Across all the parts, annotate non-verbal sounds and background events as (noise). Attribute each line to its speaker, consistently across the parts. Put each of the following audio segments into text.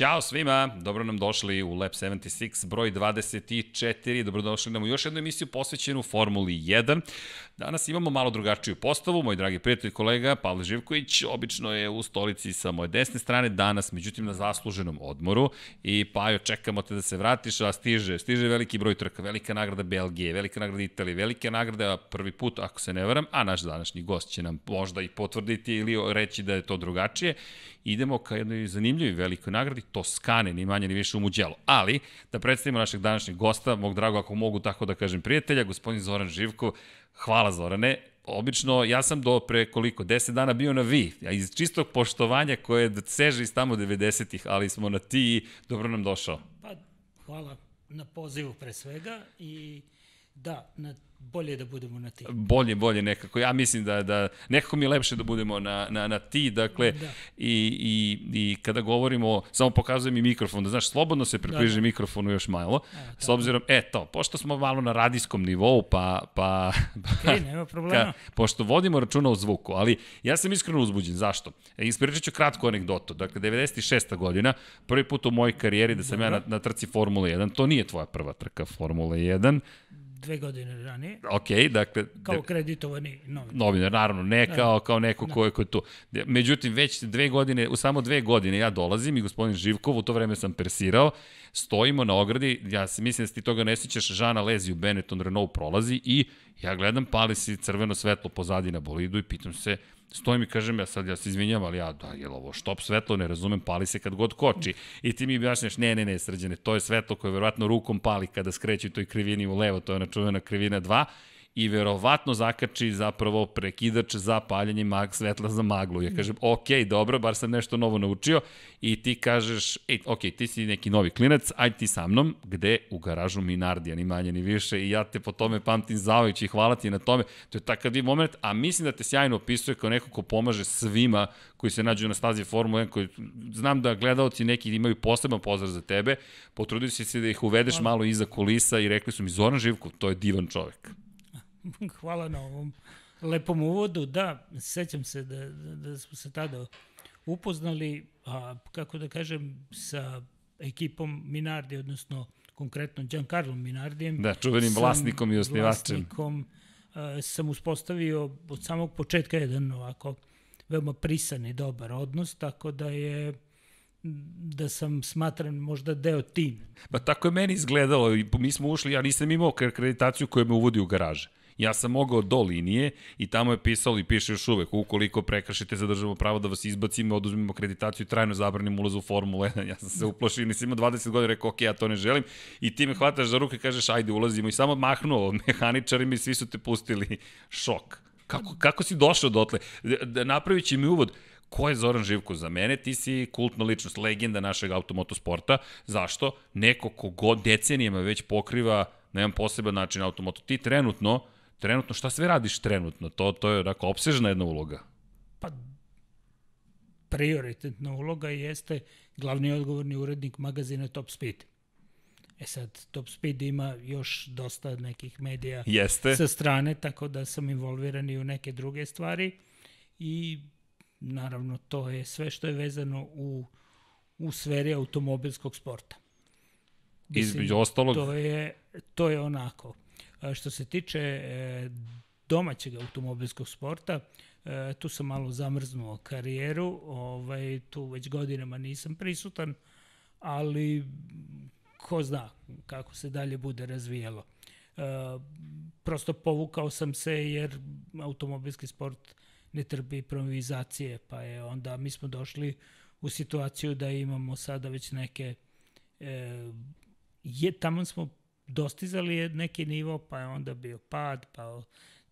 Speaker 1: Ćao svima, dobro nam došli u Lab 76, broj 24, dobrodošli nam u još jednu emisiju posvećenu Formuli 1. Danas imamo malo drugačiju postavu, moj dragi prijatelj kolega Pavle Živković obično je u stolici sa moje desne strane, danas međutim na zasluženom odmoru i Pajo čekamo te da se vratiš, a stiže, stiže veliki broj trka, velika nagrada Belgije, velika nagrada Italije, velika nagrada prvi put ako se ne varam, a naš današnji gost će nam možda i potvrditi ili reći da je to drugačije. Idemo ka jednoj zanimljivoj velikoj nagradi, Toskane, ni manje ni više u Muđelu. Ali, da predstavimo našeg današnjeg gosta, mog drago, ako mogu tako da kažem, prijatelja, gospodin Zoran Živko, Hvala Zorane. Obično, ja sam do pre koliko, 10 dana bio na vi, a iz čistog poštovanja koje seže iz tamo 90-ih, ali smo na ti i dobro nam došao.
Speaker 2: Pa, hvala na pozivu pre svega i da, na bolje da budemo na ti.
Speaker 1: Bolje, bolje nekako. Ja mislim da, da nekako mi je lepše da budemo na, na, na ti, dakle, da. i, i, i kada govorimo, samo pokazujem i mikrofon, da znaš, slobodno se približi da, da. mikrofonu još malo, a, s obzirom, e to, pošto smo malo na radijskom nivou, pa... pa
Speaker 2: okay, nema problema. Ka,
Speaker 1: pošto vodimo računa o zvuku, ali ja sam iskreno uzbuđen, zašto? E, ispričat ću kratku anegdotu, dakle, 96. godina, prvi put u mojoj karijeri da sam Dobro. ja na, na trci Formule 1, to nije tvoja prva trka Formule 1,
Speaker 2: dve godine ranije.
Speaker 1: Ok, dakle...
Speaker 2: Kao kreditovani
Speaker 1: novinar. Novinar, naravno, ne da. kao, kao neko da. ko je, ko je tu. Međutim, već dve godine, u samo dve godine ja dolazim i gospodin Živkov, u to vreme sam persirao, stojimo na ogradi, ja se mislim da ti toga ne sjećaš, Žana Lezi u Benetton Renault prolazi i ja gledam, pali si crveno svetlo pozadi na bolidu i pitam se, stojim i kažem, ja sad ja se izvinjam, ali ja, da, je ovo štop svetlo, ne razumem, pali se kad god koči. I ti mi objašnjaš, ne, ne, ne, srđane, to je svetlo koje verovatno rukom pali kada skreće toj krivini u levo, to je ona čuvena krivina 2 i verovatno zakači zapravo prekidač za paljenje mag, svetla za maglu. Ja kažem, ok, dobro, bar sam nešto novo naučio i ti kažeš, ej, ok, ti si neki novi klinac, ajde ti sa mnom, gde? U garažu Minardija, ni manje ni više i ja te po tome pamtim zavajući i hvala ti na tome. To je takav div moment, a mislim da te sjajno opisuje kao neko ko pomaže svima koji se nađu na stazi Formule 1, koji znam da gledalci neki imaju poseban pozdrav za tebe, potrudio si se da ih uvedeš malo iza kulisa i rekli su mi, Zoran Živkov, to je divan čovek. (laughs)
Speaker 2: Hvala na ovom lepom uvodu. Da, sećam se da, da, da smo se tada upoznali, a kako da kažem, sa ekipom Minardi, odnosno konkretno Giancarlo Minardijem.
Speaker 1: Da, čuvenim vlasnikom i osnivačem.
Speaker 2: Vlasnikom a, sam uspostavio od samog početka jedan ovako veoma prisan i dobar odnos, tako da je da sam smatran možda deo tima.
Speaker 1: Pa tako je meni izgledalo i mi smo ušli, ja nisam imao akreditaciju koja me uvodi u garaže. Ja sam mogao do linije i tamo je pisalo i piše još uvek, ukoliko prekršite zadržamo pravo da vas izbacimo, oduzmemo akreditaciju i trajno zabranim ulaz u Formulu (laughs) 1. Ja sam se uplašio, nisam imao 20 godina, rekao, ok, ja to ne želim. I ti me hvataš za ruke i kažeš, ajde, ulazimo. I samo mahnuo mehaničarima i svi su te pustili. (laughs) Šok. Kako, kako si došao dotle? Da, napravit će mi uvod, ko je Zoran Živko za mene? Ti si kultna ličnost, legenda našeg automotosporta. Zašto? Neko ko god decenijama već pokriva na jedan poseban način automoto. Ti trenutno Trenutno, šta sve radiš trenutno? To, to je onako opsežna jedna uloga.
Speaker 2: Pa, prioritetna uloga jeste glavni odgovorni urednik magazina Top Speed. E sad, Top Speed ima još dosta nekih medija
Speaker 1: Jeste.
Speaker 2: sa strane, tako da sam involviran i u neke druge stvari i naravno to je sve što je vezano u, u sferi automobilskog sporta.
Speaker 1: Između ostalog...
Speaker 2: To je, to je onako Što se tiče e, domaćeg automobilskog sporta, e, tu sam malo zamrznuo karijeru, ovaj, tu već godinama nisam prisutan, ali ko zna kako se dalje bude razvijalo. E, prosto povukao sam se jer automobilski sport ne trpi improvizacije, pa je onda mi smo došli u situaciju da imamo sada već neke e, je, tamo smo dostizali je neki nivo, pa je onda bio pad, pa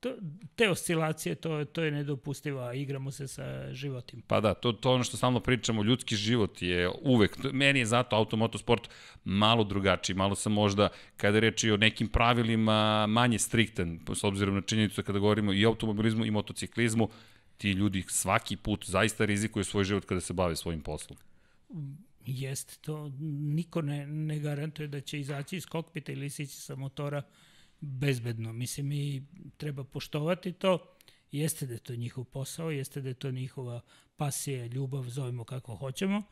Speaker 2: to, te oscilacije, to, to je nedopustivo, a igramo se sa životima.
Speaker 1: Pa da, to, to ono što stalno pričamo, ljudski život je uvek, meni je zato automotosport malo drugačiji, malo sam možda, kada reči o nekim pravilima, manje striktan, s obzirom na činjenicu kada govorimo i automobilizmu i motociklizmu, ti ljudi svaki put zaista rizikuju svoj život kada se bave svojim poslom
Speaker 2: Jeste, to niko ne, ne garantuje da će izaći iz kokpita ili sići sa motora bezbedno. Mislim, i treba poštovati to. Jeste da je to njihov posao, jeste da je to njihova pasija, ljubav, zovemo kako hoćemo,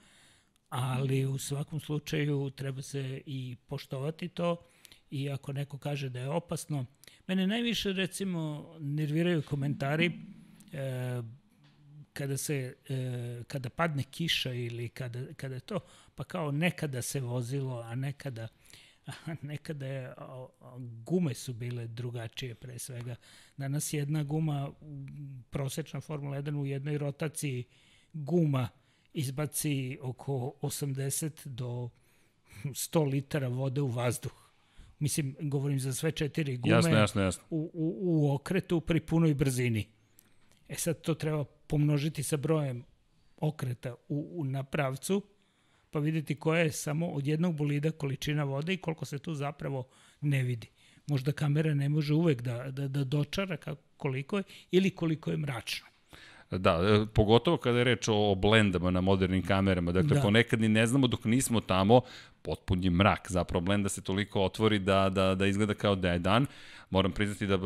Speaker 2: ali u svakom slučaju treba se i poštovati to i ako neko kaže da je opasno. Mene najviše recimo nerviraju komentari e, kada se e, kada padne kiša ili kada kada to pa kao nekada se vozilo a nekada a nekada je a, a, gume su bile drugačije pre svega danas jedna guma prosečna Formula 1 u jednoj rotaciji guma izbaci oko 80 do 100 litara vode u vazduh mislim, govorim za sve četiri gume
Speaker 1: jasno, jasno, jasno.
Speaker 2: U, u, u okretu pri punoj brzini. E sad to treba pomnožiti sa brojem okreta u, u na pravcu, pa videti koja je samo od jednog bolida količina vode i koliko se tu zapravo ne vidi. Možda kamera ne može uvek da, da, da dočara kako, koliko je ili koliko je mračno.
Speaker 1: Da, e, pogotovo kada je reč o blendama na modernim kamerama. Dakle, da. ponekad ni ne znamo dok nismo tamo, potpun je mrak. Zapravo blenda se toliko otvori da, da, da izgleda kao da je dan. Moram priznati da,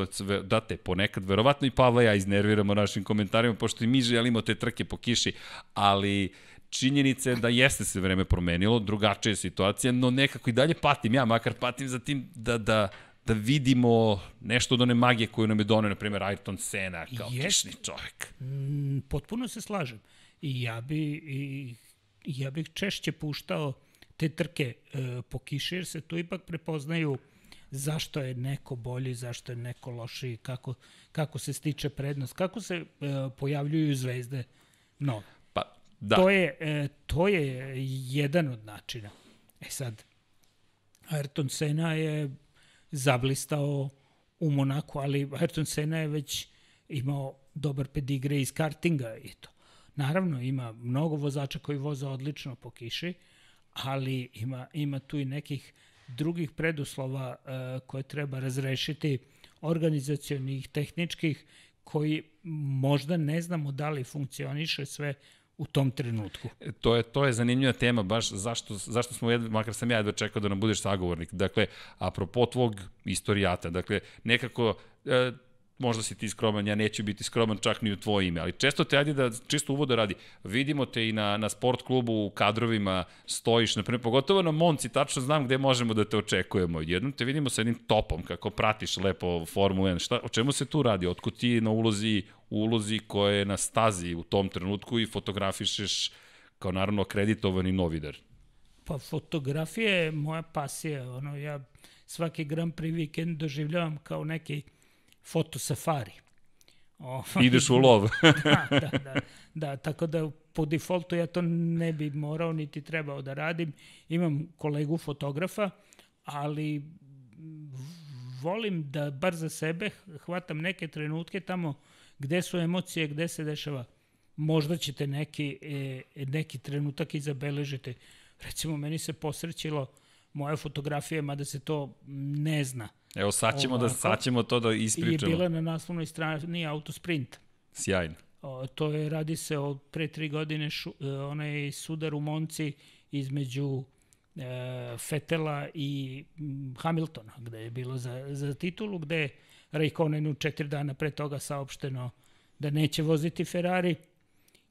Speaker 1: da te ponekad, verovatno i Pavla ja iznerviramo našim komentarima, pošto i mi želimo te trke po kiši, ali činjenica je da jeste se vreme promenilo, drugačija je situacija, no nekako i dalje patim, ja makar patim za tim da, da, da vidimo nešto od one magije koju nam je donio, na primjer, Ayrton Senna, kao Jest. kišni čovjek.
Speaker 2: Mm, potpuno se slažem. I ja bi, i, ja bih češće puštao te trke e, po kiši, jer se tu ipak prepoznaju zašto je neko bolji, zašto je neko lošiji, kako, kako se stiče prednost, kako se e, pojavljuju zvezde nove.
Speaker 1: Pa, da.
Speaker 2: To je, e, to je jedan od načina. E sad, Ayrton Senna je zablistao u Monaku, ali Ayrton Senna je već imao dobar pedigre iz kartinga i to. Naravno, ima mnogo vozača koji voze odlično po kiši, ali ima, ima tu i nekih drugih preduslova uh, koje treba razrešiti, organizacijonih, tehničkih, koji možda ne znamo da li funkcioniše sve u tom trenutku.
Speaker 1: E, to je to je zanimljiva tema baš zašto zašto smo jedva, makar sam ja jedva čekao da nam budeš sagovornik. Dakle, apropo tvog istorijata, dakle nekako e, možda si ti skroman, ja neću biti skroman čak ni u tvoje ime, ali često te ajde da čisto uvoda radi. Vidimo te i na, na sport klubu u kadrovima stojiš, na primjer, pogotovo na Monci, tačno znam gde možemo da te očekujemo. Jednom te vidimo sa jednim topom, kako pratiš lepo Formulu 1. Šta, o čemu se tu radi? Otko ti na ulozi, ulozi koja je na stazi u tom trenutku i fotografišeš kao naravno akreditovani novidar?
Speaker 2: Pa fotografija je moja pasija. Ono, ja svaki Grand Prix vikend doživljavam kao neki fotosafari.
Speaker 1: O, Ideš u lov. (laughs)
Speaker 2: da, da, da, da, tako da po defaultu ja to ne bi morao niti trebao da radim. Imam kolegu fotografa, ali volim da bar za sebe hvatam neke trenutke tamo gde su emocije, gde se dešava. Možda ćete neki, e, neki trenutak i zabeležite. Recimo, meni se posrećilo moja fotografija, mada se to ne zna
Speaker 1: Evo sad ćemo, da, sad ćemo to da ispričamo.
Speaker 2: I je bila na naslovnoj strani Autosprint.
Speaker 1: Sjajno.
Speaker 2: O, to je, radi se o pre tri godine šu, e, onaj sudar u Monci između e, Fetela i Hamiltona, gde je bilo za, za titulu, gde je Raikkonenu četiri dana pre toga saopšteno da neće voziti Ferrari,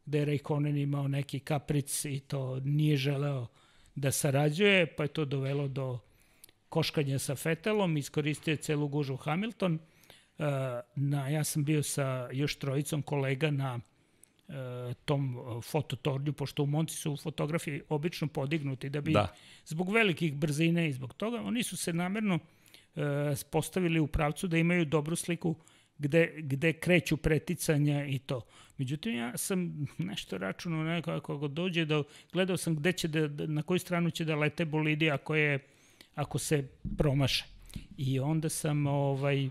Speaker 2: gde je Raikkonen imao neki kapric i to nije želeo da sarađuje, pa je to dovelo do koškanje sa Fetelom, iskoristio je celu gužu Hamilton. Uh, na, ja sam bio sa još trojicom kolega na uh, tom fototornju, pošto u Monci su fotografiji obično podignuti da bi da. zbog velikih brzine i zbog toga, oni su se namerno postavili u pravcu da imaju dobru sliku gde, gde kreću preticanja i to. Međutim, ja sam nešto računao nekako ako dođe da gledao sam gde će da, na koju stranu će da lete bolidi ako je ako se promaše. I onda sam ovaj,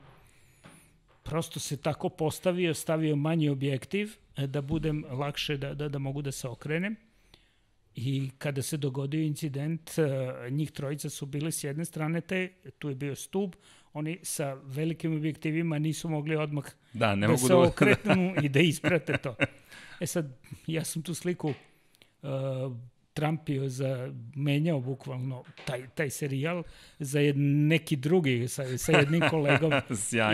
Speaker 2: prosto se tako postavio, stavio manji objektiv e, da budem lakše, da, da, da mogu da se okrenem. I kada se dogodio incident, e, njih trojica su bili s jedne strane te, tu je bio stub, oni sa velikim objektivima nisu mogli odmah
Speaker 1: da, ne
Speaker 2: da
Speaker 1: mogu
Speaker 2: se da... okretnu (laughs) i da isprate to. E sad, ja sam tu sliku uh, trampio za, menjao bukvalno taj, taj serijal za jed, neki drugi, sa, sa jednim (laughs) kolegom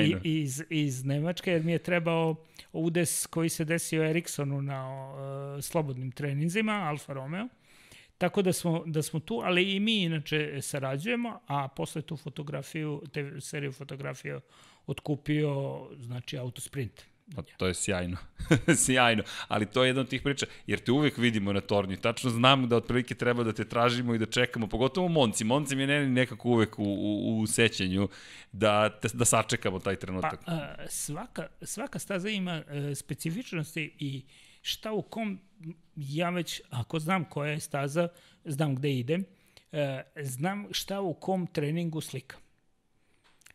Speaker 2: i, iz, iz Nemačke, jer mi je trebao udes koji se desio Ericssonu na uh, slobodnim treninzima, Alfa Romeo. Tako da smo, da smo tu, ali i mi inače sarađujemo, a posle tu fotografiju, te seriju fotografija otkupio, znači, Autosprint.
Speaker 1: Pa to je sjajno. (laughs) sjajno. Ali to je jedna od tih priča, jer te uvek vidimo na tornju. Tačno znamo da otprilike treba da te tražimo i da čekamo, pogotovo Monci. Monci mi je ne, nekako uvek u, u, u sećanju da, da sačekamo taj trenutak.
Speaker 2: Pa, a, svaka, svaka staza ima a, specifičnosti i šta u kom, ja već, ako znam koja je staza, znam gde idem, a, znam šta u kom treningu slikam.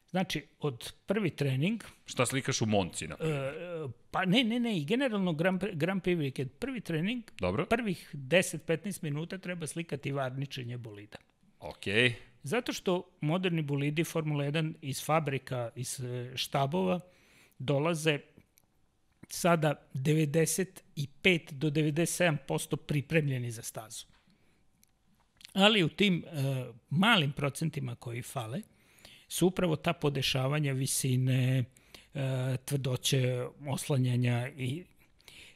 Speaker 2: Znači, od prvi trening...
Speaker 1: Šta slikaš u Monci, na
Speaker 2: Uh, pa ne, ne, ne, i generalno Grand, Grand Prix weekend. Prvi trening,
Speaker 1: Dobro.
Speaker 2: prvih 10-15 minuta treba slikati varničenje bolida.
Speaker 1: Okej. Okay.
Speaker 2: Zato što moderni bolidi Formula 1 iz fabrika, iz e, štabova, dolaze sada 95 do 97% pripremljeni za stazu. Ali u tim uh, malim procentima koji fale, su upravo ta podešavanja visine, e, tvrdoće, oslanjanja i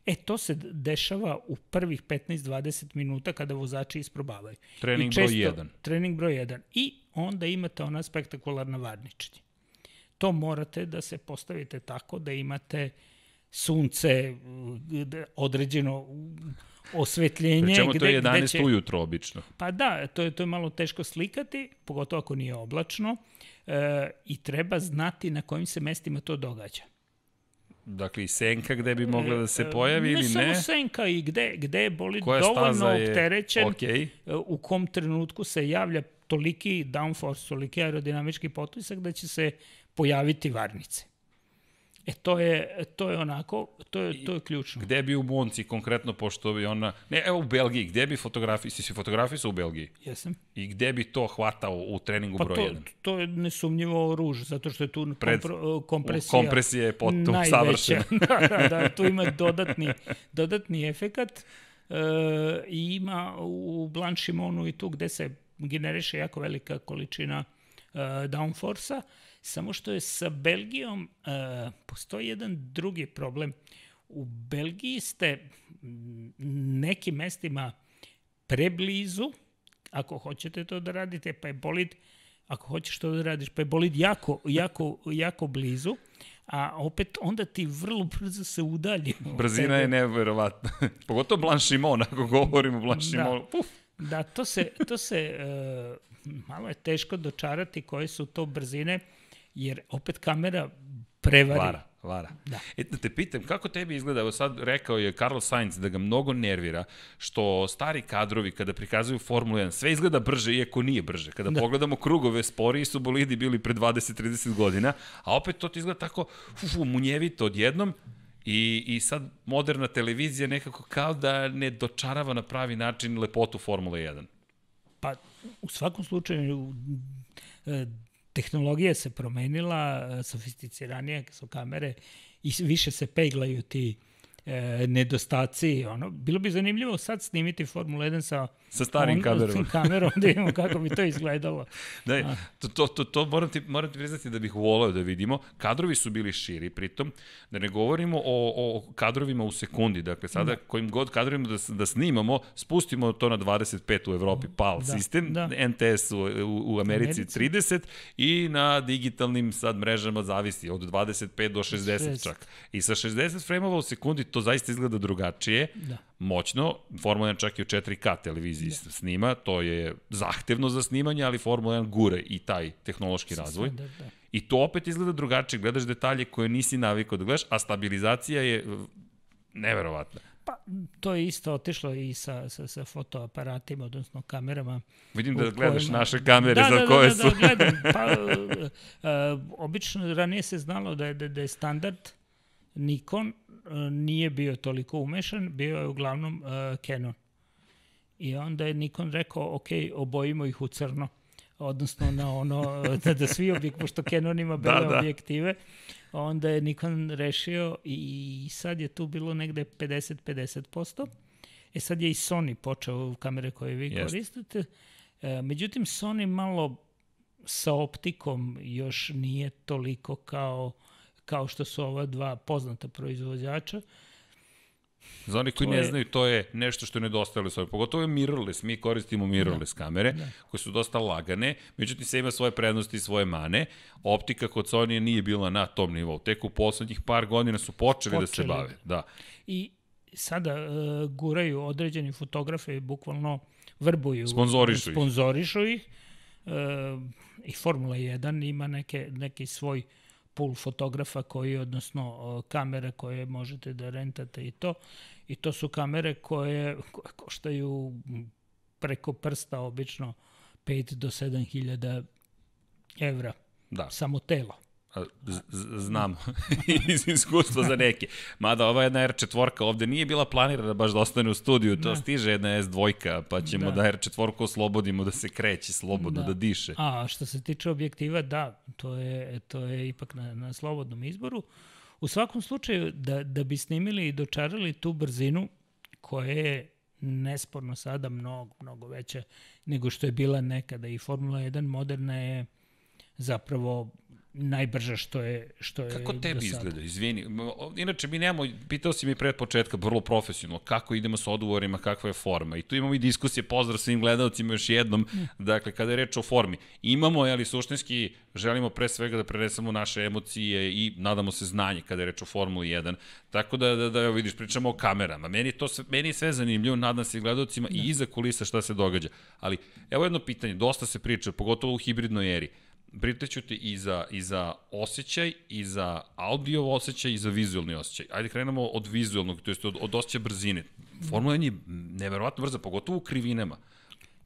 Speaker 2: E, to se dešava u prvih 15-20 minuta kada vozači isprobavaju.
Speaker 1: Trening često, broj 1.
Speaker 2: Trening broj 1. I onda imate ona spektakularna varničenje. To morate da se postavite tako da imate sunce, određeno osvetljenje.
Speaker 1: Pričemo gde, to je 11 će, ujutro obično.
Speaker 2: Pa da, to je, to je malo teško slikati, pogotovo ako nije oblačno e, i treba znati na kojim se mestima to događa.
Speaker 1: Dakle, i senka gde bi mogla da se pojavi ili ne?
Speaker 2: Ne samo senka i gde, gde je boli Koja dovoljno je... opterećen,
Speaker 1: okay.
Speaker 2: E, u kom trenutku se javlja toliki downforce, toliki aerodinamički potisak da će se pojaviti varnice. E, to je, to je onako, to je, to je ključno.
Speaker 1: Gde bi u Monci konkretno, pošto bi ona... Ne, evo u Belgiji, gde bi fotografiji, si si fotografisao u Belgiji?
Speaker 2: Jesam.
Speaker 1: I gde bi to hvatao u treningu
Speaker 2: pa
Speaker 1: broj
Speaker 2: to,
Speaker 1: 1?
Speaker 2: to je nesumnjivo ruž, zato što je tu Pred, kompro, kompresija...
Speaker 1: Kompresija je potom savršena. (laughs)
Speaker 2: da, da, da, tu ima dodatni, dodatni efekat. E, I ima u Blanchimonu i tu gde se generiše jako velika količina e, downforce-a, Samo što je sa Belgijom uh, postoji jedan drugi problem. U Belgiji ste nekim mestima preblizu, ako hoćete to da radite, pa je bolid, ako hoćeš to da radiš, pa je bolid jako, jako, jako blizu, a opet onda ti vrlo brzo se udalji. (laughs)
Speaker 1: Brzina je neverovatna. (laughs) Pogotovo Blanchimon, ako govorimo Blanchimon. Da.
Speaker 2: Da, to se, to se uh, malo je teško dočarati koje su to brzine jer opet kamera prevari.
Speaker 1: Vara, vara.
Speaker 2: Da.
Speaker 1: E, da te pitam, kako tebi izgleda, evo sad rekao je Carlos Sainz da ga mnogo nervira, što stari kadrovi kada prikazuju Formulu 1, sve izgleda brže, iako nije brže. Kada da. pogledamo krugove, sporiji su bolidi bili pre 20-30 godina, a opet to ti izgleda tako fu, munjevito odjednom, I, I sad moderna televizija nekako kao da ne dočarava na pravi način lepotu Formule 1.
Speaker 2: Pa, u svakom slučaju, e, tehnologija se promenila, e, sofisticiranije su kamere i više se peglaju ti e, nedostaci. Ono, bilo bi zanimljivo sad snimiti Formula 1 sa,
Speaker 1: sa starim on, kamerom.
Speaker 2: kamerom da vidimo kako bi to izgledalo. (laughs)
Speaker 1: Da, to, to, to, to moram, ti, moram ti priznati da bih volao da vidimo. Kadrovi su bili širi, pritom, da ne govorimo o, o kadrovima u sekundi. Dakle, sada da. kojim god kadrovima da, da snimamo, spustimo to na 25 u Evropi PAL da, sistem, da. NTS u, u, u Americi, Americi 30 i na digitalnim sad mrežama zavisi od 25 do 60 60. čak. I sa 60 frame-ova u sekundi to zaista izgleda drugačije, da. moćno. Formula 1 čak i u 4K televiziji da. snima, to je zahtevno za snimanje, ali Formula 1 gure i taj tehnološki razvoj. Da, da. I to opet izgleda drugačije, gledaš detalje koje nisi navikao da gledaš, a stabilizacija je neverovatna.
Speaker 2: Pa, to je isto otišlo i sa, sa, sa fotoaparatima, odnosno kamerama.
Speaker 1: Vidim da gledaš kojima... naše kamere da, za da, koje da, su. Da,
Speaker 2: da, gledam. (laughs) Pa, uh, uh, obično ranije se znalo da je, da, da je standard Nikon nije bio toliko umešan, bio je uglavnom uh, Canon. I onda je Nikon rekao, ok, obojimo ih u crno odnosno na ono, (laughs) da, da svi objekt, pošto Canon ima bele da, da. objektive, onda je Nikon rešio i sad je tu bilo negde 50-50%. E sad je i Sony počeo kamere koje vi Jest. koristite. E, međutim, Sony malo sa optikom još nije toliko kao kao što su ova dva poznata proizvođača.
Speaker 1: Za oni koji
Speaker 2: To
Speaker 1: ne
Speaker 2: je-
Speaker 1: znaju, to je nešto što je nedostajalo s ovim. Pogotovo je mirrorless, mi koristimo mirrorless kamere,
Speaker 2: Da.
Speaker 1: koje su dosta lagane, međutim sve ima svoje prednosti i svoje mane. Optika kod Sony nije bila na tom nivou. Tek u poslednjih par godina su počeli, da se
Speaker 2: Počeli.
Speaker 1: bave. Da.
Speaker 2: I sada uh, guraju određeni fotografe, bukvalno vrbuju.
Speaker 1: Sponzorišu ih.
Speaker 2: Sponzorišu ih. Uh, I Formula 1 ima neke, neki svoj pool fotografa koji, odnosno kamere koje možete da rentate i to. I to su kamere koje, koje koštaju preko prsta obično 5 do 7 hiljada evra.
Speaker 1: Da.
Speaker 2: Samo telo.
Speaker 1: Znam (laughs) iz iskustva za neke. Mada ova jedna R4 ovde nije bila planirana baš da ostane u studiju, to
Speaker 2: Da.
Speaker 1: stiže jedna S2, pa ćemo da,
Speaker 2: Da.
Speaker 1: da R4 oslobodimo da se kreće slobodno, da,
Speaker 2: Da.
Speaker 1: da diše.
Speaker 2: A što se tiče objektiva, da, to je, to je ipak na, na slobodnom izboru. U svakom slučaju, da, da bi snimili i dočarali tu brzinu koja je nesporno sada mnogo, mnogo veća nego što je bila nekada i Formula 1 moderna je zapravo najbrža što je što je
Speaker 1: Kako tebi izgleda? Izvini. Inače, mi nemamo, pitao si mi pred početka, vrlo profesionalno, kako idemo sa odgovorima, kakva je forma. I tu imamo i diskusije, pozdrav svim gledalcima još jednom, dakle, kada je reč o formi. Imamo, ali suštinski želimo pre svega da prenesemo naše emocije i nadamo se znanje kada je reč o Formuli 1. Tako da, da, da evo vidiš, pričamo o kamerama. Meni je, to sve, meni je sve zanimljivo, nadam se i gledalcima i iza kulisa šta se događa. Ali, evo jedno pitanje, dosta se priča, pogotovo u hibridnoj eri pritaću te i za, i za osjećaj, i za audio osjećaj, i za vizualni osjećaj. Ajde krenemo od vizualnog, to jest od, od osjećaja brzine. Formula 1 je neverovatno brza, pogotovo u krivinama.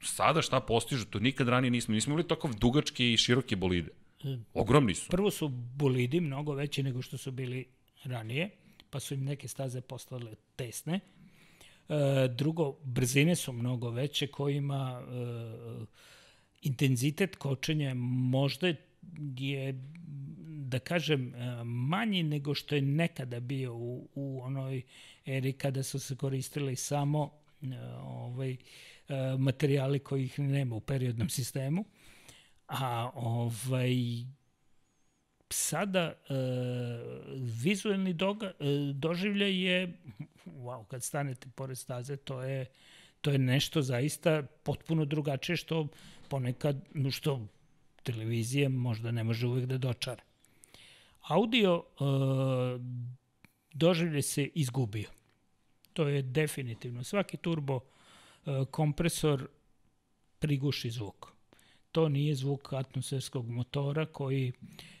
Speaker 1: Sada šta postižu, to nikad ranije nismo. Nismo imali takav dugačke i široke bolide. Ogromni su.
Speaker 2: Prvo su bolidi mnogo veći nego što su bili ranije, pa su im neke staze postale tesne. E, drugo, brzine su mnogo veće kojima e, intenzitet kočenja možda je da kažem e, manji nego što je nekada bio u, u onoj eri kada su se koristili samo e, ovaj, e, materijali kojih nema u periodnom sistemu. A ovaj sada e, vizuelni doga, e, doživljaj je wow, kad stanete pored staze, to je to je nešto zaista potpuno drugačije što ponekad, no što televizije možda ne može uvek da dočara. Audio e, doživljaj se izgubio. To je definitivno. Svaki turbo e, kompresor priguši zvuk. To nije zvuk atmosferskog motora koji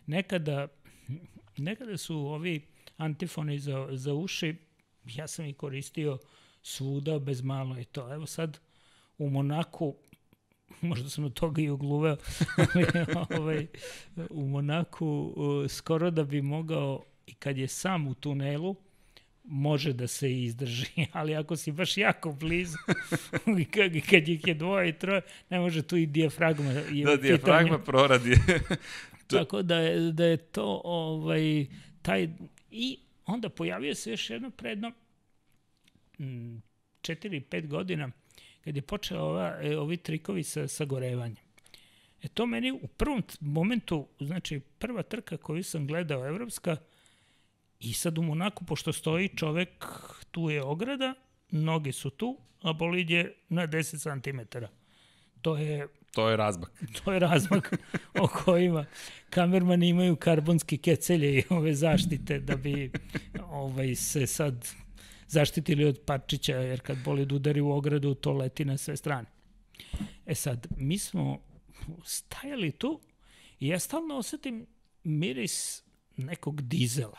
Speaker 2: nekada, nekada su ovi antifoni za, za uši, ja sam ih koristio svuda bez malo je to. Evo sad u Monaku (laughs) možda sam od toga i ugluveo, (laughs) ali ovaj, u Monaku skoro da bi mogao, i kad je sam u tunelu, može da se izdrži, (laughs) ali ako si baš jako blizu, kad, ih je dvoje i troje, ne može tu i dijafragma. Je
Speaker 1: Da, dijafragma proradi.
Speaker 2: Tako da je, da je to ovaj, taj... I onda pojavio se još jedno predno 4-5 godina kad je počeo ova, e, ovi trikovi sa sagorevanjem. E to meni u prvom momentu, znači prva trka koju sam gledao evropska i sad u Monaku, pošto stoji čovek, tu je ograda, noge su tu, a bolid je na 10 cm. To je
Speaker 1: to je razmak. (laughs)
Speaker 2: to je razmak o kojima kamermani imaju karbonske kecelje i ove zaštite da bi ovaj, se sad zaštitili od parčića, jer kad bolid udari u ogradu, to leti na sve strane. E sad, mi smo stajali tu i ja stalno osetim miris nekog dizela.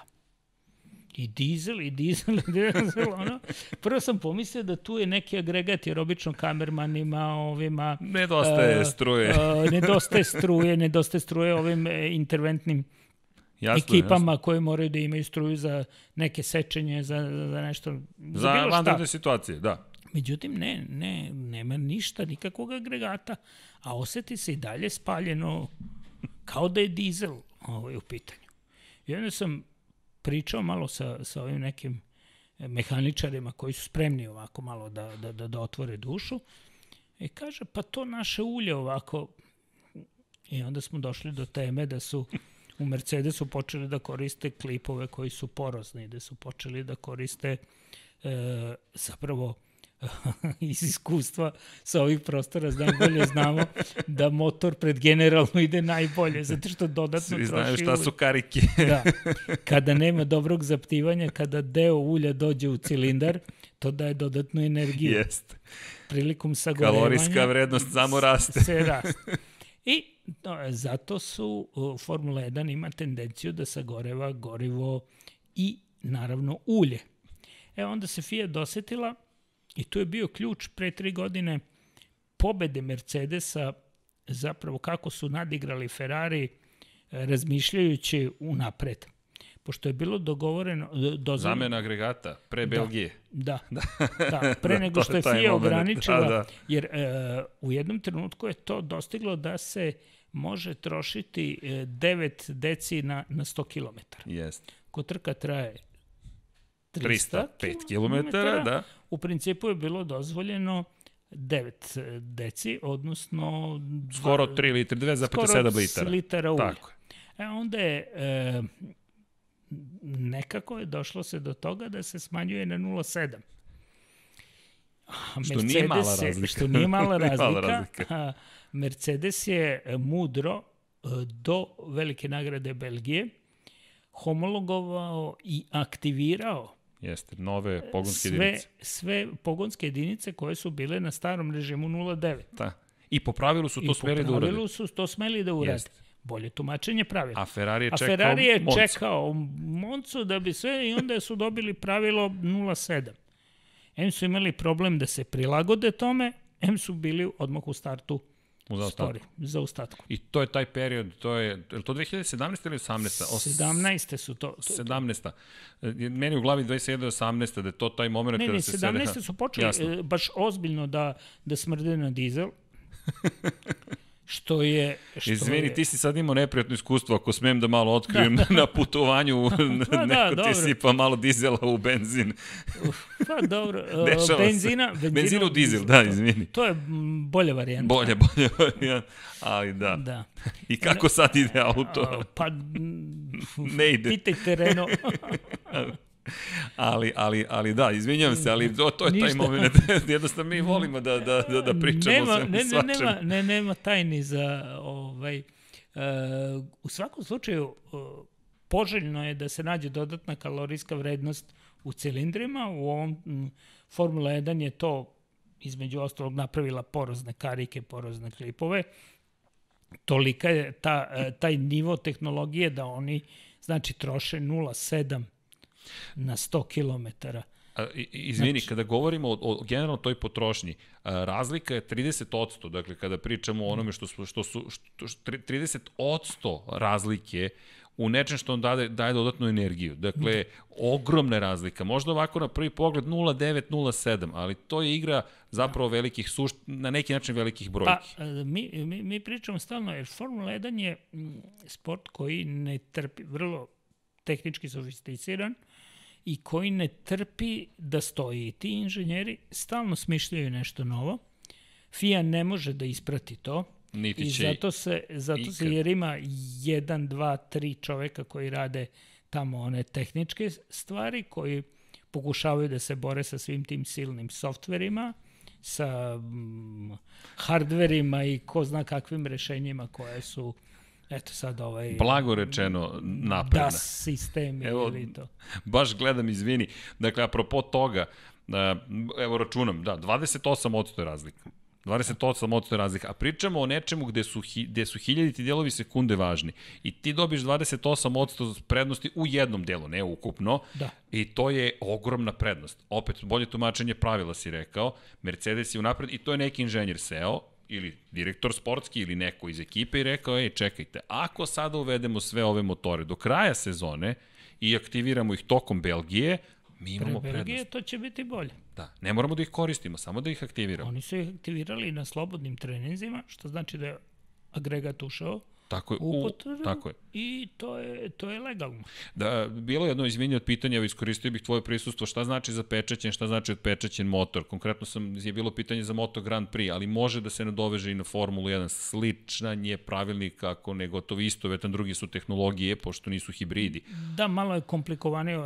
Speaker 2: I dizel, i dizel, i dizel, ono. Prvo sam pomislio da tu je neki agregat, jer obično kamermanima, ovima...
Speaker 1: Nedostaje
Speaker 2: e,
Speaker 1: struje.
Speaker 2: e, nedostaje struje, nedostaje struje ovim e, interventnim
Speaker 1: Jasno,
Speaker 2: ekipama koje moraju da imaju struju za neke sečenje, za, za nešto, za,
Speaker 1: Za
Speaker 2: bilo šta.
Speaker 1: vanredne situacije, da.
Speaker 2: Međutim, ne, ne, nema ništa, nikakvog agregata, a oseti se i dalje spaljeno kao da je dizel ovaj, u pitanju. I onda sam pričao malo sa, sa ovim nekim mehaničarima koji su spremni ovako malo da, da, da, da otvore dušu i kaže, pa to naše ulje ovako I onda smo došli do teme da su u Mercedesu počeli da koriste klipove koji su porozni, da su počeli da koriste e, zapravo (laughs) iz iskustva sa ovih prostora znam bolje znamo da motor pred generalno ide najbolje, zato što dodatno
Speaker 1: Svi
Speaker 2: troši
Speaker 1: znaju šta su
Speaker 2: ulje.
Speaker 1: karike. (laughs)
Speaker 2: Da. Kada nema dobrog zaptivanja, kada deo ulja dođe u cilindar, to daje dodatnu energiju.
Speaker 1: Jeste.
Speaker 2: Prilikom sagorevanja
Speaker 1: Kalorijska vrednost samo raste.
Speaker 2: se raste. I zato su uh, Formula 1 ima tendenciju da sagoreva gorivo i naravno ulje. E onda se FIA dosetila i tu je bio ključ pre tri godine pobede Mercedesa zapravo kako su nadigrali Ferrari eh, razmišljajući unapred. Pošto je bilo dogovoreno, eh, dozvoljeno,
Speaker 1: Zamena agregata, pre Belgije.
Speaker 2: Da, (laughs) da, da pre (laughs)
Speaker 1: Da,
Speaker 2: nego
Speaker 1: to
Speaker 2: što
Speaker 1: je
Speaker 2: FIA
Speaker 1: moment.
Speaker 2: ograničila,
Speaker 1: Da, da.
Speaker 2: jer e, u jednom trenutku je to dostiglo da se može trošiti e, 9 deci na, na 100 km.
Speaker 1: Jeste.
Speaker 2: Ko trka traje 300,
Speaker 1: 305 km, da.
Speaker 2: u principu je bilo dozvoljeno 9 deci, odnosno
Speaker 1: Skoro
Speaker 2: dva-
Speaker 1: 3 litri, 2,7
Speaker 2: skoro
Speaker 1: litara.
Speaker 2: litara ulja.
Speaker 1: Tako.
Speaker 2: E onda je e, nekako je došlo se do toga da se smanjuje na 0,7. A
Speaker 1: Što nije mala
Speaker 2: Mercedes
Speaker 1: razlika.
Speaker 2: Što nije mala (laughs) razlika.
Speaker 1: mala razlika.
Speaker 2: Mercedes je e, mudro e, do velike nagrade Belgije homologovao i aktivirao
Speaker 1: Jeste, nove pogonske
Speaker 2: sve,
Speaker 1: jedinice.
Speaker 2: sve pogonske jedinice koje su bile na starom režimu 0.9.
Speaker 1: Da. I po pravilu su to
Speaker 2: I
Speaker 1: smeli da
Speaker 2: po
Speaker 1: urade.
Speaker 2: pravilu su to smeli da urade.
Speaker 1: Jeste.
Speaker 2: Bolje tumačenje pravila.
Speaker 1: A Ferrari je
Speaker 2: A
Speaker 1: čekao
Speaker 2: Ferrari je
Speaker 1: Moncu.
Speaker 2: čekao Moncu da bi sve i onda su dobili pravilo 0.7. M su imali problem da se prilagode tome, M su bili odmah u startu
Speaker 1: U zaostatku.
Speaker 2: spori, za ostatku.
Speaker 1: I to je taj period, to je, je li to 2017. ili 18. Os-
Speaker 2: 17. su to. to
Speaker 1: 17. E, Meni u glavi 27. i 18. da je to taj moment
Speaker 2: ne, ne,
Speaker 1: se
Speaker 2: 17.
Speaker 1: sede...
Speaker 2: su počeli
Speaker 1: Jasno.
Speaker 2: e, baš ozbiljno da, da smrde na dizel. (laughs) što je... Što
Speaker 1: Izvini,
Speaker 2: je,
Speaker 1: ti si sad imao neprijatno iskustvo, ako smem da malo otkrijem (laughs) na putovanju, (laughs) (laughs)
Speaker 2: da,
Speaker 1: neko ti
Speaker 2: dobro.
Speaker 1: sipa malo dizela u benzin.
Speaker 2: Pa dobro, e,
Speaker 1: Dešava
Speaker 2: benzina, benzina,
Speaker 1: Benzina u dizel, da, izvini.
Speaker 2: To je bolja varijanta.
Speaker 1: Bolje, bolje, varijant. ali da.
Speaker 2: Da.
Speaker 1: I kako sad ide auto?
Speaker 2: Pa,
Speaker 1: Ne ide.
Speaker 2: pitajte Renault.
Speaker 1: Ali, ali, ali da, izvinjam se, ali to, to je taj
Speaker 2: Ništa.
Speaker 1: moment. (laughs) Jednostavno mi volimo da, da, da, da pričamo
Speaker 2: nema,
Speaker 1: o svemu
Speaker 2: ne, ne, nema, ne, nema tajni za ovaj, e, u svakom slučaju e, poželjno je da se nađe dodatna kalorijska vrednost u cilindrima. U ovom m, Formula 1 je to između ostalog napravila porozne karike, porozne klipove. Tolika je ta, e, taj nivo tehnologije da oni znači troše 0,7 na 100 kilometara.
Speaker 1: A, i- i- Izvini,
Speaker 2: Znači-
Speaker 1: kada govorimo o, o generalno toj potrošnji, a, razlika je 30%, dakle kada pričamo o onome što su, što su što, što, 30% razlike u nečem što on daje, daje dodatnu energiju. Dakle, ogromna razlika. Možda ovako na prvi pogled 0,9, 0,7, ali to je igra zapravo velikih sušt, na neki način velikih brojki.
Speaker 2: Pa, e, mi, mi, mi pričamo stalno, jer Formula 1 je mm, sport koji ne trpi, vrlo tehnički sofisticiran i koji ne trpi da stoji. I ti inženjeri stalno smišljaju nešto novo. FIA ne može da isprati to.
Speaker 1: Niti
Speaker 2: I zato se, zato se jer ima jedan, dva, tri čoveka koji rade tamo one tehničke stvari, koji pokušavaju da se bore sa svim tim silnim softverima, sa mm, hardverima i ko zna kakvim rešenjima koje su eto sad ovaj
Speaker 1: blago rečeno napredna.
Speaker 2: DAS sistemi
Speaker 1: Evo,
Speaker 2: ili to.
Speaker 1: Baš gledam, izvini. Dakle, apropo toga, evo računam, da, 28% je razlika. 28% je razlika. A pričamo o nečemu gde su, gde su hiljaditi delovi sekunde važni. I ti dobiš 28% prednosti u jednom delu, ne ukupno.
Speaker 2: Da.
Speaker 1: I to je ogromna prednost. Opet, bolje tumačenje pravila si rekao. Mercedes je unapred i to je neki inženjer seo ili direktor sportski ili neko iz ekipe i rekao, ej, čekajte, ako sada uvedemo sve ove motore do kraja sezone i aktiviramo ih tokom Belgije, mi imamo
Speaker 2: Pre Belgije
Speaker 1: prednost.
Speaker 2: to će biti bolje.
Speaker 1: Da, ne moramo da ih koristimo, samo da ih aktiviramo.
Speaker 2: Oni su ih aktivirali na slobodnim treninzima, što znači da je agregat ušao
Speaker 1: Tako je, u,
Speaker 2: upotrebu
Speaker 1: tako je.
Speaker 2: i to je, to je legalno.
Speaker 1: Da, bilo je jedno izvinje od pitanja, iskoristio bih tvoje prisustvo, šta znači za pečećen, šta znači odpečećen motor. Konkretno sam, je bilo pitanje za Moto Grand Prix, ali može da se nadoveže i na Formulu 1. Sličan je pravilnik, ako ne gotovo isto, vetan drugi su tehnologije, pošto nisu hibridi.
Speaker 2: Da, malo je komplikovanije,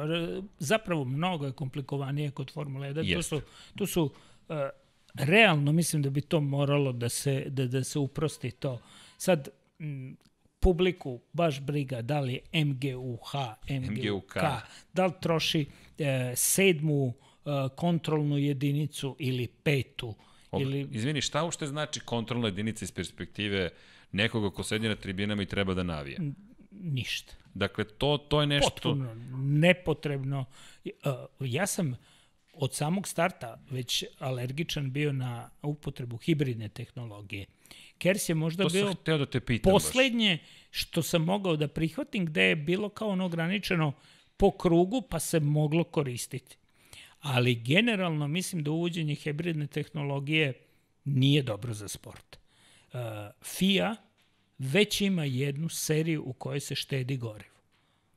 Speaker 2: zapravo mnogo je komplikovanije kod Formule 1.
Speaker 1: Jeste.
Speaker 2: To su, to su uh, realno mislim da bi to moralo da se, da, da se uprosti to. Sad, m, publiku baš briga da li je MGUH, MGUK, da li troši e, sedmu e, kontrolnu jedinicu ili petu.
Speaker 1: Ob,
Speaker 2: ili,
Speaker 1: Izvini, šta uopšte znači kontrolna jedinica iz perspektive nekoga ko sedi na tribinama i treba da navija?
Speaker 2: ništa.
Speaker 1: Dakle, to, to je nešto...
Speaker 2: Potpuno nepotrebno. E, Ja sam od samog starta već alergičan bio na upotrebu hibridne tehnologije. Kers je možda
Speaker 1: To
Speaker 2: bio
Speaker 1: sam da te pitam baš.
Speaker 2: poslednje što sam mogao da prihvatim gde je bilo kao ono ograničeno po krugu pa se moglo koristiti. Ali generalno mislim da uvođenje hibridne tehnologije nije dobro za sport. Uh, FIA već ima jednu seriju u kojoj se štedi gorivo.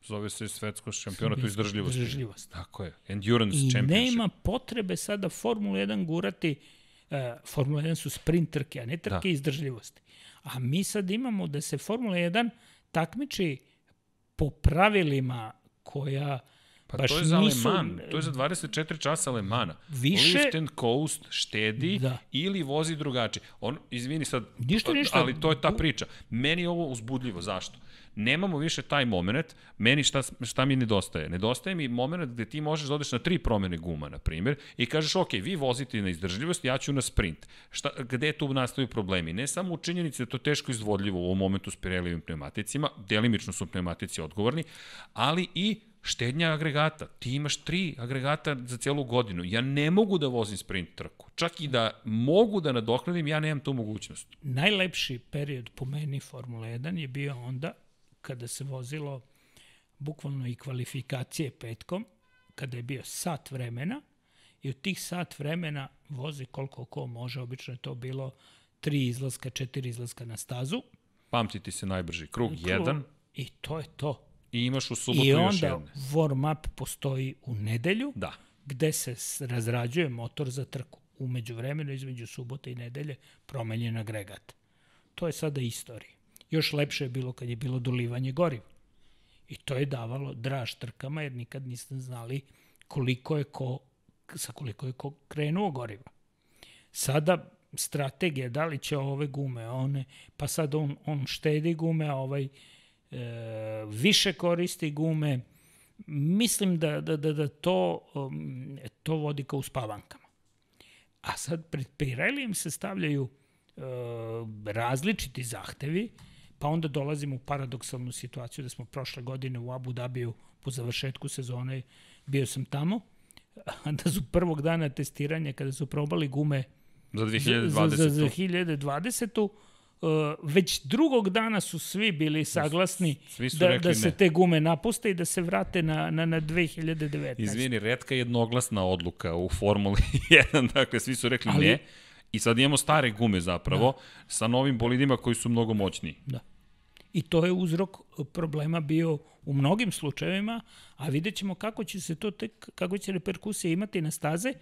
Speaker 1: Zove se svetsko šampionat u izdržljivosti.
Speaker 2: Izdržljivost.
Speaker 1: Tako je. Endurance
Speaker 2: I
Speaker 1: Championship.
Speaker 2: nema potrebe sada Formulu 1 gurati, uh, Formula 1 su sprint trke, a ne trke
Speaker 1: Da.
Speaker 2: izdržljivosti. A mi sad imamo da se Formula 1 takmiči po pravilima koja
Speaker 1: Pa
Speaker 2: baš
Speaker 1: to je za
Speaker 2: nisu...
Speaker 1: Aleman, to je za 24 časa Alemana.
Speaker 2: Više-
Speaker 1: Lift and coast, štedi
Speaker 2: Da.
Speaker 1: ili vozi drugačije. On, izvini sad,
Speaker 2: Ništa, ništa.
Speaker 1: ali to je ta priča. Meni je ovo uzbudljivo, zašto? Nemamo više taj moment, meni šta, šta mi nedostaje? Nedostaje mi moment gde ti možeš da odeš na tri promene guma, na primjer, i kažeš, ok, vi vozite na izdržljivost, ja ću na sprint. Šta, gde tu nastaju problemi? Ne samo u činjenici da to teško izvodljivo u ovom momentu s Pirelijevim pneumaticima, delimično su pneumatici odgovorni, ali i štednja agregata. Ti imaš tri agregata za celu godinu. Ja ne mogu da vozim sprint trku. Čak i da mogu da nadoknadim, ja nemam tu mogućnost.
Speaker 2: Najlepši period po meni Formula 1 je bio onda kada se vozilo bukvalno i kvalifikacije petkom, kada je bio sat vremena i od tih sat vremena vozi koliko ko može, obično je to bilo tri izlaska, četiri izlaska na stazu.
Speaker 1: Pamtiti se najbrži krug, jedan,
Speaker 2: I to je to.
Speaker 1: i imaš u subotu
Speaker 2: I
Speaker 1: još
Speaker 2: onda
Speaker 1: jedne.
Speaker 2: warm-up postoji u nedelju,
Speaker 1: Da.
Speaker 2: gde se razrađuje motor za trku. Umeđu vremenu, između subote i nedelje, promenjen agregat. To je sada istorija. Još lepše je bilo kad je bilo dolivanje goriva. I to je davalo draž trkama, jer nikad niste znali koliko je ko, sa koliko je ko krenuo goriva. Sada strategija, da li će ove gume, one, pa sad on, on štedi gume, a ovaj e, više koristi gume, mislim da, da, da, da to, um, to vodi ka uspavankama. A sad pred Pirelijem se stavljaju uh, različiti zahtevi, pa onda dolazimo u paradoksalnu situaciju da smo prošle godine u Abu Dhabiju po završetku sezone, bio sam tamo, da su prvog dana testiranja kada su probali gume
Speaker 1: Za
Speaker 2: za,
Speaker 1: 2020.
Speaker 2: za, za, za 2020. Uh, već drugog dana su svi bili saglasni
Speaker 1: Svi su
Speaker 2: da, da se
Speaker 1: ne.
Speaker 2: te gume napuste i da se vrate na, na, na 2019.
Speaker 1: Izvini, redka jednoglasna odluka u Formuli (laughs) 1, dakle svi su rekli
Speaker 2: Ali-
Speaker 1: ne. I sad imamo stare gume zapravo, da. sa novim bolidima koji su mnogo moćniji.
Speaker 2: Da. I to je uzrok problema bio u mnogim slučajevima, a vidjet ćemo kako će se to tek, kako će reperkusije imati na staze,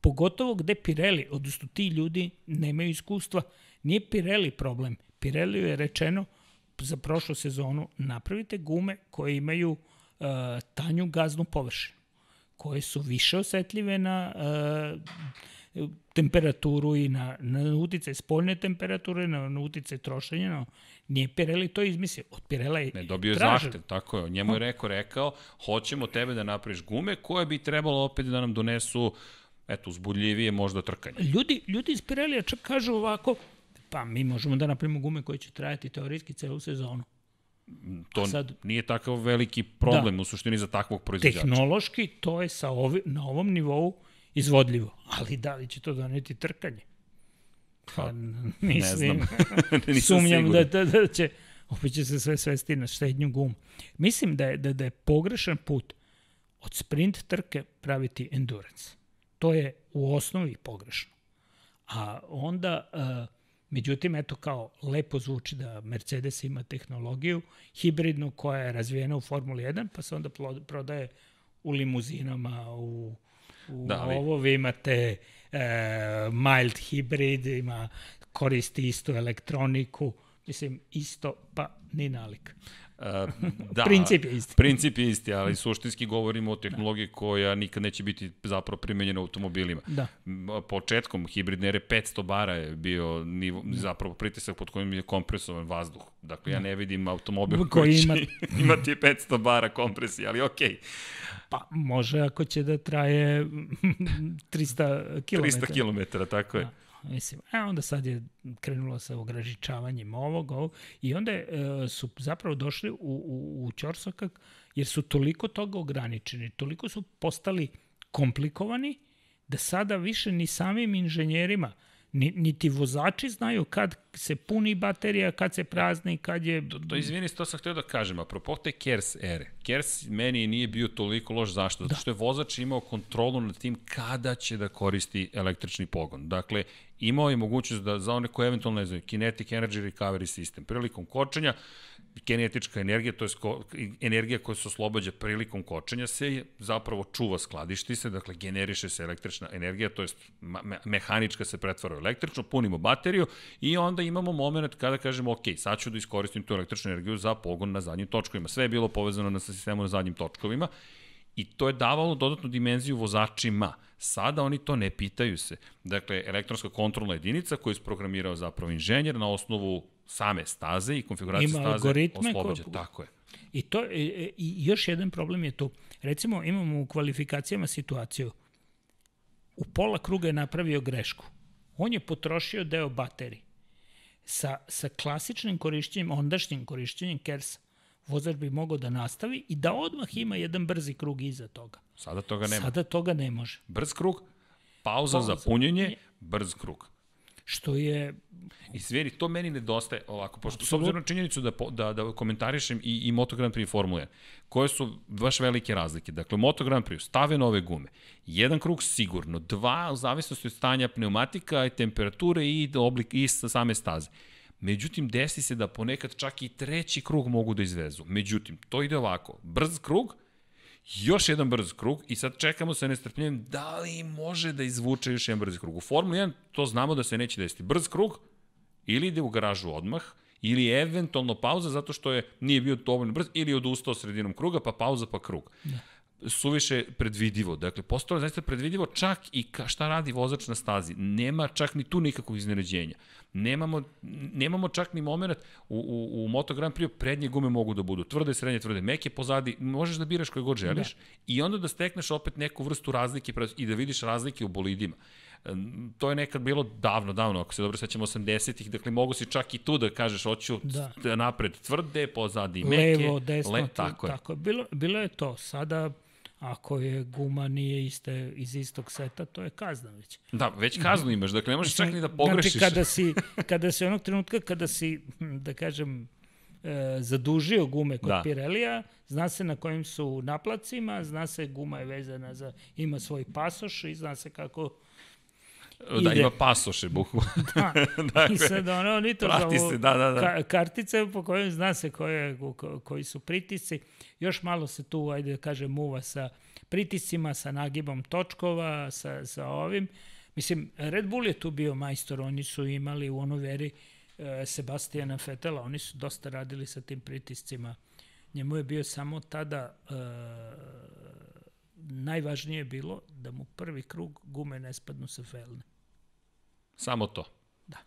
Speaker 2: pogotovo gde Pirelli, odnosno ti ljudi nemaju iskustva. Nije Pirelli problem. Pirelli je rečeno za prošlu sezonu napravite gume koje imaju uh, tanju gaznu površinu, koje su više osetljive na uh, temperaturu i na, na uticaj spoljne temperature, na, na uticaj trošenja. No, nije Pirelli to izmislio. Od Pirela je
Speaker 1: Ne, dobio je zahtev, tako je. Njemu je rekao, rekao, hoćemo tebe da napraviš gume koje bi trebalo opet da nam donesu eto, uzbudljivije možda trkanje.
Speaker 2: Ljudi, ljudi iz Pirelija čak kažu ovako, pa mi možemo da napravimo gume koje će trajati teorijski celu sezonu.
Speaker 1: To
Speaker 2: sad-
Speaker 1: nije takav veliki problem da. u suštini za takvog proizvođača.
Speaker 2: Tehnološki to je sa ovi, na ovom nivou izvodljivo, ali da li će to doneti trkanje? Pa, mislim,
Speaker 1: ne znam. (laughs) (laughs)
Speaker 2: Sumnjam da,
Speaker 1: siguran.
Speaker 2: da, da će, opet će se sve svesti na štednju guma. Mislim da je, da, da je pogrešan put od sprint trke praviti endurance. To je u osnovi pogrešno. A onda uh, Međutim, eto kao lepo zvuči da Mercedes ima tehnologiju hibridnu koja je razvijena u Formuli 1, pa se onda prodaje u limuzinama, u, u da, ali... ovo vi imate e, mild hibrid, ima koristi istu elektroniku, mislim isto pa ni nalik.
Speaker 1: Uh, da,
Speaker 2: princip je isti.
Speaker 1: Princip je isti, ali suštinski govorimo o tehnologiji da. koja nikad neće biti zapravo primenjena u automobilima.
Speaker 2: Da.
Speaker 1: Početkom hibridne ere 500 bara je bio nivo, da. zapravo pritisak pod kojim je kompresovan vazduh. Dakle, da. ja ne vidim automobil koji, koji ima... (laughs) imati 500 bara kompresije, ali okej. Okay.
Speaker 2: Pa može ako će da traje 300 km.
Speaker 1: 300 km, tako je. Da.
Speaker 2: Mislim, a onda sad je krenulo sa ograničavanjem ovog, ovog. I onda e, su zapravo došli u, u, u Ćorsokak jer su toliko toga ograničeni, toliko su postali komplikovani da sada više ni samim inženjerima niti vozači znaju kad se puni baterija, kad se prazni, kad je...
Speaker 1: To, to izvini, to sam htio da kažem, apropo te KERS ere. KERS meni nije bio toliko loš zašto? Zato da. što je vozač imao kontrolu nad tim kada će da koristi električni pogon. Dakle, imao je mogućnost da za one koje eventualno ne znaju, Kinetic Energy Recovery System, prilikom kočenja, kinetička energija, to je energija koja se oslobađa prilikom kočenja, se zapravo čuva, skladišti se, dakle generiše se električna energija, to je me mehanička se pretvara u električno, punimo bateriju i onda imamo moment kada kažemo, ok, sad ću da iskoristim tu električnu energiju za pogon na zadnjim točkovima. Sve je bilo povezano na sistemu na zadnjim točkovima i to je davalo dodatnu dimenziju vozačima. Sada oni to ne pitaju se. Dakle, elektronska kontrolna jedinica koju je isprogramirao zapravo inženjer na osnovu same staze i konfiguracije Ima staze oslobađa. Ko... Tako je.
Speaker 2: I, to, i, I još jedan problem je tu. Recimo, imamo u kvalifikacijama situaciju. U pola kruga je napravio grešku. On je potrošio deo baterije. Sa, sa klasičnim korišćenjem, ondašnjim korišćenjem Kersa, vozač bi mogao da nastavi i da odmah ima jedan brzi krug iza toga.
Speaker 1: Sada toga nema.
Speaker 2: Sada toga ne može.
Speaker 1: Brz krug, pauza, pauza. za punjenje, brz krug
Speaker 2: što je...
Speaker 1: I sveri, to meni nedostaje ovako, pošto s obzirom na činjenicu da, da, da komentarišem i, i Moto Grand Prix Formula 1, koje su baš velike razlike. Dakle, Moto Grand Prix stave nove gume, jedan krug sigurno, dva u zavisnosti od stanja pneumatika i temperature i oblik i same staze. Međutim, desi se da ponekad čak i treći krug mogu da izvezu. Međutim, to ide ovako, brz krug, još jedan brz krug i sad čekamo sa nestrpljenjem da li može da izvuče još jedan brz krug. U Formuli 1 to znamo da se neće desiti. Brz krug ili ide u garažu odmah, ili eventualno pauza zato što je nije bio dovoljno brz, ili odustao sredinom kruga, pa pauza pa krug. Da suviše predvidivo. Dakle, postalo je zaista predvidivo čak i ka, šta radi vozač na stazi. Nema čak ni tu nikakvog iznenađenja. Nemamo, nemamo čak ni moment u, u, u Moto Grand Prix prednje gume mogu da budu tvrde, srednje, tvrde, meke pozadi, možeš da biraš koje god želiš da. i onda da stekneš opet neku vrstu razlike i da vidiš razlike u bolidima. To je nekad bilo davno, davno, ako se dobro sećamo 80-ih, dakle mogu si čak i tu da kažeš hoću da. napred tvrde, pozadi meke.
Speaker 2: Levo, desno, le, tako, je. tako je. Bilo, bilo je to. Sada Ako je guma nije iste, iz istog seta, to je kazna već.
Speaker 1: Da, već kaznu (laughs) imaš, dakle ne možeš čak ni da pogrešiš.
Speaker 2: Znači, kada si, kada si onog trenutka, kada si, hm, da kažem, e, zadužio gume kod da. Pirelija, zna se na kojim su naplacima, zna se guma je vezana za, ima svoj pasoš i zna se kako
Speaker 1: Da, ima pasoše, buhu. (laughs)
Speaker 2: da, (laughs) dakle, i sad ono, oni to
Speaker 1: zovu se, da, da, da.
Speaker 2: Ka, kartice po kojoj zna se koje, ko, koji su pritisci. Još malo se tu, ajde da kažem, muva sa pritiscima, sa nagibom točkova, sa, sa ovim. Mislim, Red Bull je tu bio majstor, oni su imali u onoj veri e, Sebastijana Fetela, oni su dosta radili sa tim pritiscima. Njemu je bio samo tada e, najvažnije bilo da mu prvi krug gume ne spadnu sa felne.
Speaker 1: Samo to.
Speaker 2: Da.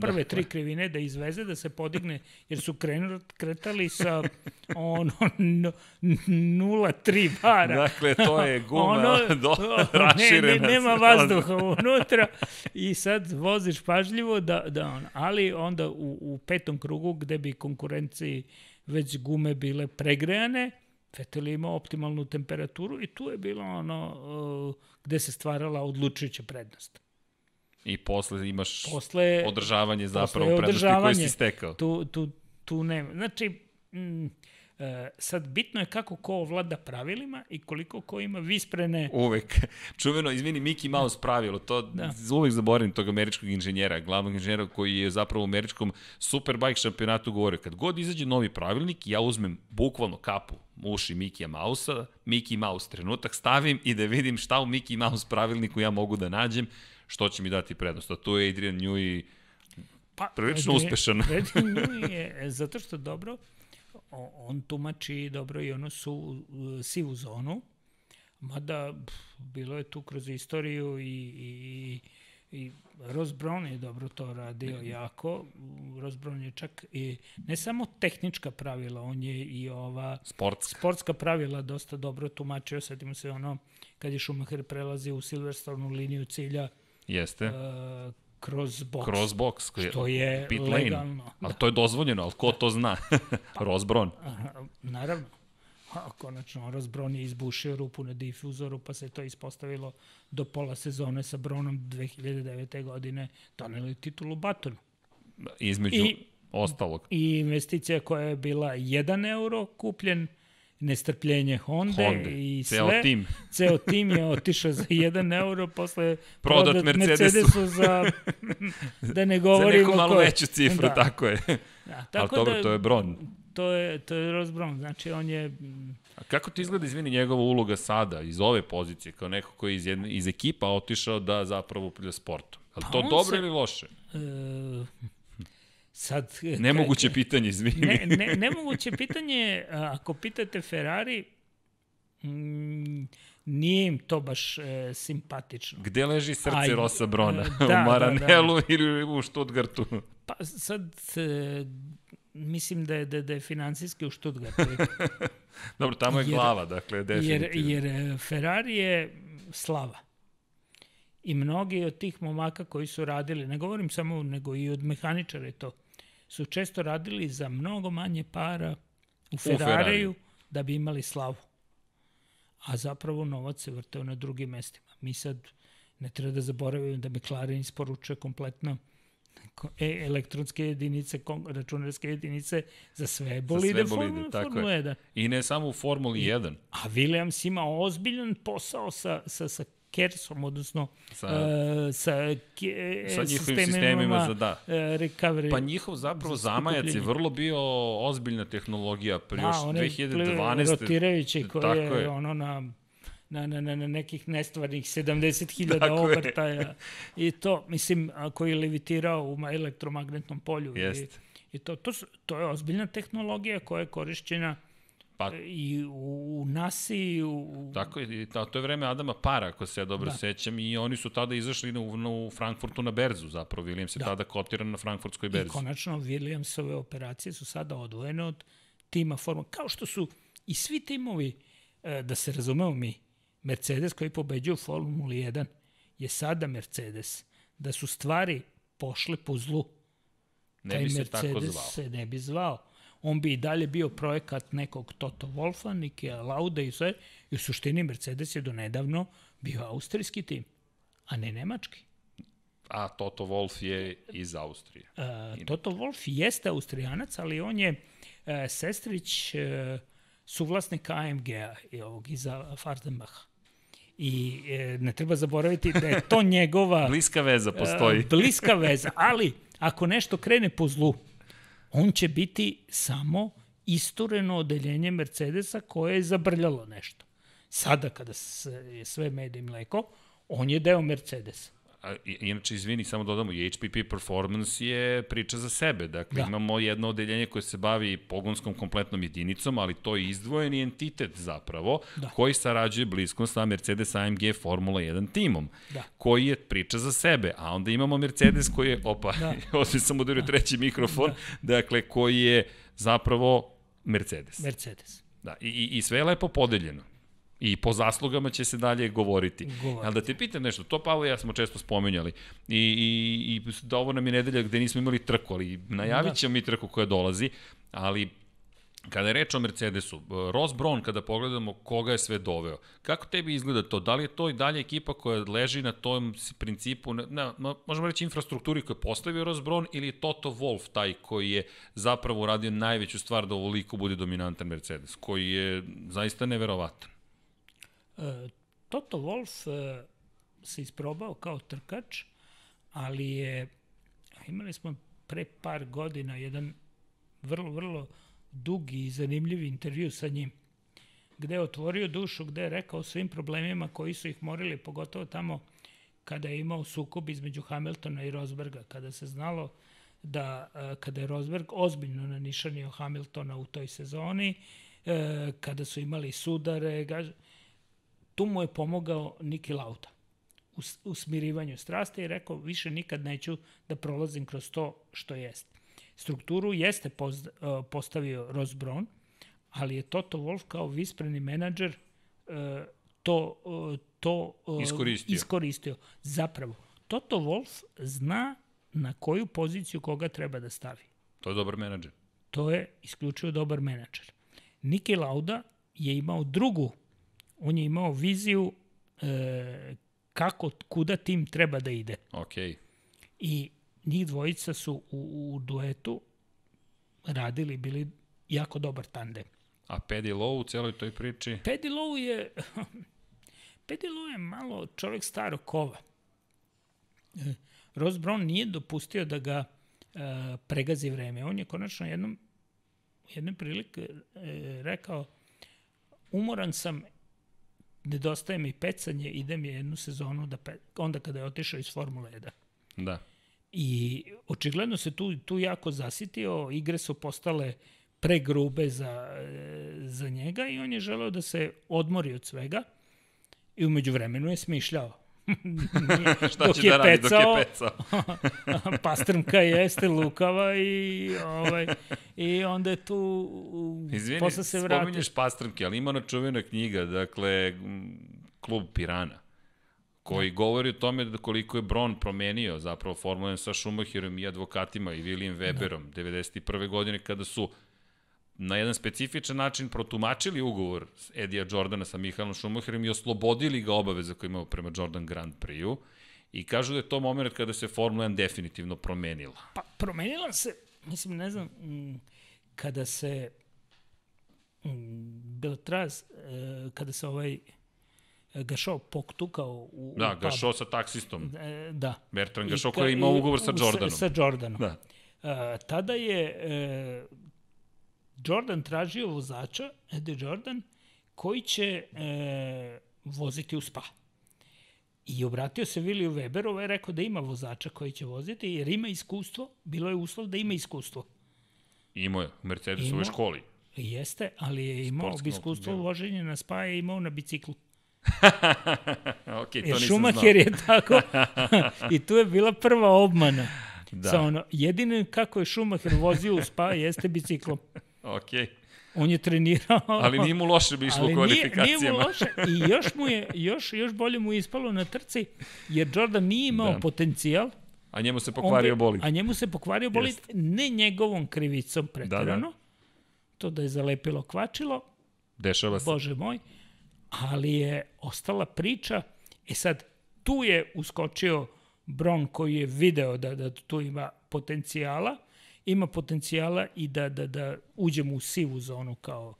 Speaker 2: Prve da, tri krivine da izveze, da se podigne, jer su krenuli, kretali sa (laughs) ono 0,3 bara.
Speaker 1: Dakle, to je (laughs) guma ono, (laughs) do, raširena.
Speaker 2: Ne, ne, nema vazduha unutra i sad voziš pažljivo, da, da on, ali onda u, u petom krugu gde bi konkurenciji već gume bile pregrejane, Vettel je imao optimalnu temperaturu i tu je bilo ono uh, gde se stvarala odlučujuća prednost.
Speaker 1: I posle imaš posle, održavanje zapravo posle prednosti koji si stekao.
Speaker 2: Tu, tu, tu nema. Znači, mm, sad, bitno je kako ko vlada pravilima i koliko ko ima visprene...
Speaker 1: Uvek. (laughs) Čuveno, izvini, Mickey Mouse pravilo, to da. uvek zaboravim tog američkog inženjera, glavnog inženjera koji je zapravo u američkom Superbike šampionatu govorio, kad god izađe novi pravilnik, ja uzmem bukvalno kapu uši Mickey Mouse-a, Mickey Mouse trenutak stavim i da vidim šta u Mickey Mouse pravilniku ja mogu da nađem, što će mi dati prednost. A tu je Adrian Newey pa, prilično uspešan. (laughs)
Speaker 2: Newey je, zato što dobro, on tumači dobro i ono su sivu zonu, mada pff, bilo je tu kroz istoriju i, i, i Ross Brown je dobro to radio jako. Ross Brown je čak i ne samo tehnička pravila, on je i ova
Speaker 1: sportska,
Speaker 2: sportska pravila dosta dobro tumačio. Setimo se ono kad je Schumacher prelazi u Silverstone liniju cilja.
Speaker 1: Jeste. Uh,
Speaker 2: kroz box.
Speaker 1: Kroz
Speaker 2: koji što je pit lane. legalno.
Speaker 1: Ali da. to je dozvoljeno, ali ko to zna? (laughs) pa, Rozbron.
Speaker 2: Naravno. A, konačno, Rozbron je izbušio rupu na difuzoru, pa se to ispostavilo do pola sezone sa Bronom 2009. godine doneli titulu Batonu.
Speaker 1: Između I, ostalog.
Speaker 2: I investicija koja je bila 1 euro kupljen, nestrpljenje Honda, Honda. i sve.
Speaker 1: Ceo tim. (laughs)
Speaker 2: Ceo tim je otišao za 1 euro, posle (laughs)
Speaker 1: prodat, prodat Mercedesu. Mercedesu
Speaker 2: za, (laughs) da ne govorimo... za
Speaker 1: neku malo veću cifru, da. tako je. Da, tako Ali dobro, da, to je Bron.
Speaker 2: To je, to je Ross Brown, znači on je...
Speaker 1: A kako ti izgleda, izvini, njegova uloga sada, iz ove pozicije, kao neko koji iz, jedne, iz ekipa otišao da zapravo upravlja sportom? Je pa to dobro se, ili loše? E,
Speaker 2: Sad, (laughs)
Speaker 1: nemoguće kaj, pitanje, izvini.
Speaker 2: Ne, ne, nemoguće pitanje, ako pitate Ferrari, mm, nije im to baš e, simpatično.
Speaker 1: Gde leži srce Aj, Rosa Brona? Da, (laughs) u Maranelu da, da. ili u Stuttgartu?
Speaker 2: Pa sad, e, mislim da je, da, da je financijski u Stuttgartu. (laughs)
Speaker 1: Dobro, tamo je jer, glava, dakle, definitivno.
Speaker 2: Jer, jer Ferrari je slava. I mnogi od tih momaka koji su radili, ne govorim samo, nego i od mehaničara je to, su često radili za mnogo manje para u, u Ferrariju da bi imali slavu. A zapravo novac se vrteo na drugim mestima. Mi sad ne treba da zaboravimo da McLaren isporučuje kompletno e, elektronske jedinice, računarske jedinice za sve bolide, za sve bolide Formula, tako Formula 1.
Speaker 1: I ne samo u Formuli 1.
Speaker 2: A Williams ima ozbiljan posao sa, sa, sa Kersom, odnosno sa, uh, sa, ke,
Speaker 1: sa njihovim sistemima, sistemima za da.
Speaker 2: Uh, recovery.
Speaker 1: Pa njihov zapravo za zamajac je vrlo bio ozbiljna tehnologija pre da, još 2012.
Speaker 2: Rotirajući koji je, je ono na na, na, na, na nekih nestvarnih 70.000 obrtaja i to, mislim, koji je levitirao u elektromagnetnom polju.
Speaker 1: Jest.
Speaker 2: I, i to, to, to je ozbiljna tehnologija koja je korišćena Pa, I u, u NASI, u...
Speaker 1: Tako je, to, to je vreme Adama Para, ako se ja dobro da. sećam, i oni su tada izašli na, u Frankfurtu na berzu, zapravo, Williams je da. tada kotiran na Frankfurtskoj berzi. I
Speaker 2: konačno, Williamsove operacije su sada odvojene od tima Forma, kao što su i svi timovi, e, da se razumemo mi, Mercedes koji pobeđuje u Formuli 1 je sada Mercedes. Da su stvari pošle po zlu,
Speaker 1: ne taj bi se
Speaker 2: Mercedes
Speaker 1: tako zvao.
Speaker 2: se ne bi zvao on bi i dalje bio projekat nekog Toto Wolfa, Nike Lauda i sve. I u suštini Mercedes je donedavno bio austrijski tim, a ne nemački.
Speaker 1: A Toto Wolf je iz Austrije.
Speaker 2: Uh, Toto Wolf jeste austrijanac, ali on je uh, sestrić uh, suvlasnika AMG-a i ovog iza Fardenbacha. I e, ne treba zaboraviti da je to njegova... (laughs)
Speaker 1: bliska veza postoji.
Speaker 2: E, bliska veza, ali ako nešto krene po zlu, on će biti samo istureno odeljenje Mercedesa koje je zabrljalo nešto. Sada kada se, je sve med i mleko, on je deo Mercedesa.
Speaker 1: A, inače, izvini, samo dodamo, HPP Performance je priča za sebe. Dakle, da. imamo jedno odeljenje koje se bavi pogonskom kompletnom jedinicom, ali to je izdvojeni entitet zapravo, da. koji sarađuje blisko sa Mercedes AMG Formula 1 timom, da. koji je priča za sebe. A onda imamo Mercedes koji je, opa, da. (laughs) ovdje sam udario da. treći mikrofon, da. dakle, koji je zapravo Mercedes.
Speaker 2: Mercedes.
Speaker 1: Da, i, i sve je lepo podeljeno. I po zaslugama će se dalje govoriti. govoriti. Ali da te pitam nešto, to Pavle ja smo često spomenjali. I, i, i da ovo nam je nedelja gde nismo imali trku, ali najavit da. ćemo da. mi trku koja dolazi, ali Kada je reč o Mercedesu, Ross Brown, kada pogledamo koga je sve doveo, kako tebi izgleda to? Da li je to i dalje ekipa koja leži na tom principu, na, na, možemo reći infrastrukturi koju je postavio Ross Brown ili je Toto Wolff taj koji je zapravo uradio najveću stvar da ovoliko bude dominantan Mercedes, koji je zaista neverovatan?
Speaker 2: E, Toto Wolff e, se isprobao kao trkač, ali je, imali smo pre par godina jedan vrlo, vrlo dugi i zanimljivi intervju sa njim, gde je otvorio dušu, gde je rekao svim problemima koji su ih morili, pogotovo tamo kada je imao sukob između Hamiltona i Rosberga, kada se znalo da e, kada je Rosberg ozbiljno nanišanio Hamiltona u toj sezoni, kada su imali sudare, tu mu je pomogao Niki Lauda u, u smirivanju strasti i rekao više nikad neću da prolazim kroz to što jeste. Strukturu jeste post, uh, postavio Ross Brown, ali je Toto Wolff kao vispreni menadžer uh, to, uh, to
Speaker 1: iskoristio.
Speaker 2: iskoristio. Zapravo, Toto Wolff zna na koju poziciju koga treba da stavi.
Speaker 1: To je dobar menadžer.
Speaker 2: To je isključivo dobar menadžer. Niki Lauda je imao drugu, on je imao viziju e, kako, kuda tim treba da ide.
Speaker 1: Okay.
Speaker 2: I njih dvojica su u, u duetu radili, bili jako dobar tandem.
Speaker 1: A Paddy Lowe u celoj toj priči?
Speaker 2: Paddy Lowe je... (laughs) Paddy Lowe je malo čovjek staro kova. Ross Brown nije dopustio da ga uh, pregazi vreme. On je konačno jednom jednom prilike uh, rekao umoran sam nedostaje mi pecanje, idem je jednu sezonu da pe, onda kada je otišao iz Formule 1.
Speaker 1: Da.
Speaker 2: I očigledno se tu, tu jako zasitio, igre su postale pregrube za, za njega i on je želeo da se odmori od svega i umeđu vremenu je smišljao. (laughs)
Speaker 1: Šta dok će je da radi pecao, dok je pecao? (laughs)
Speaker 2: pastrmka jeste lukava i, ovaj, i onda je tu
Speaker 1: Izvini, posle se vrati. spominješ pastrmke, ali ima ona čuvena knjiga, dakle, klub Pirana koji da. govori o tome da koliko je Bron promenio zapravo Formula sa Schumacherom i advokatima i William Weberom da. 91. godine kada su na jedan specifičan način protumačili ugovor Edija Jordana sa Mihaelom Schumacherom i oslobodili ga obaveza koje imao prema Jordan Grand Prix-u i kažu da je to moment kada se Formula 1 definitivno promenila.
Speaker 2: Pa promenila se, mislim, ne znam, kada se Beltraz, e, kada se ovaj Gašo poktukao u
Speaker 1: Da, Gašo sa taksistom.
Speaker 2: E, da.
Speaker 1: Bertrand Gašo koji je imao ugovor sa Jordanom.
Speaker 2: Sa, sa Jordanom. Da. Tada je Jordan tražio vozača, Eddie Jordan, koji će uh, voziti u spa. I obratio se Williju Weberu, ovaj je rekao da ima vozača koji će voziti, jer ima iskustvo, bilo je uslov da ima iskustvo.
Speaker 1: Imao je, u Mercedesovoj školi.
Speaker 2: Jeste, ali je imao iskustvo voženja na spa je imao na biciklu. (laughs)
Speaker 1: ok, to Jer nisam
Speaker 2: Schumacher je tako. (laughs) I tu je bila prva obmana. Da. Sa ono, jedino kako je Schumacher vozio u spa jeste biciklom.
Speaker 1: Ok.
Speaker 2: On je trenirao.
Speaker 1: Ali nije mu loše bi išlo u kvalifikacijama.
Speaker 2: Nije, nije mu loše i još, mu je, još, još bolje mu je ispalo na trci, jer Jordan nije imao da. potencijal.
Speaker 1: A njemu se pokvario bolid.
Speaker 2: A njemu se pokvario bolid, Jest. ne njegovom krivicom pretirano. Da, da. To da je zalepilo kvačilo.
Speaker 1: Dešava se.
Speaker 2: Bože moj ali je ostala priča. E sad, tu je uskočio Bron koji je video da, da tu ima potencijala, ima potencijala i da, da, da uđemo u sivu zonu kao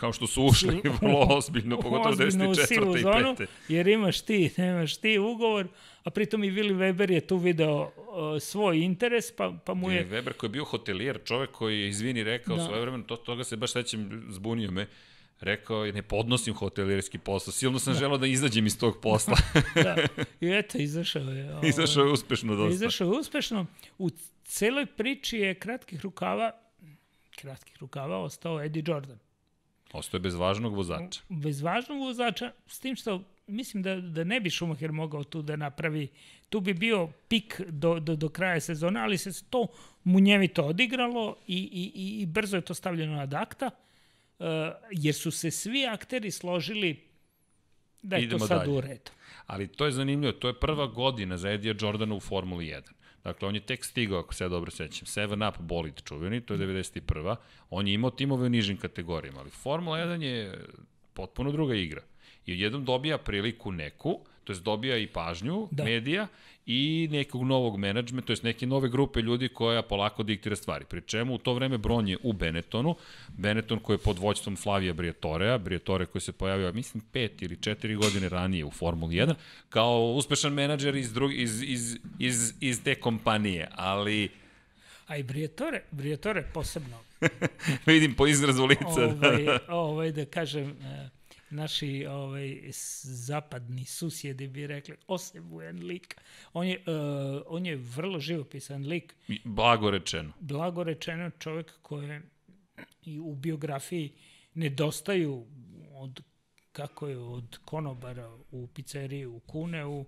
Speaker 1: kao što su ušli vrlo ozbiljno, pogotovo 94. i 5.
Speaker 2: Jer imaš ti, nemaš ti ugovor, a pritom i Willi Weber je tu video uh, svoj interes, pa, pa mu je...
Speaker 1: Weber koji je bio hotelijer, čovek koji je, izvini, rekao da. svoje vremena, to, toga se baš sećam, zbunio me, rekao je ne podnosim hotelirski posao, silno sam da. želao da izađem iz tog posla. (laughs)
Speaker 2: da, (laughs) i eto, izašao je.
Speaker 1: Ovo, izašao je uspešno dosta.
Speaker 2: Izašao je uspešno. U celoj priči je kratkih rukava, kratkih rukava ostao Eddie Jordan.
Speaker 1: Ostao je bez važnog vozača.
Speaker 2: Bez važnog vozača, s tim što mislim da, da ne bi Schumacher mogao tu da napravi, tu bi bio pik do, do, do kraja sezone, ali se to munjevito odigralo i, i, i brzo je to stavljeno na dakta. Uh, jer su se svi akteri složili Da je to
Speaker 1: idemo
Speaker 2: sad
Speaker 1: dalje.
Speaker 2: u redu.
Speaker 1: Ali to je zanimljivo, to je prva godina za Edija Jordana u Formuli 1. Dakle, on je tek stigao, ako se ja dobro sećam, Seven Up bolid čuveni, to je 91. On je imao timove u nižim kategorijama, ali Formula 1 je potpuno druga igra. I jednom dobija priliku neku, to jest dobija i pažnju da. Medija i nekog novog menadžmenta, to jest neke nove grupe ljudi koja polako diktira stvari. Pri čemu u to vreme Bron je u Benettonu, Benetton koji je pod voćstvom Flavija Briatorea, Briatore koji se pojavio, mislim, pet ili četiri godine ranije u Formuli 1, kao uspešan menadžer iz, drug, iz, iz, iz, iz te kompanije, ali
Speaker 2: A i Briatore, Briatore posebno. (laughs)
Speaker 1: vidim po izrazu lica.
Speaker 2: ovaj,
Speaker 1: da.
Speaker 2: ovaj, da kažem, e, naši ovaj, zapadni susjedi bi rekli, osebujen lik. On je, uh, on je vrlo živopisan lik,
Speaker 1: Blago rečeno.
Speaker 2: blago rečeno čovjek koje i u biografiji nedostaju od kako je od konobara u pizzeriji u Kuneu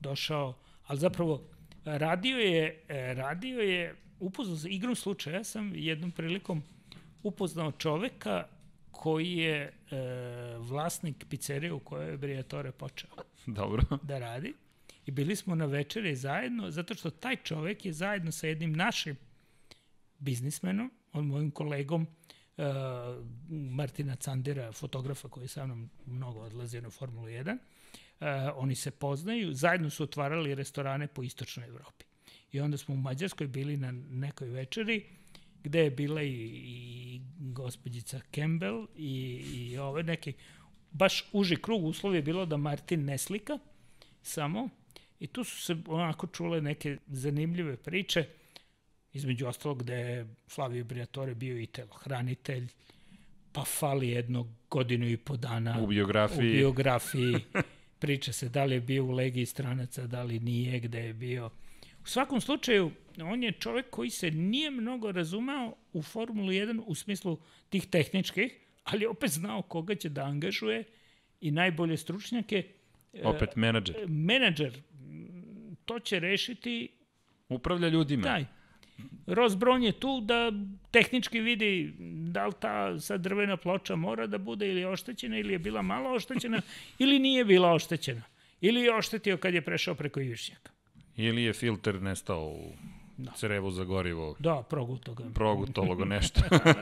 Speaker 2: došao, ali zapravo radio je, e, radio je, upoznao se igrom slučaja, ja sam jednom prilikom upoznao čoveka koji je e, vlasnik pizzerije u kojoj je Briatore počeo (laughs)
Speaker 1: Dobro.
Speaker 2: da radi. I bili smo na večeri zajedno, zato što taj čovek je zajedno sa jednim našim biznismenom, on mojim kolegom uh, Martina Candera, fotografa koji je sa mnom mnogo odlazio na Formulu 1, uh, oni se poznaju, zajedno su otvarali restorane po istočnoj Evropi. I onda smo u Mađarskoj bili na nekoj večeri, gde je bila i, i gospođica Campbell i, i ove neki, baš uži krug uslov je bilo da Martin ne slika, samo, i tu su se onako čule neke zanimljive priče, između ostalog gde je Flavio Briatore bio i telohranitelj, pa fali jedno godinu i po dana
Speaker 1: U biografiji.
Speaker 2: u biografiji priča se da li je bio u legiji stranaca, da li nije, gde je bio. U svakom slučaju, on je čovek koji se nije mnogo razumeo u Formulu 1 u smislu tih tehničkih, ali opet znao koga će da angažuje i najbolje stručnjake.
Speaker 1: Opet menadžer.
Speaker 2: Menadžer, m, to će rešiti
Speaker 1: Upravlja ljudima.
Speaker 2: taj. Ross Brown je tu da tehnički vidi da li ta sad drvena ploča mora da bude ili oštećena ili je bila malo oštećena ili nije bila oštećena. Ili je oštetio kad je prešao preko Ivišnjaka.
Speaker 1: Ili je filter nestao u crevu za gorivo.
Speaker 2: Da, proguto ga.
Speaker 1: Progutalo ga (laughs) nešto.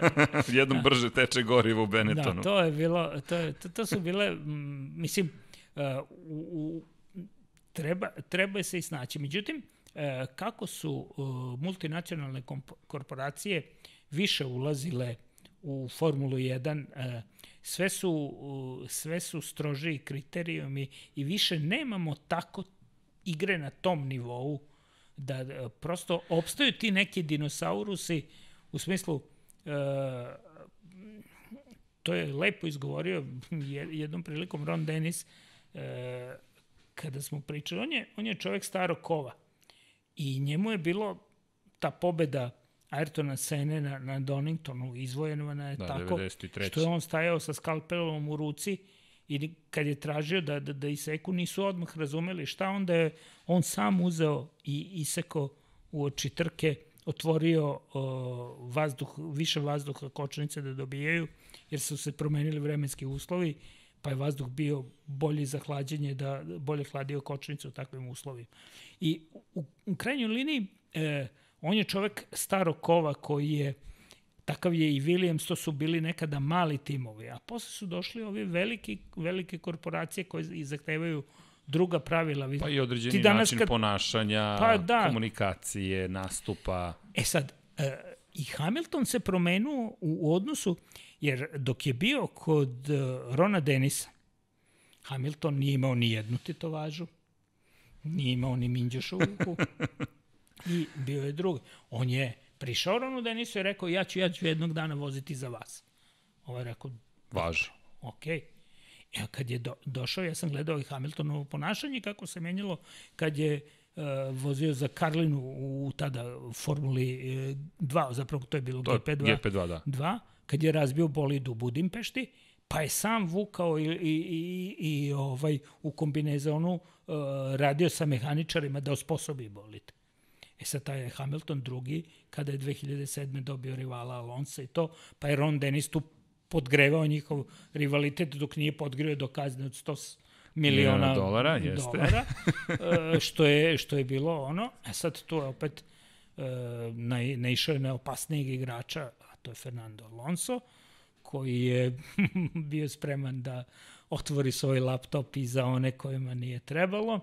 Speaker 1: (laughs) Jednom brže teče gorivo u Benettonu.
Speaker 2: Da, to je bilo, to, je, to, to su bile, mm, mislim, uh, u, u, treba, treba se i snaći. Međutim, uh, kako su uh, multinacionalne korporacije više ulazile u Formulu 1, uh, sve su, sve su strožiji kriterijumi i više nemamo tako igre na tom nivou da uh, prosto opstaju ti neki dinosaurusi u smislu uh, to je lepo izgovorio je- jednom prilikom Ron Dennis e, kada smo pričali. On je, on je čovjek starog kova i njemu je bilo ta pobeda Ayrtona Sene na, na Doningtonu izvojena je
Speaker 1: Da,
Speaker 2: tako
Speaker 1: 93..
Speaker 2: što je on stajao sa skalpelom u ruci i kad je tražio da, da, da iseku nisu odmah razumeli šta, onda je on sam uzeo i iseko u oči trke, otvorio o, vazduh, više vazduha kočnice da dobijaju, jer su se promenili vremenski uslovi, pa je vazduh bio bolji za hlađenje, da bolje hladio kočnicu u takvim uslovima. I u, u krajnjoj liniji, e, on je čovek starog kova koji je Takav je i Williams, to su bili nekada mali timovi, a posle su došli ove velike, velike korporacije koje i zahtevaju druga pravila. Vi-
Speaker 1: Pa i određeni
Speaker 2: Ti danas
Speaker 1: način
Speaker 2: kad-
Speaker 1: ponašanja,
Speaker 2: Pa da.
Speaker 1: komunikacije, nastupa.
Speaker 2: E sad, e, i Hamilton se promenuo u odnosu, jer dok je bio kod e, Rona Denisa, Hamilton nije imao ni jednu tetovažu, nije imao ni minđoš u ruku (laughs) i bio je drugi. On je prišao Ronu Denisu i rekao, ja ću, ja ću jednog dana voziti za vas. Ovo je rekao,
Speaker 1: Važi.
Speaker 2: ok. Ja kad je do, došao, ja sam gledao i Hamiltonovo ponašanje, kako se menjalo kad je uh, vozio za Karlinu u tada Formuli uh, 2, zapravo to je bilo
Speaker 1: To je
Speaker 2: GP2,
Speaker 1: GP2, da.
Speaker 2: 2, kad je razbio bolid u Budimpešti, pa je sam vukao i, i, i, i ovaj, u kombinezonu uh, radio sa mehaničarima da osposobi bolid. E sad taj je Hamilton drugi, kada je 2007. dobio rivala Alonso i to, pa je Ron Dennis tu podgrevao njihov rivalitet dok nije podgreo do kazne od 100, miliona
Speaker 1: Miliona dolara, jeste.
Speaker 2: dolara, (laughs) e, što, je, što je bilo ono. E sad tu je opet e, nai- naišao je na opasnijeg igrača, a to je Fernando Alonso, koji je (laughs) bio spreman da otvori svoj laptop i za one kojima nije trebalo.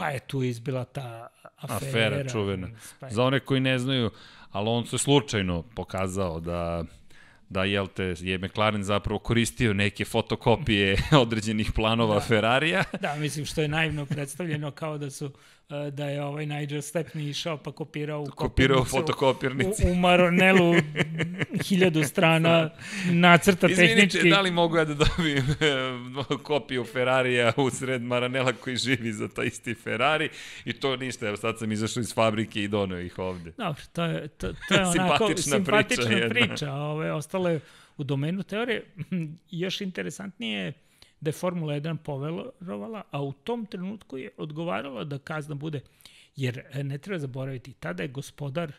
Speaker 2: Pa je tu izbila ta afera.
Speaker 1: Afera čuvena. Za one koji ne znaju, Alonso je slučajno pokazao da da jel te, je McLaren zapravo koristio neke fotokopije (laughs) određenih planova da. Ferrarija.
Speaker 2: Da, mislim što je naivno predstavljeno kao da su da je ovaj Nigel Stepney išao pa kopirao u
Speaker 1: Kopirao fotokopirnici.
Speaker 2: u, u Maronelu hiljadu strana (laughs) nacrta
Speaker 1: Izvinite,
Speaker 2: tehnički.
Speaker 1: da li mogu ja da dobijem e, kopiju Ferrarija u sred Maranela koji živi za taj isti Ferrari i to ništa, evo sad sam izašao iz fabrike i doneo ih ovde.
Speaker 2: Dobro, to je, to, to je (laughs) onako
Speaker 1: Simpatična
Speaker 2: simpatična
Speaker 1: priča jedna.
Speaker 2: priča. Ove, ostalo je u domenu teorije. Još interesantnije je da je Formula 1 poverovala, a u tom trenutku je odgovarala da kazna bude, jer e, ne treba zaboraviti, tada je gospodar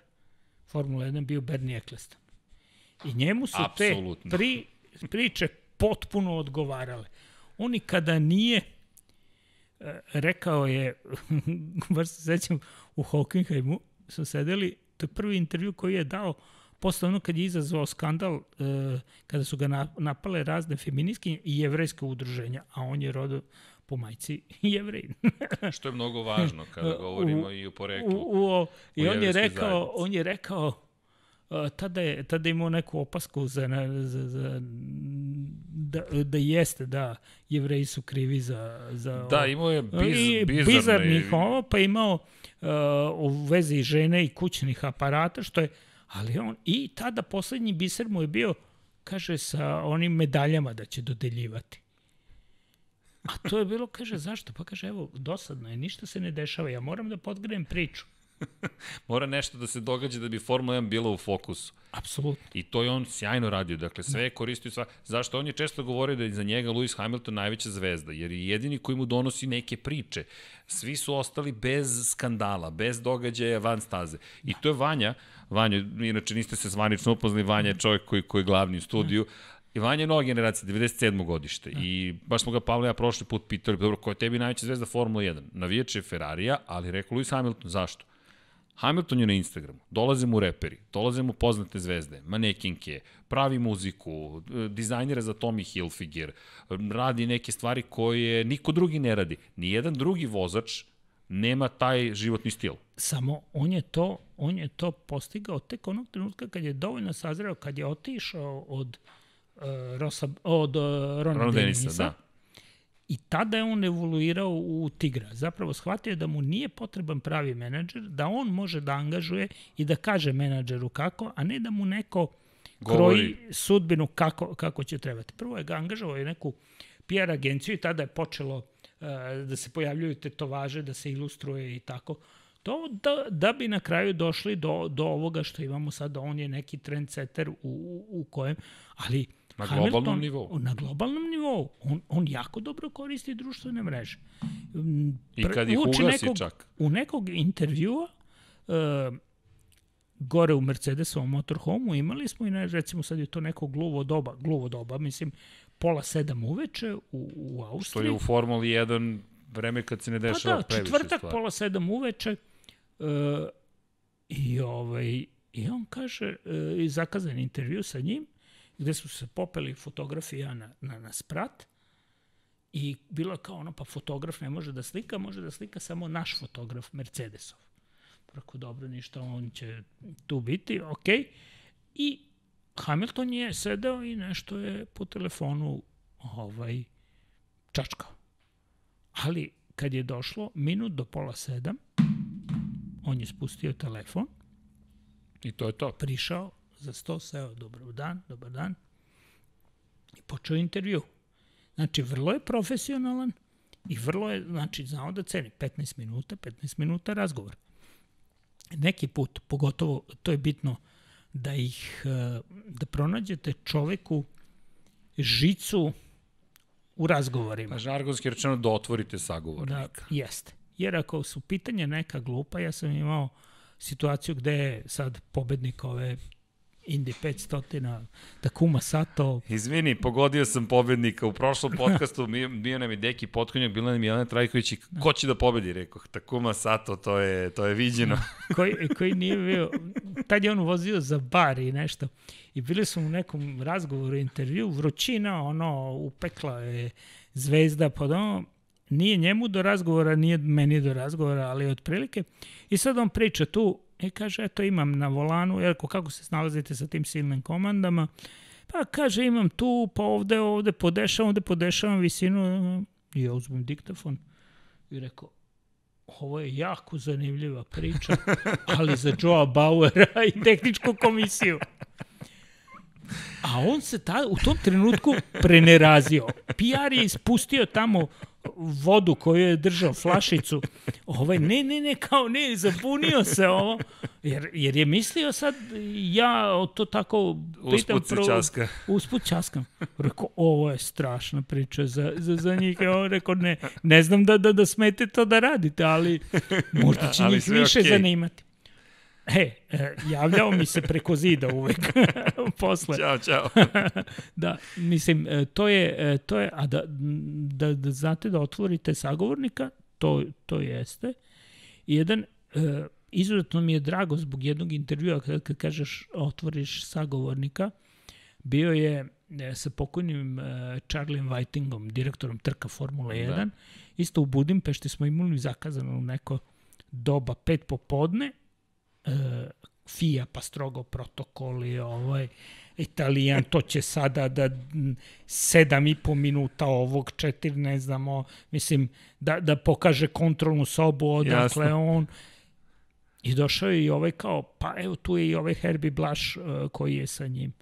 Speaker 2: Formula 1 bio Bernie Eccleston. I njemu su
Speaker 1: Apsolutno.
Speaker 2: te pri, priče potpuno odgovarale. On i kada nije e, rekao je, (laughs) baš se sećam, u Hockenheimu su sedeli, to je prvi intervju koji je dao posle ono kad je izazvao skandal, e, kada su ga na, napale razne feministke i jevrejske udruženja, a on je rodo po majci (laughs) jevrej. (laughs)
Speaker 1: Što je mnogo važno kada govorimo i o poreklu.
Speaker 2: U, u, o, I
Speaker 1: u
Speaker 2: on je rekao,
Speaker 1: zajednici.
Speaker 2: on je rekao, a, tada je, tada je imao neku opasku za, za, za da, da jeste, da, jevreji su krivi za... za
Speaker 1: Da, imao je biz,
Speaker 2: I
Speaker 1: bizarne...
Speaker 2: bizarnih ovo, pa imao uh, u vezi žene i kućnih aparata, što je, ali on, i tada poslednji biser mu je bio, kaže, sa onim medaljama da će dodeljivati. A to je bilo, kaže, zašto? Pa kaže, evo, dosadno je, ništa se ne dešava, ja moram da podgrem priču. (laughs)
Speaker 1: Mora nešto da se događa da bi Formula 1 bila u fokusu.
Speaker 2: Apsolutno.
Speaker 1: I to je on sjajno radio. Dakle, sve je koristio sva... Zašto? On je često govorio da je za njega Lewis Hamilton najveća zvezda, jer je jedini koji mu donosi neke priče. Svi su ostali bez skandala, bez događaja van staze. I to je Vanja, Vanja, inače niste se zvanično upoznali, Vanja je čovjek koji, koji je glavni u studiju, I Vanja je nova generacija, 97. godište. I baš smo ga Pavle ja prošli put pitali, dobro, ko je tebi najveća zvezda Formula 1? Navijač je Ferrarija, ali rekao Lewis Hamilton, zašto? Hamilton je na Instagramu, dolaze mu reperi, dolaze mu poznate zvezde, manekinke, pravi muziku, e, dizajnira za Tommy Hilfiger, radi neke stvari koje niko drugi ne radi. Nijedan drugi vozač nema taj životni stil.
Speaker 2: Samo on je to, on je to postigao tek onog trenutka kad je dovoljno sazreo, kad je otišao od uh, Rosa, od uh, Rona,
Speaker 1: Ron
Speaker 2: Denisa,
Speaker 1: Denisa, da.
Speaker 2: I tada je on evoluirao u tigra. Zapravo shvatio je da mu nije potreban pravi menadžer, da on može da angažuje i da kaže menadžeru kako, a ne da mu neko
Speaker 1: Govori.
Speaker 2: kroji sudbinu kako, kako će trebati. Prvo je ga angažovao je neku PR agenciju i tada je počelo da se pojavljuju tetovaže, da se ilustruje i tako. To da, da bi na kraju došli do, do ovoga što imamo sada, on je neki trendsetter u, u, u kojem, ali
Speaker 1: Na
Speaker 2: Hamilton-
Speaker 1: globalnom nivou.
Speaker 2: Na globalnom nivou. On, on jako dobro koristi društvene mreže.
Speaker 1: I kad ih ugasi
Speaker 2: nekog,
Speaker 1: čak.
Speaker 2: U nekog intervjua uh, gore u Mercedesovom motorhomu imali smo i ne, recimo sad je to neko gluvo doba, gluvo doba, mislim pola sedam uveče u, u Austriji.
Speaker 1: je u Formuli 1 vreme kad se ne
Speaker 2: Pa
Speaker 1: dešava
Speaker 2: da,
Speaker 1: previše
Speaker 2: četvrtak,
Speaker 1: stvari.
Speaker 2: pola sedam uveče. Uh, I, ovaj, I on kaže, uh, i zakazan intervju sa njim, gde su se popeli fotografija na, na, na sprat i bilo kao ono, pa fotograf ne može da slika, može da slika samo naš fotograf Mercedesov. Prako dobro, ništa, on će tu biti, ok. I Hamilton je sedeo i nešto je po telefonu ovaj, čačkao. Ali kad je došlo minut do pola sedam, on je spustio telefon,
Speaker 1: I to je to.
Speaker 2: prišao za sto, seo, dobar dan, dobar dan, i počeo intervju. Znači, vrlo je profesionalan i vrlo je, znači, znao da ceni 15 minuta, 15 minuta razgovor. Neki put, pogotovo, to je bitno da ih, eh, da pronađete čoveku žicu u razgovorima.
Speaker 1: Pa žargonski rečeno da otvorite
Speaker 2: Da,
Speaker 1: sagovornika.
Speaker 2: jeste. Jer ako su pitanja neka glupa, ja sam imao situaciju gde je sad pobednik ove Indy 500, Takuma Sato.
Speaker 1: Izvini, pogodio sam pobednika. U prošlom podcastu bio nam je Deki Potkonjak, bila nam je Jelena Trajković i ko će da pobedi, rekao. Takuma Sato, to je, to je viđeno.
Speaker 2: koji, koji nije bio, tad je on vozio za bar i nešto. I bili smo u nekom razgovoru, intervju, vrućina, ono, upekla je zvezda pod ono, nije njemu do razgovora, nije meni do razgovora, ali otprilike. I sad on priča tu, I kaže, eto imam na volanu, Jerko, kako se snalazite sa tim silnim komandama? Pa kaže, imam tu, pa ovde, ovde podešavam, ovde podešavam visinu. I ja uzmem diktafon i rekao, ovo je jako zanimljiva priča, ali za Joa Bauera i tehničku komisiju. A on se ta, u tom trenutku prenerazio. PR je ispustio tamo vodu koju je držao, flašicu. Ovaj, ne, ne, ne, kao ne, zabunio se ovo. Jer, jer je mislio sad, ja to tako
Speaker 1: pitam. Usput se časka.
Speaker 2: Usput časkam. Rekao, ovo je strašna priča za, za, za njih. Ja rekao, ne, ne znam da, da, da smete to da radite, ali možda će ali njih više okay. zanimati. E, e, javljao mi se preko zida uvek (laughs) posle.
Speaker 1: Ćao, čao. (laughs)
Speaker 2: da, mislim, e, to je, e, to je a da, da, da znate da otvorite sagovornika, to, to jeste. I jedan, izuzetno mi je drago zbog jednog intervjua kad, kad kažeš otvoriš sagovornika, bio je sa pokojnim Charlie Whitingom, direktorom trka Formula 1. Da. Isto u Budimpešti smo imali zakazano neko doba pet popodne FIA pa strogo protokoli, ovaj, Italijan, to će sada da sedam i po minuta ovog, četiri, ne znamo, mislim, da, da pokaže kontrolnu sobu odakle Jasno. on. I došao je i ovaj kao, pa evo tu je i ovaj Herbie Blaš uh, koji je sa njim.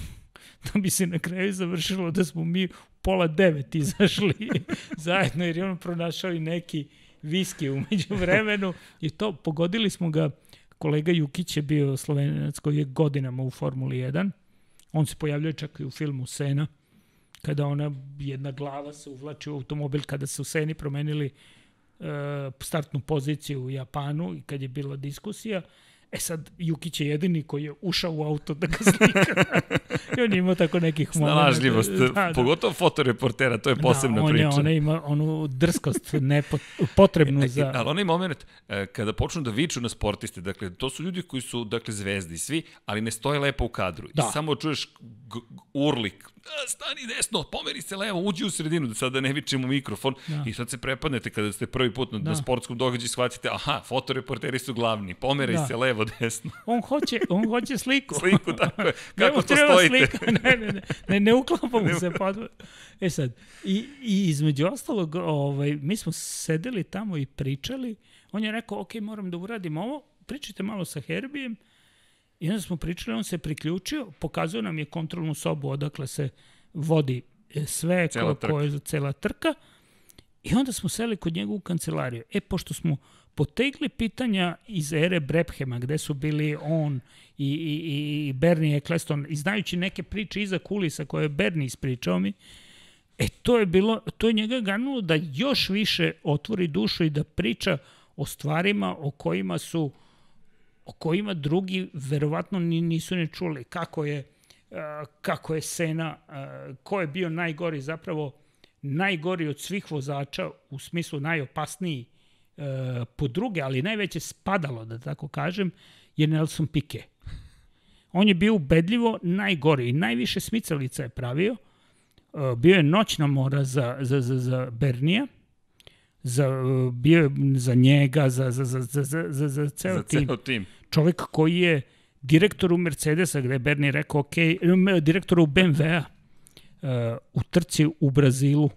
Speaker 2: (laughs) da bi se na kraju završilo da smo mi pola devet izašli (laughs) zajedno, jer je on pronašao i neki viski umeđu vremenu i to pogodili smo ga kolega Jukić je bio slovenac koji je godinama u Formuli 1. On se pojavljuje čak i u filmu Sena, kada ona jedna glava se uvlači u automobil, kada su Seni promenili uh, startnu poziciju u Japanu i kad je bila diskusija, E sad, Jukić je jedini koji je ušao u auto da ga slika. I on ima tako nekih momenta.
Speaker 1: Snalažljivost, da, da. pogotovo fotoreportera, to je da, posebna
Speaker 2: da, on
Speaker 1: priča.
Speaker 2: Je, ona ima onu drskost nepot, potrebnu e, e, za...
Speaker 1: Ali onaj moment, e, kada počnu da viču na sportiste, dakle, to su ljudi koji su, dakle, zvezdi svi, ali ne stoje lepo u kadru. Da. I samo čuješ urlik, stani desno, pomeri se levo, uđi u sredinu, da sada ne vičemo mikrofon da. i sad se prepadnete kada ste prvi put na, da. na sportskom događaju shvatite, aha, fotoreporteri su glavni, pomeraj da. se levo, desno. (laughs)
Speaker 2: On hoće, on hoće sliku.
Speaker 1: sliku, tako je. (laughs) Kako to stojite? Slika.
Speaker 2: Ne, ne, ne, ne, ne uklapamo se pod... E sad, i, i između ostalog, ovaj, mi smo sedeli tamo i pričali, on je rekao, ok, moram da uradim ovo, pričajte malo sa Herbijem, I onda smo pričali, on se priključio, pokazao nam je kontrolnu sobu odakle se vodi e, sve, cela ko, ko je cela trka. I onda smo seli kod njega u kancelariju. E, pošto smo potegli pitanja iz ere Brephema, gde su bili on i, i, i Bernie Eccleston, i znajući neke priče iza kulisa koje je Bernie ispričao mi, e, to je, bilo, to je njega ganulo da još više otvori dušu i da priča o stvarima o kojima su o kojima drugi verovatno nisu ne čuli. Kako je, kako je Sena, ko je bio najgori, zapravo najgori od svih vozača, u smislu najopasniji po druge, ali najveće spadalo, da tako kažem, je Nelson Piquet. On je bio ubedljivo najgori i najviše smicalica je pravio. Bio je noćna mora za, za, za, za Bernija, za, bio za njega, za, za, za, za, za, za, za ceo
Speaker 1: za
Speaker 2: tim.
Speaker 1: Ceo tim.
Speaker 2: Čovek koji je direktor u Mercedesa, gde je Bernie rekao, ok, direktor u BMW-a uh, u trci u Brazilu,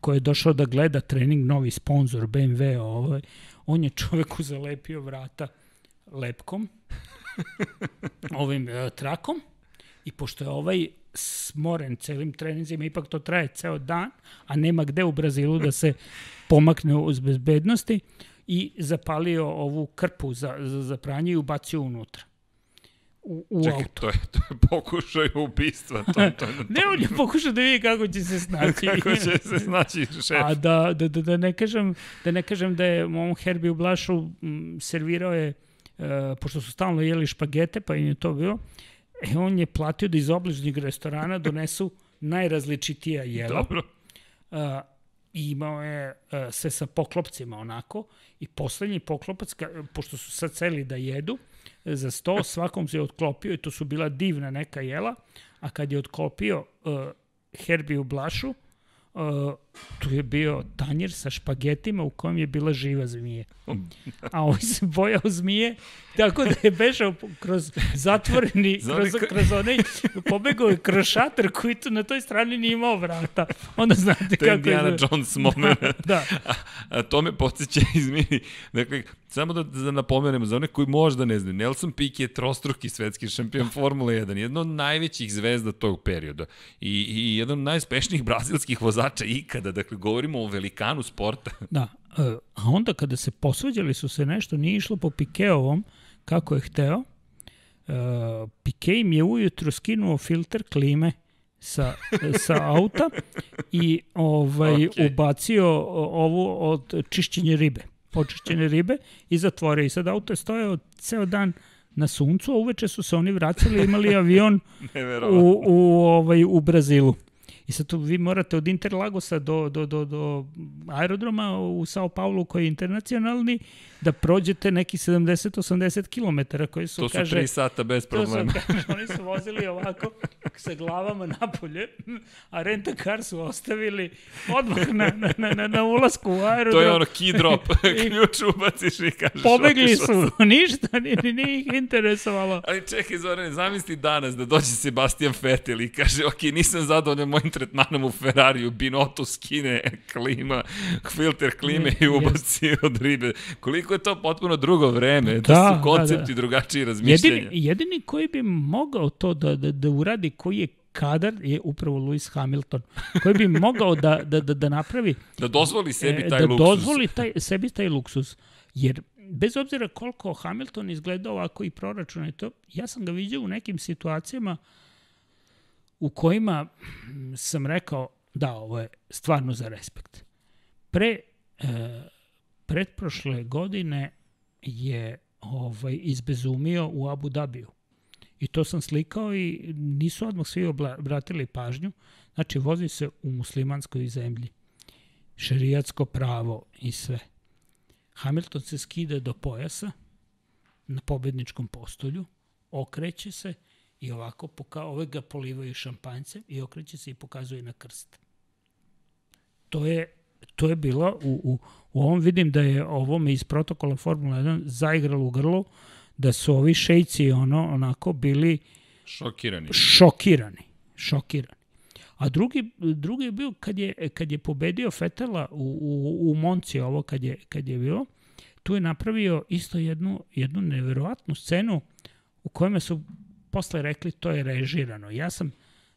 Speaker 2: koji je došao da gleda trening, novi sponsor BMW, ovaj, on je čoveku zalepio vrata lepkom, (laughs) ovim uh, trakom, i pošto je ovaj smoren celim treninzima, ipak to traje ceo dan, a nema gde u Brazilu da se pomakne uz bezbednosti i zapalio ovu krpu za, za, za pranje i ubacio unutra. U, u Čekaj, auto.
Speaker 1: to je, to je pokušaj ubistva. To, to, to,
Speaker 2: ne, on je pokušao da vidi kako će se (laughs) snaći.
Speaker 1: kako će se snaći šef.
Speaker 2: A da, da, da, da, ne kažem, da ne kažem da je on Herbie u Blašu m, servirao je e, pošto su stalno jeli špagete, pa im je to bilo, e, on je platio da iz obližnjeg restorana donesu najrazličitija jela.
Speaker 1: Dobro.
Speaker 2: A, i imao je a, sve sa poklopcima onako i poslednji poklopac, ka, pošto su sad celi da jedu, za sto, svakom se otklopio i to su bila divna neka jela, a kad je otklopio uh, Herbiju Blašu, uh, tu je bio tanjer sa špagetima u kojem je bila živa zmije. (laughs) A on se bojao zmije, tako da je bežao kroz zatvoreni, kroz, kroz onaj, pobegao je kroz šator koji tu na toj strani nije imao vrata. Onda znate
Speaker 1: to je
Speaker 2: kako
Speaker 1: Indiana
Speaker 2: je...
Speaker 1: Jones moment.
Speaker 2: Da, da. (laughs)
Speaker 1: A, a to me podsjeća, (laughs) izmini, dakle, samo da, da napomenemo, za one koji možda ne znaju, Nelson Piquet je trostruki svetski šampion Formule 1, jedna od najvećih zvezda tog perioda i, i jedan od najspešnijih brazilskih vozača ikada, dakle, govorimo o velikanu sporta. (laughs)
Speaker 2: Da, e, a onda kada se posvađali su se nešto, nije išlo po Pikeovom kako je hteo, e, Pike im je ujutro skinuo filter klime sa, sa auta i ovaj (laughs)
Speaker 1: Okay.
Speaker 2: ubacio ovu od čišćenja ribe, očišćene ribe i zatvorio. I sad auto je stojao ceo dan na suncu, a uveče su se oni vracali i imali avion (laughs) u, u, ovaj, u Brazilu. I sad tu vi morate od Interlagosa do, do, do, do aerodroma u Sao Paulo koji je internacionalni da prođete neki 70-80 km koji su,
Speaker 1: To su
Speaker 2: kaže,
Speaker 1: tri sata bez
Speaker 2: To su,
Speaker 1: problema. (laughs)
Speaker 2: kaže, oni su vozili ovako sa glavama napolje, a renta car su ostavili odmah na, na, na, na, na ulasku u aerodrom.
Speaker 1: To je ono key drop, (laughs) ključ ubaciš i kažeš
Speaker 2: Pobegli su, (laughs) ništa, ni, ni, nije ih interesovalo.
Speaker 1: Ali čekaj, Zorane, zamisli danas da dođe Sebastian Vettel i kaže, ok, nisam zadovoljan mojim tretmanom u Ferrariju, Binotto skine klima, filter klime i ubaci od ribe. Koliko je to potpuno drugo vreme, da,
Speaker 2: Da,
Speaker 1: da su
Speaker 2: da,
Speaker 1: koncepti
Speaker 2: da.
Speaker 1: drugačiji razmišljenja.
Speaker 2: Jedini, jedini koji bi mogao to da, da, da uradi, koji je kadar, je upravo Lewis Hamilton, koji bi mogao da, da, da, da napravi
Speaker 1: Da dozvoli sebi
Speaker 2: e,
Speaker 1: taj
Speaker 2: da
Speaker 1: luksuz.
Speaker 2: dozvoli taj, sebi taj luksus. Jer bez obzira koliko Hamilton izgleda ovako i proračuna i to, ja sam ga vidio u nekim situacijama u kojima mm, sam rekao da, ovo je stvarno za respekt. Pre, e, pretprošle godine je ovaj, izbezumio u Abu Dhabiju. I to sam slikao i nisu odmah svi obratili pažnju. Znači, vozi se u muslimanskoj zemlji šerijatsko pravo i sve. Hamilton se skida do pojasa na pobedničkom postolju, okreće se i ovako poka ove ga polivaju šampanjcem i okreće se i pokazuje na krst. To je to je bilo u, u, u ovom vidim da je ovome iz protokola Formula 1 zaigralo u grlu da su ovi šejci ono onako bili
Speaker 1: Šokirani.
Speaker 2: šokirani, šokirani. A drugi, drugi je bio kad je, kad je pobedio Fetela u, u, u Monci, ovo kad je, kad je bilo, tu je napravio isto jednu, jednu neverovatnu scenu u kojoj su posle rekli to je režirano. Ja sam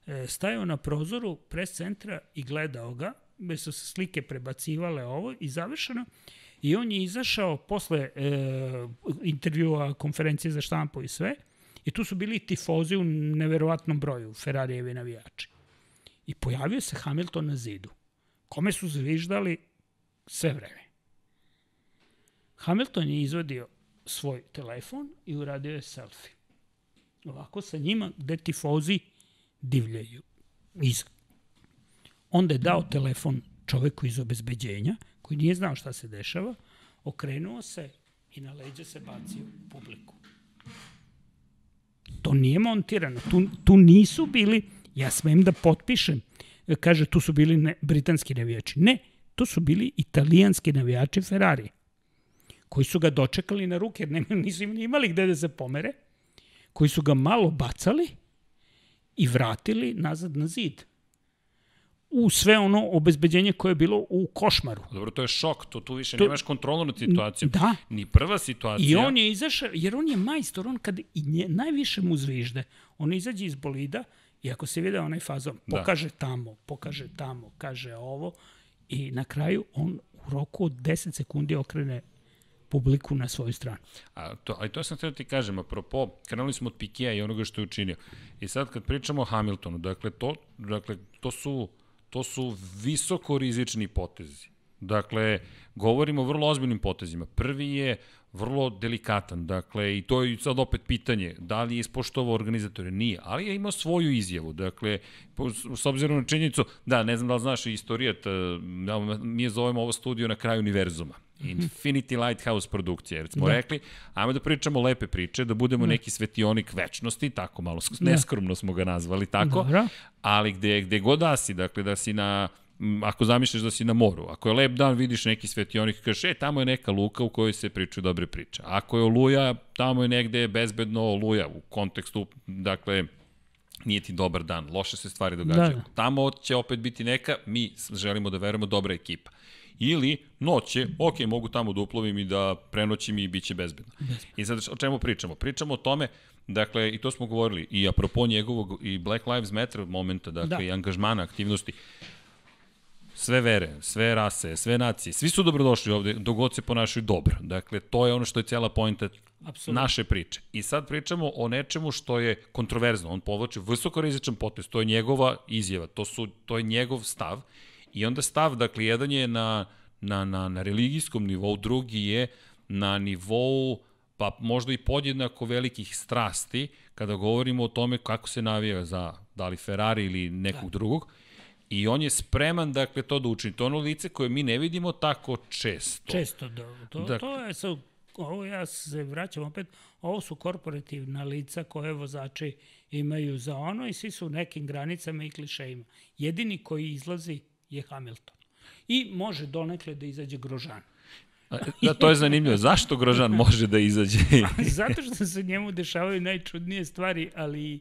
Speaker 2: e, stajao na prozoru pres centra i gledao ga, gde su se slike prebacivale ovo i završeno. I on je izašao posle e, intervjua, konferencije za štampu i sve, I tu su bili tifozi u neverovatnom broju, Ferrarijevi navijači. I pojavio se Hamilton na zidu, kome su zviždali sve vreme. Hamilton je izvadio svoj telefon i uradio je selfie. Ovako sa njima gde tifozi divljaju. Iza. Onda je dao telefon čoveku iz obezbeđenja, koji nije znao šta se dešava, okrenuo se i na leđa se bacio u publiku. To nije montirano. Tu, tu nisu bili, ja smem da potpišem, kaže tu su bili ne, britanski navijači. Ne, to su bili italijanski navijači Ferrari, koji su ga dočekali na ruke, jer nisu im ni imali gde da se pomere, koji su ga malo bacali i vratili nazad na zid u sve ono obezbeđenje koje je bilo u košmaru.
Speaker 1: Dobro, to je šok, to tu više
Speaker 2: To-
Speaker 1: nemaš kontrolu nad situacijom.
Speaker 2: Da.
Speaker 1: Ni prva situacija.
Speaker 2: I on je izašao, jer on je majstor, on kad i nje, najviše mu zvižde, on izađe iz bolida i ako se vide onaj fazon,
Speaker 1: Da.
Speaker 2: pokaže tamo, pokaže tamo, kaže ovo i na kraju on u roku od 10 sekundi okrene publiku na svoju stranu.
Speaker 1: A to, ali to sam htio da ti kažem, apropo, krenuli smo od Pikea i onoga što je učinio. I sad kad pričamo o Hamiltonu, dakle, to, dakle, to su to su visoko rizični potezi. Dakle, govorimo o vrlo ozbiljnim potezima. Prvi je vrlo delikatan. Dakle, i to je sad opet pitanje, da li je ispoštovao organizatore? Nije, ali je imao svoju izjavu. Dakle, s obzirom na činjenicu, da, ne znam da li znaš istorijat, da, mi je zovemo ovo studio na kraju univerzuma. Infinity Lighthouse produkcija, jer smo da. rekli, ajmo da pričamo lepe priče, da budemo da. neki svetionik večnosti, tako malo da. neskromno smo ga nazvali tako, Dobro. ali gde, gde god da si, dakle da si na ako zamišljaš da si na moru, ako je lep dan, vidiš neki svetionik i kažeš, e, tamo je neka luka u kojoj se pričaju dobre priče. Ako je oluja, tamo je negde bezbedno oluja u kontekstu, dakle, nije ti dobar dan, loše se stvari događaju. Da. Tamo će opet biti neka, mi želimo da verujemo, dobra ekipa. Ili noće, ok, mogu tamo da uplovim i da prenoćim i bit će bezbedno. bezbedno. I sad o čemu pričamo? Pričamo o tome, dakle, i to smo govorili, i apropo njegovog i Black Lives Matter momenta, dakle, da. i angažmana, aktivnosti sve vere, sve rase, sve nacije, svi su dobrodošli ovde, dogod se ponašaju dobro. Dakle, to je ono što je cijela pojnta naše priče. I sad pričamo o nečemu što je kontroverzno. On povlači visokorizičan potez, to je njegova izjava, to, su, to je njegov stav. I onda stav, dakle, jedan je na, na, na, na religijskom nivou, drugi je na nivou pa možda i podjednako velikih strasti kada govorimo o tome kako se navija za da li Ferrari ili nekog da. drugog. I on je spreman, dakle, to da učini. To ono lice koje mi ne vidimo tako često.
Speaker 2: Često, da. To, dakle, to je sad, ovo ja se vraćam opet, ovo su korporativna lica koje vozači imaju za ono i svi su u nekim granicama i klišejima. Jedini koji izlazi je Hamilton. I može donekle da izađe Grožan.
Speaker 1: Da, to je zanimljivo. Zašto Grožan može da izađe? (laughs)
Speaker 2: Zato što se njemu dešavaju najčudnije stvari, ali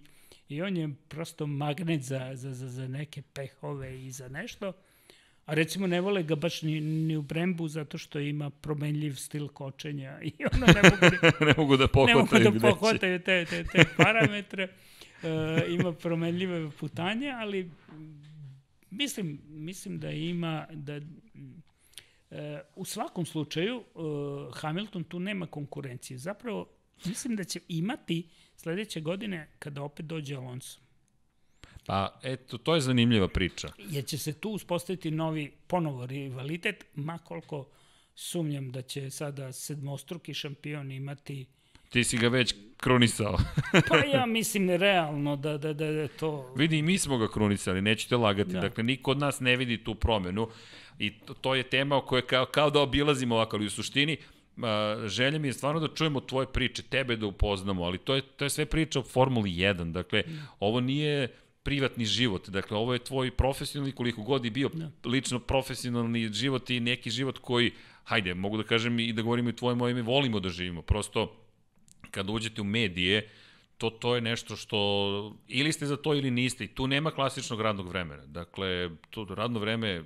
Speaker 2: i on je prosto magnet za, za, za, za neke pehove i za nešto. A recimo ne vole ga baš ni, ni u Brembu zato što ima promenljiv stil kočenja (laughs) i ono (laughs) ne mogu
Speaker 1: da, ne mogu da pohvataju,
Speaker 2: ne mogu da pohvataju te, te, te parametre. Uh, ima promenljive putanje, ali mislim, mislim da ima da uh, u svakom slučaju uh, Hamilton tu nema konkurencije. Zapravo mislim da će imati sledeće godine kada opet dođe Alonso.
Speaker 1: Pa, eto, to je zanimljiva priča.
Speaker 2: Jer će se tu uspostaviti novi, ponovo, rivalitet, makoliko sumnjam da će sada sedmostruki šampion imati
Speaker 1: Ti si ga već krunisao. (laughs)
Speaker 2: pa ja (laughs) mislim realno da, da, da, da to...
Speaker 1: Vidi, mi smo ga krunisali, nećete lagati. Da. Dakle, niko od nas ne vidi tu promenu i to, to je tema o kojoj kao, kao da obilazimo ovako, ali u suštini želja mi je stvarno da čujemo tvoje priče, tebe da upoznamo, ali to je, to je sve priča o Formuli 1. Dakle, mm. ovo nije privatni život. Dakle, ovo je tvoj profesionalni, koliko god i bio da. lično profesionalni život i neki život koji, hajde, mogu da kažem i da govorim i tvoje moje ime, volimo da živimo. Prosto, kada uđete u medije, to, to je nešto što ili ste za to ili niste i tu nema klasičnog radnog vremena. Dakle, to radno vreme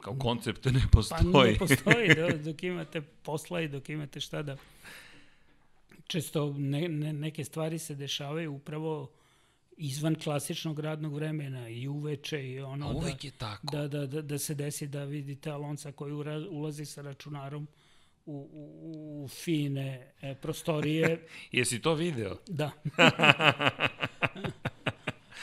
Speaker 1: kao koncept ne postoji.
Speaker 2: Pa ne postoji, (laughs) dok imate posla i dok imate šta da... Često ne, ne, neke stvari se dešavaju upravo izvan klasičnog radnog vremena i uveče i ono
Speaker 1: A uvek da, je tako.
Speaker 2: Da, da, da, da se desi da vidite Alonca koji ulazi sa računarom u, u, u fine e, prostorije. (laughs)
Speaker 1: Jesi to video? (laughs)
Speaker 2: Da. (laughs)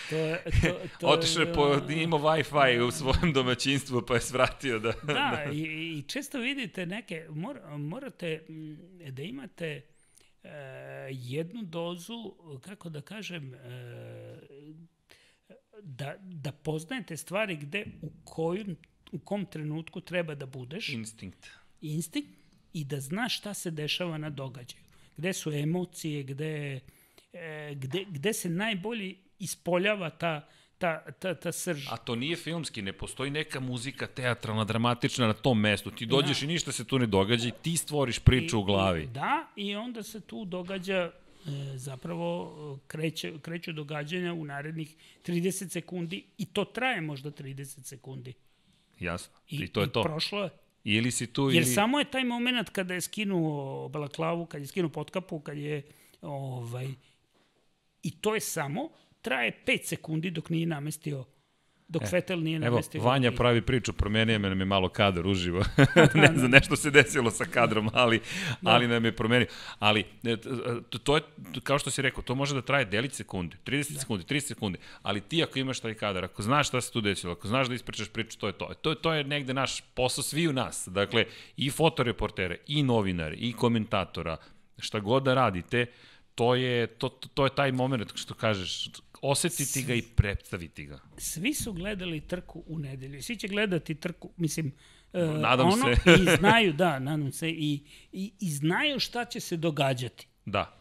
Speaker 2: To je, to, to
Speaker 1: Otišao je po, imao Wi-Fi u svojem domaćinstvu pa je svratio da...
Speaker 2: Da, da. I, i često vidite neke, mor, morate mm, da imate e, jednu dozu, kako da kažem, e, da, da poznajete stvari gde, u, kojim, u kom trenutku treba da budeš.
Speaker 1: Instinkt.
Speaker 2: Instinkt i da znaš šta se dešava na događaju. Gde su emocije, gde, e, gde, gde se najbolji ispoljava ta, ta, ta, ta srž.
Speaker 1: A to nije filmski, ne postoji neka muzika teatralna, dramatična na tom mestu. Ti dođeš da. i ništa se tu ne događa i ti stvoriš priču I, u glavi.
Speaker 2: Da, i onda se tu događa e, zapravo kreće, kreću događanja u narednih 30 sekundi i to traje možda 30 sekundi.
Speaker 1: Jasno. I, I to je
Speaker 2: i
Speaker 1: to.
Speaker 2: prošlo je.
Speaker 1: Ili si tu
Speaker 2: Jer
Speaker 1: ili...
Speaker 2: samo je taj moment kada je skinuo balaklavu, kad je skinuo potkapu, kad je ovaj i to je samo traje 5 sekundi dok nije namestio dok e, Vettel nije namestio.
Speaker 1: Evo, Vanja pravi priču, promenio me nam je malo kadar uživo. (laughs) (laughs) ne znam, nešto se desilo sa kadrom, ali, da. ali nam je promenio. Ali, e, to je, kao što si rekao, to može da traje delić sekunde, 30 da. sekundi, 30 sekunde, ali ti ako imaš taj kadar, ako znaš šta se tu desilo, ako znaš da ispričaš priču, to je to. To, to je negde naš posao svi u nas. Dakle, i fotoreportere, i novinari, i komentatora, šta god da radite, to je, to, to, to je taj moment što kažeš, osetiti ga i predstaviti ga.
Speaker 2: Svi su gledali trku u nedelju. Svi će gledati trku, mislim,
Speaker 1: uh, nadam ono, se.
Speaker 2: i (laughs) znaju, da, nadam se, i, i, i znaju šta će se događati.
Speaker 1: Da.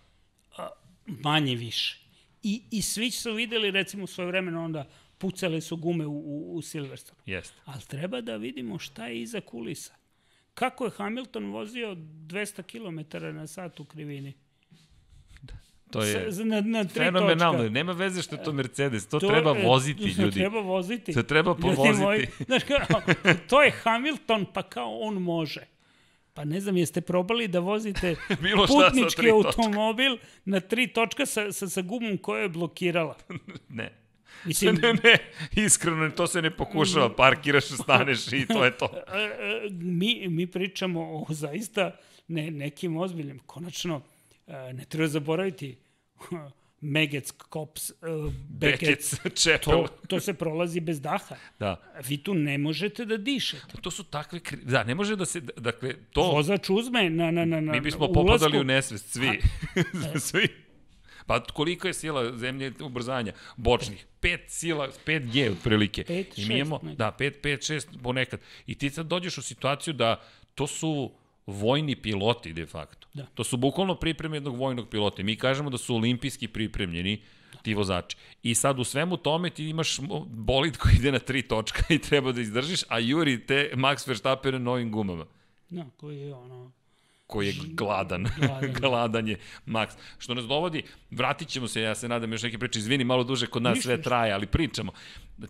Speaker 2: Manje više. I, I svi su videli, recimo, svoje vremena onda pucale su gume u, u, u Silverstone.
Speaker 1: Jeste.
Speaker 2: Ali treba da vidimo šta je iza kulisa. Kako je Hamilton vozio 200 km na sat u krivini?
Speaker 1: To je
Speaker 2: S, na, na tri
Speaker 1: fenomenalno.
Speaker 2: Točka.
Speaker 1: Nema veze što je to Mercedes. To, to treba (laughs) voziti, ljudi.
Speaker 2: To treba voziti.
Speaker 1: To treba povoziti. Moji, (laughs)
Speaker 2: znaš, kao, to je Hamilton, pa kao on može. Pa ne znam, jeste probali da vozite (laughs) putnički automobil točka. na tri točka sa, sa, sa gumom koja je blokirala?
Speaker 1: ne. Mislim, ne, ne, iskreno, to se ne pokušava, mm. parkiraš, staneš i to je to.
Speaker 2: mi, mi pričamo o zaista ne, nekim ozbiljnim, konačno, E, ne treba zaboraviti (laughs) Megec, Kops, uh, Bekec, to, to se prolazi bez daha.
Speaker 1: Da.
Speaker 2: Vi tu ne možete da dišete.
Speaker 1: To su takve, kri... da, ne može da se, dakle, to...
Speaker 2: Vozač uzme na, na, na, na
Speaker 1: Mi bismo ulasku. popadali u nesvest, svi. A, (laughs) svi. Pa koliko je sila zemlje ubrzanja? Bočnih. 5 sila, 5G otprilike.
Speaker 2: 5, 6. I mi imamo,
Speaker 1: da, 5, 5, 6 ponekad. I ti sad dođeš u situaciju da to su vojni piloti de facto. Da. To su bukvalno pripreme jednog vojnog pilota. Mi kažemo da su olimpijski pripremljeni ti vozači. I sad u svemu tome ti imaš bolid koji ide na tri točka i treba da izdržiš, a juri te Max Verstappen na novim gumama.
Speaker 2: Da, koji je ono
Speaker 1: koji je gladan. (laughs) Gladan, gladan je Max. Što nas dovodi, vratit ćemo se, ja se nadam još neke priče, izvini, malo duže kod nas sve traje, ali pričamo.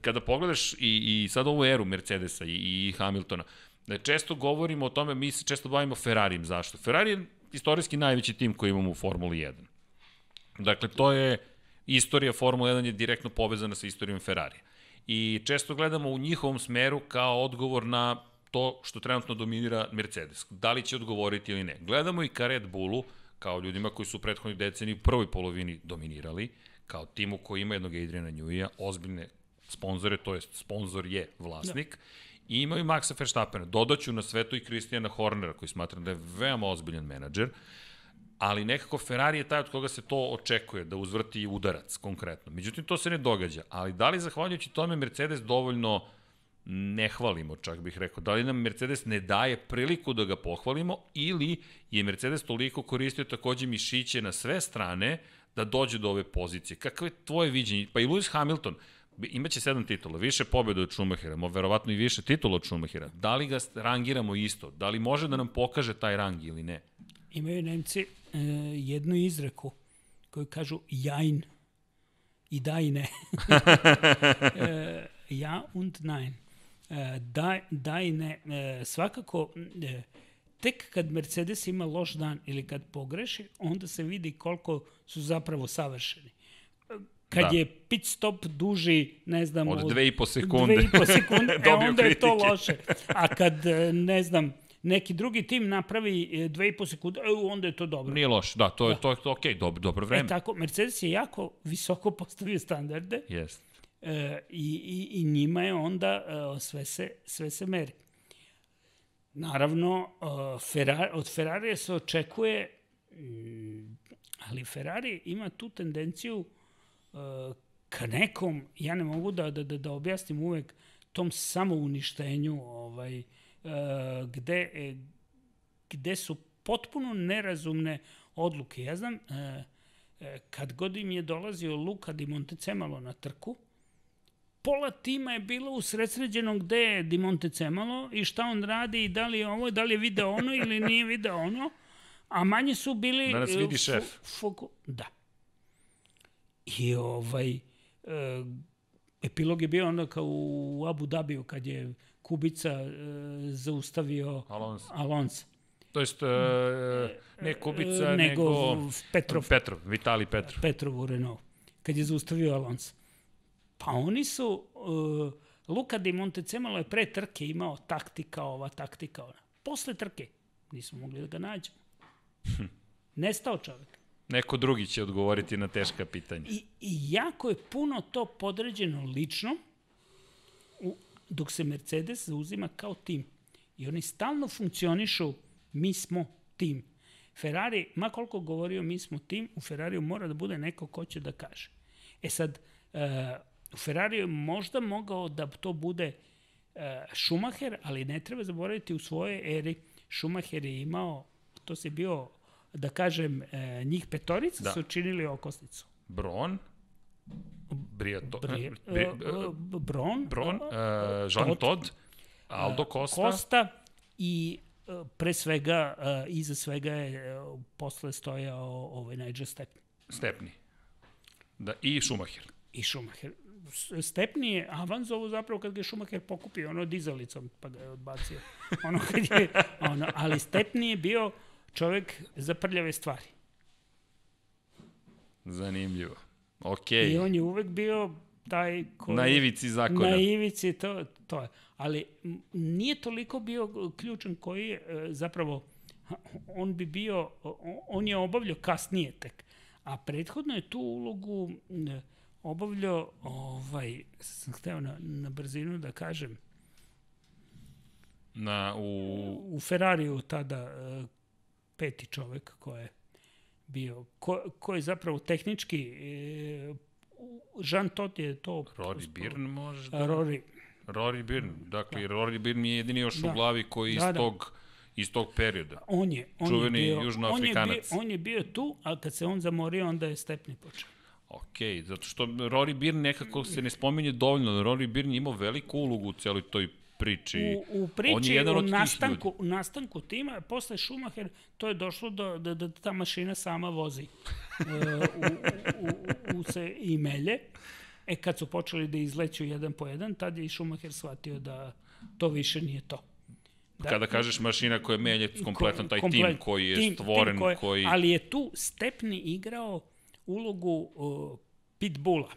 Speaker 1: Kada pogledaš i, i sad ovu eru Mercedesa i, i Hamiltona, Da često govorimo o tome, mi se često bavimo Ferrarijem. Zašto? Ferrari je istorijski najveći tim koji imamo u Formuli 1. Dakle, to je, istorija Formula 1 je direktno povezana sa istorijom Ferrarija. I često gledamo u njihovom smeru kao odgovor na to što trenutno dominira Mercedes. Da li će odgovoriti ili ne. Gledamo i ka Red Bullu, kao ljudima koji su u prethodnoj deceniji u prvoj polovini dominirali, kao timu koji ima jednog Adriana Newija, ozbiljne sponzore, to jest sponzor je vlasnik, da I imaju Maxa Verstappena. Dodaću na svetu i Kristijana Hornera, koji smatram da je veoma ozbiljan menadžer, ali nekako Ferrari je taj od koga se to očekuje, da uzvrti udarac konkretno. Međutim, to se ne događa. Ali da li zahvaljujući tome Mercedes dovoljno ne hvalimo, čak bih rekao. Da li nam Mercedes ne daje priliku da ga pohvalimo ili je Mercedes toliko koristio takođe mišiće na sve strane da dođe do ove pozicije. Kakve je tvoje viđenje? Pa i Lewis Hamilton, imaće sedam titula, više pobjeda od Schumachera, verovatno i više titula od Schumachera. Da li ga rangiramo isto? Da li može da nam pokaže taj rang ili ne?
Speaker 2: Imaju Nemci e, jednu izreku koju kažu jajn i da i ne. (laughs) e, ja und nein. E, da, da i ne. E, svakako, e, tek kad Mercedes ima loš dan ili kad pogreši, onda se vidi koliko su zapravo savršeni kad da. je pit stop duži, ne znam,
Speaker 1: od, od 2,5 sekunde,
Speaker 2: 2,5 sekunde (laughs) e, onda je to loše. A kad, e, ne znam, neki drugi tim napravi 2,5 sekunde, e, onda je to dobro.
Speaker 1: Nije loše, da, to je, da. to to, ok, dobro, dobro vreme.
Speaker 2: E tako, Mercedes je jako visoko (laughs) postavio standarde.
Speaker 1: Jest.
Speaker 2: E, i, i, I njima je onda e, sve, se, sve se meri. Naravno, e, Ferrari, od Ferrarija se očekuje, mm, ali Ferrari ima tu tendenciju ka nekom, ja ne mogu da, da, da, da objasnim uvek tom samouništenju ovaj, uh, gde, e, gde su potpuno nerazumne odluke. Ja znam, uh, kad god im je dolazio Luka di Montecemalo na trku, pola tima je bilo usredsređeno gde je Di Montecemalo i šta on radi i da li je ovo, da li je video ono ili nije video ono, a manje su bili...
Speaker 1: Danas vidi šef.
Speaker 2: Da. I ovaj, e, epilog je bio onda kao u Abu Dhabiju kad je Kubica e, zaustavio
Speaker 1: Alonso.
Speaker 2: Alonso.
Speaker 1: To jest, e, ne Kubica, nego, nego
Speaker 2: Petrov.
Speaker 1: Petrov, Vitali Petrov.
Speaker 2: Petrov u Renault, kad je zaustavio Alonso. Pa oni su, uh, Luka di Montecemolo je pre trke imao taktika ova, taktika ona. Posle trke nismo mogli da ga nađemo. Nestao čovek.
Speaker 1: Neko drugi će odgovoriti na teška pitanja.
Speaker 2: I, I jako je puno to podređeno lično, u, dok se Mercedes zauzima kao tim. I oni stalno funkcionišu, mi smo tim. Ferrari, ma koliko govorio mi smo tim, u Ferrariju mora da bude neko ko će da kaže. E sad, uh, u Ferrariju možda mogao da to bude uh, Schumacher, ali ne treba zaboraviti u svojoj eri Schumacher je imao, to se bio, da kažem, uh, njih petorica da. su činili okosnicu.
Speaker 1: Bron, Briato,
Speaker 2: Bri,
Speaker 1: Bri,
Speaker 2: uh, Bron,
Speaker 1: Bron, uh, Jean Todt, Aldo Costa,
Speaker 2: Costa i pre svega, uh, iza svega je uh, posle stojao ovaj Nigel Stepney.
Speaker 1: Stepney. Da, i Schumacher.
Speaker 2: I Schumacher. Stepney je avanzovo zapravo kad ga je Schumacher pokupio ono dizalicom pa ga je odbacio. Ono kad je, (laughs) ono, ali Stepney je bio čovek za prljave stvari.
Speaker 1: Zanimljivo. Okay.
Speaker 2: I on je uvek bio taj
Speaker 1: ko... Na ivici zakona.
Speaker 2: Na ivici, to, to je. Ali nije toliko bio ključan koji je zapravo, on bi bio, on je obavljao kasnije tek. A prethodno je tu ulogu obavljao, ovaj, sam hteo na, na brzinu da kažem,
Speaker 1: na, u...
Speaker 2: u Ferrariju tada peti čovek ko je bio, ko, ko je zapravo tehnički Jean Todt je to...
Speaker 1: Rory Byrne možda?
Speaker 2: Rory.
Speaker 1: Rory Byrne, dakle, da. Rory Byrne je jedini još da. u glavi koji da, iz, da. tog, iz tog perioda.
Speaker 2: On je, on
Speaker 1: Čuveni
Speaker 2: je bio,
Speaker 1: južnoafrikanac.
Speaker 2: On je, bio, on je bio tu, a kad se on zamorio, onda je stepni počeo.
Speaker 1: Ok, zato što Rory Byrne nekako se ne spominje dovoljno. Rory Byrne imao veliku ulogu u celoj toj priči.
Speaker 2: U, u priči, on je jedan u, nastanku, u nastanku tima, posle Schumacher, to je došlo do, da, da ta mašina sama vozi uh, u, u, u, u se imelje. E, kad su počeli da izleću jedan po jedan, tad je i Schumacher shvatio da to više nije to.
Speaker 1: Da, Kada kažeš mašina koja menja kompletan taj komplet, tim koji je tim, stvoren, tim koji, koji...
Speaker 2: Ali je tu Stepni igrao ulogu uh, pitbulla.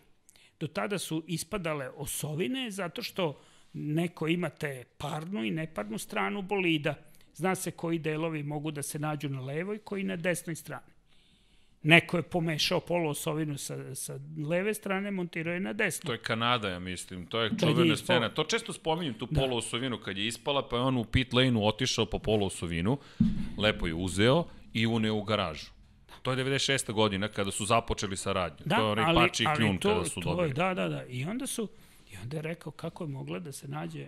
Speaker 2: Do tada su ispadale osovine zato što neko imate parnu i neparnu stranu bolida. Zna se koji delovi mogu da se nađu na levoj, koji na desnoj strani. Neko je pomešao poluosovinu sa, sa leve strane, montirao je na desnu.
Speaker 1: To je Kanada, ja mislim. To je čuvena je scena. To često spominjem, tu da. poluosovinu kad je ispala, pa je on u pit lane-u otišao po poluosovinu, lepo je uzeo i uneo u garažu. To je 96. godina kada su započeli sa radnjom. Da, to je onaj pači i kljun kada su to dobili.
Speaker 2: Da, da, da. I onda su, i onda je rekao kako je mogla da se nađe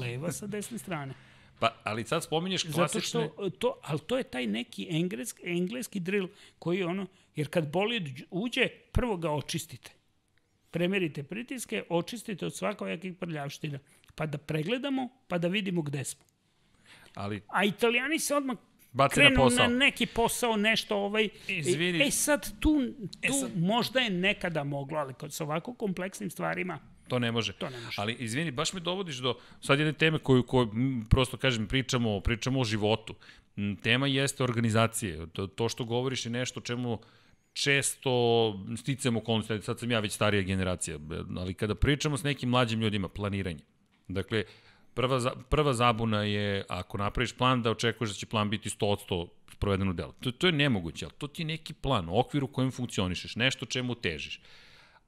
Speaker 2: leva sa desne strane.
Speaker 1: Pa, ali sad spominješ klasične...
Speaker 2: Zato što, to, ali to je taj neki engleski, engleski drill koji ono, jer kad bolid uđe, prvo ga očistite. Premerite pritiske, očistite od svakojakih prljavština, pa da pregledamo, pa da vidimo gde smo.
Speaker 1: Ali...
Speaker 2: A italijani se odmah Baci krenu na, posao. na neki posao, nešto ovaj...
Speaker 1: Izvini.
Speaker 2: E sad, tu, tu e sad... možda je nekada moglo, ali kod sa ovako kompleksnim stvarima
Speaker 1: To ne može.
Speaker 2: To ne može.
Speaker 1: Ali, izvini, baš me dovodiš do sad jedne teme koju, koju prosto kažem, pričamo, pričamo o životu. Tema jeste organizacije. To, to što govoriš je nešto čemu često sticamo okolnosti, sad sam ja već starija generacija, ali kada pričamo s nekim mlađim ljudima, planiranje. Dakle, prva, za, prva zabuna je, ako napraviš plan, da očekuješ da će plan biti 100% sproveden u delu. To, to je nemoguće, ali to ti je neki plan, okvir u kojem funkcionišeš, nešto čemu težiš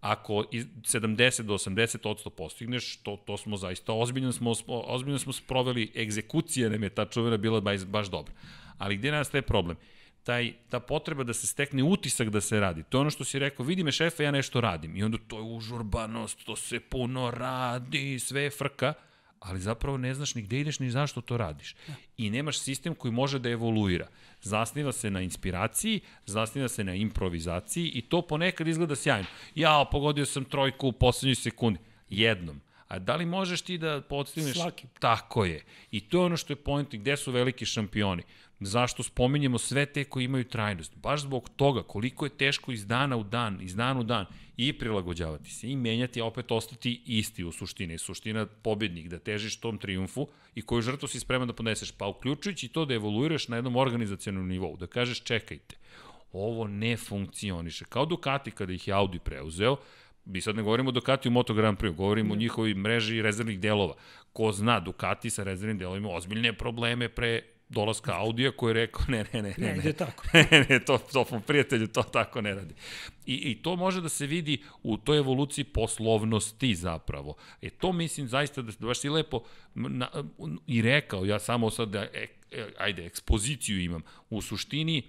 Speaker 1: ako 70 do 80 odsto postigneš, to, to smo zaista, ozbiljno smo, ozbiljno smo sproveli, egzekucija nam je ta čuvena bila baš, baš dobra. Ali gde nastaje problem? Taj, ta potreba da se stekne utisak da se radi. To je ono što si rekao, vidi me šefe, ja nešto radim. I onda to je užurbanost, to se puno radi, sve je frka ali zapravo ne znaš ni gde ideš ni zašto to radiš. Da. I nemaš sistem koji može da evoluira. Zasniva se na inspiraciji, zasniva se na improvizaciji i to ponekad izgleda sjajno. Ja, pogodio sam trojku u poslednjoj sekundi. Jednom. A da li možeš ti da podstigneš?
Speaker 2: Svaki.
Speaker 1: Tako je. I to je ono što je point, gde su veliki šampioni. Zašto spominjemo sve te koji imaju trajnost? Baš zbog toga koliko je teško iz dana u dan, iz dana u dan i prilagođavati se i menjati, a opet ostati isti u suštini. Suština pobednik, da težiš tom triumfu i koju žrtvu si spreman da podneseš, pa uključujući to da evoluiraš na jednom organizacijalnom nivou, da kažeš čekajte, ovo ne funkcioniše. Kao Ducati kada ih je Audi preuzeo, Mi sad ne govorimo o Ducati u Moto Grand Prix, govorimo o njihovoj mreži rezervnih delova. Ko zna, Ducati sa rezervnim delovima ozbiljne probleme pre dolaska Audija koji je rekao ne, ne, ne, ne,
Speaker 2: Ne tako. (laughs)
Speaker 1: ne, ne, to, to po prijatelju to tako ne radi. I, I to može da se vidi u toj evoluciji poslovnosti zapravo. E to mislim zaista da, da baš si lepo na, i rekao, ja samo sad da, e, e, ajde, ekspoziciju imam. U suštini,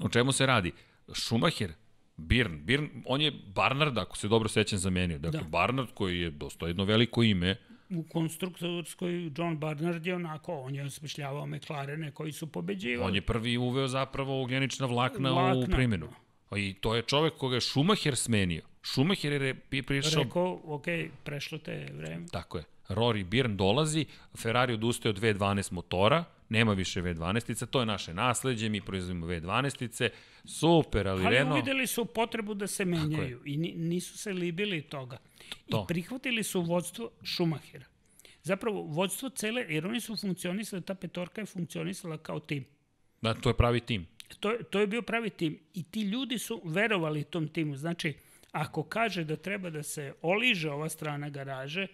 Speaker 1: o čemu se radi? Schumacher, Birn, Birn, on je Barnard, ako se dobro sećam, zamenio. Dakle, da. Barnard koji je dosta jedno veliko ime,
Speaker 2: U konstruktorskoj John Barnard je onako, on je osmišljavao McLarene koji su pobeđivali.
Speaker 1: On je prvi uveo zapravo ugljenična vlakna, vlakna. u primjenu. I to je čovek koga je Schumacher smenio. Schumacher je prišao...
Speaker 2: Rekao, ok, prešlo te vreme.
Speaker 1: Tako je. Rory Byrne dolazi, Ferrari odustaje od V12 motora, nema više V12-ica, to je naše nasledđe, mi proizvodimo V12-ice, super, ali,
Speaker 2: ali
Speaker 1: Renault...
Speaker 2: Ali uvideli su potrebu da se menjaju i nisu se libili toga. To. I prihvatili su vodstvo Schumachera. Zapravo, vodstvo cele, jer oni su funkcionisali, ta petorka je funkcionisala kao tim.
Speaker 1: Da, to je pravi tim.
Speaker 2: To, to je bio pravi tim. I ti ljudi su verovali tom timu. Znači, ako kaže da treba da se oliže ova strana garaže,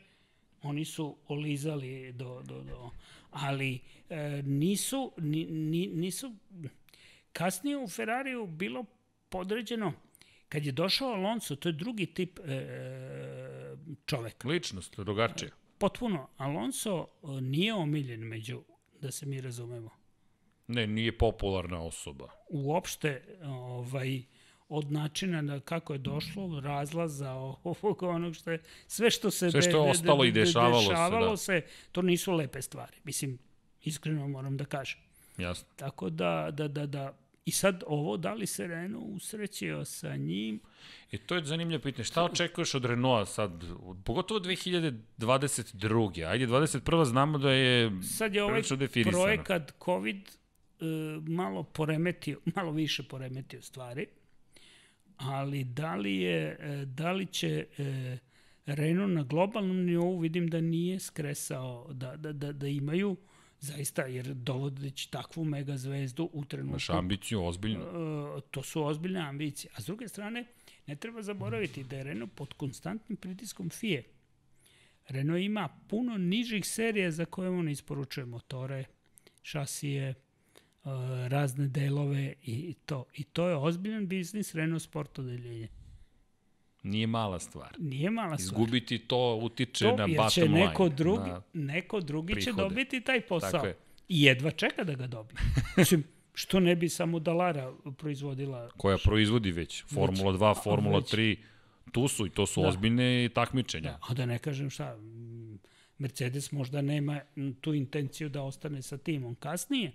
Speaker 2: oni su olizali do, do, do ali e, nisu, ni, ni, nisu, kasnije u Ferrariju bilo podređeno, kad je došao Alonso, to je drugi tip e, čoveka.
Speaker 1: Ličnost, drugačije.
Speaker 2: Potpuno. Alonso e, nije omiljen među, da se mi razumemo.
Speaker 1: Ne, nije popularna osoba.
Speaker 2: Uopšte, ovaj, od načina na kako je došlo, razlaza ovog onog što je, sve što se
Speaker 1: sve što je de, ostalo de, de, i dešavalo,
Speaker 2: dešavalo
Speaker 1: se,
Speaker 2: da. se, to nisu lepe stvari. Mislim, iskreno moram da kažem.
Speaker 1: Jasno.
Speaker 2: Tako da, da, da, da, I sad ovo, da li se Renault usrećio sa njim?
Speaker 1: I to je zanimljivo pitanje. Šta očekuješ od Renaulta sad, pogotovo 2022. Ajde, 21. znamo da je
Speaker 2: Sad je ovaj projekat COVID uh, malo poremetio, malo više poremetio stvari ali da li, je, e, da li će e, Renault na globalnom nivou vidim da nije skresao, da, da, da, da imaju zaista, jer dovodeći takvu mega zvezdu u trenutku... Maš
Speaker 1: ambiciju, ozbiljno.
Speaker 2: Uh, to su ozbiljne ambicije. A s druge strane, ne treba zaboraviti da je Renault pod konstantnim pritiskom FIE. Renault ima puno nižih serija za koje on isporučuje motore, šasije, razne delove i to. I to je ozbiljan biznis Renault Sport odeljenje.
Speaker 1: Nije mala stvar.
Speaker 2: Nije mala stvar.
Speaker 1: Izgubiti to utiče to, na bottom
Speaker 2: će neko. Drugi, neko drugi prihode. će dobiti taj posao. I jedva čeka da ga dobije. (laughs) Mislim, što ne bi samo Dalara proizvodila?
Speaker 1: Koja proizvodi već. Formula 2, Formula već. 3, tu su i to su da. ozbiljne takmičenja.
Speaker 2: Da, a da ne kažem šta, Mercedes možda nema tu intenciju da ostane sa timom kasnije,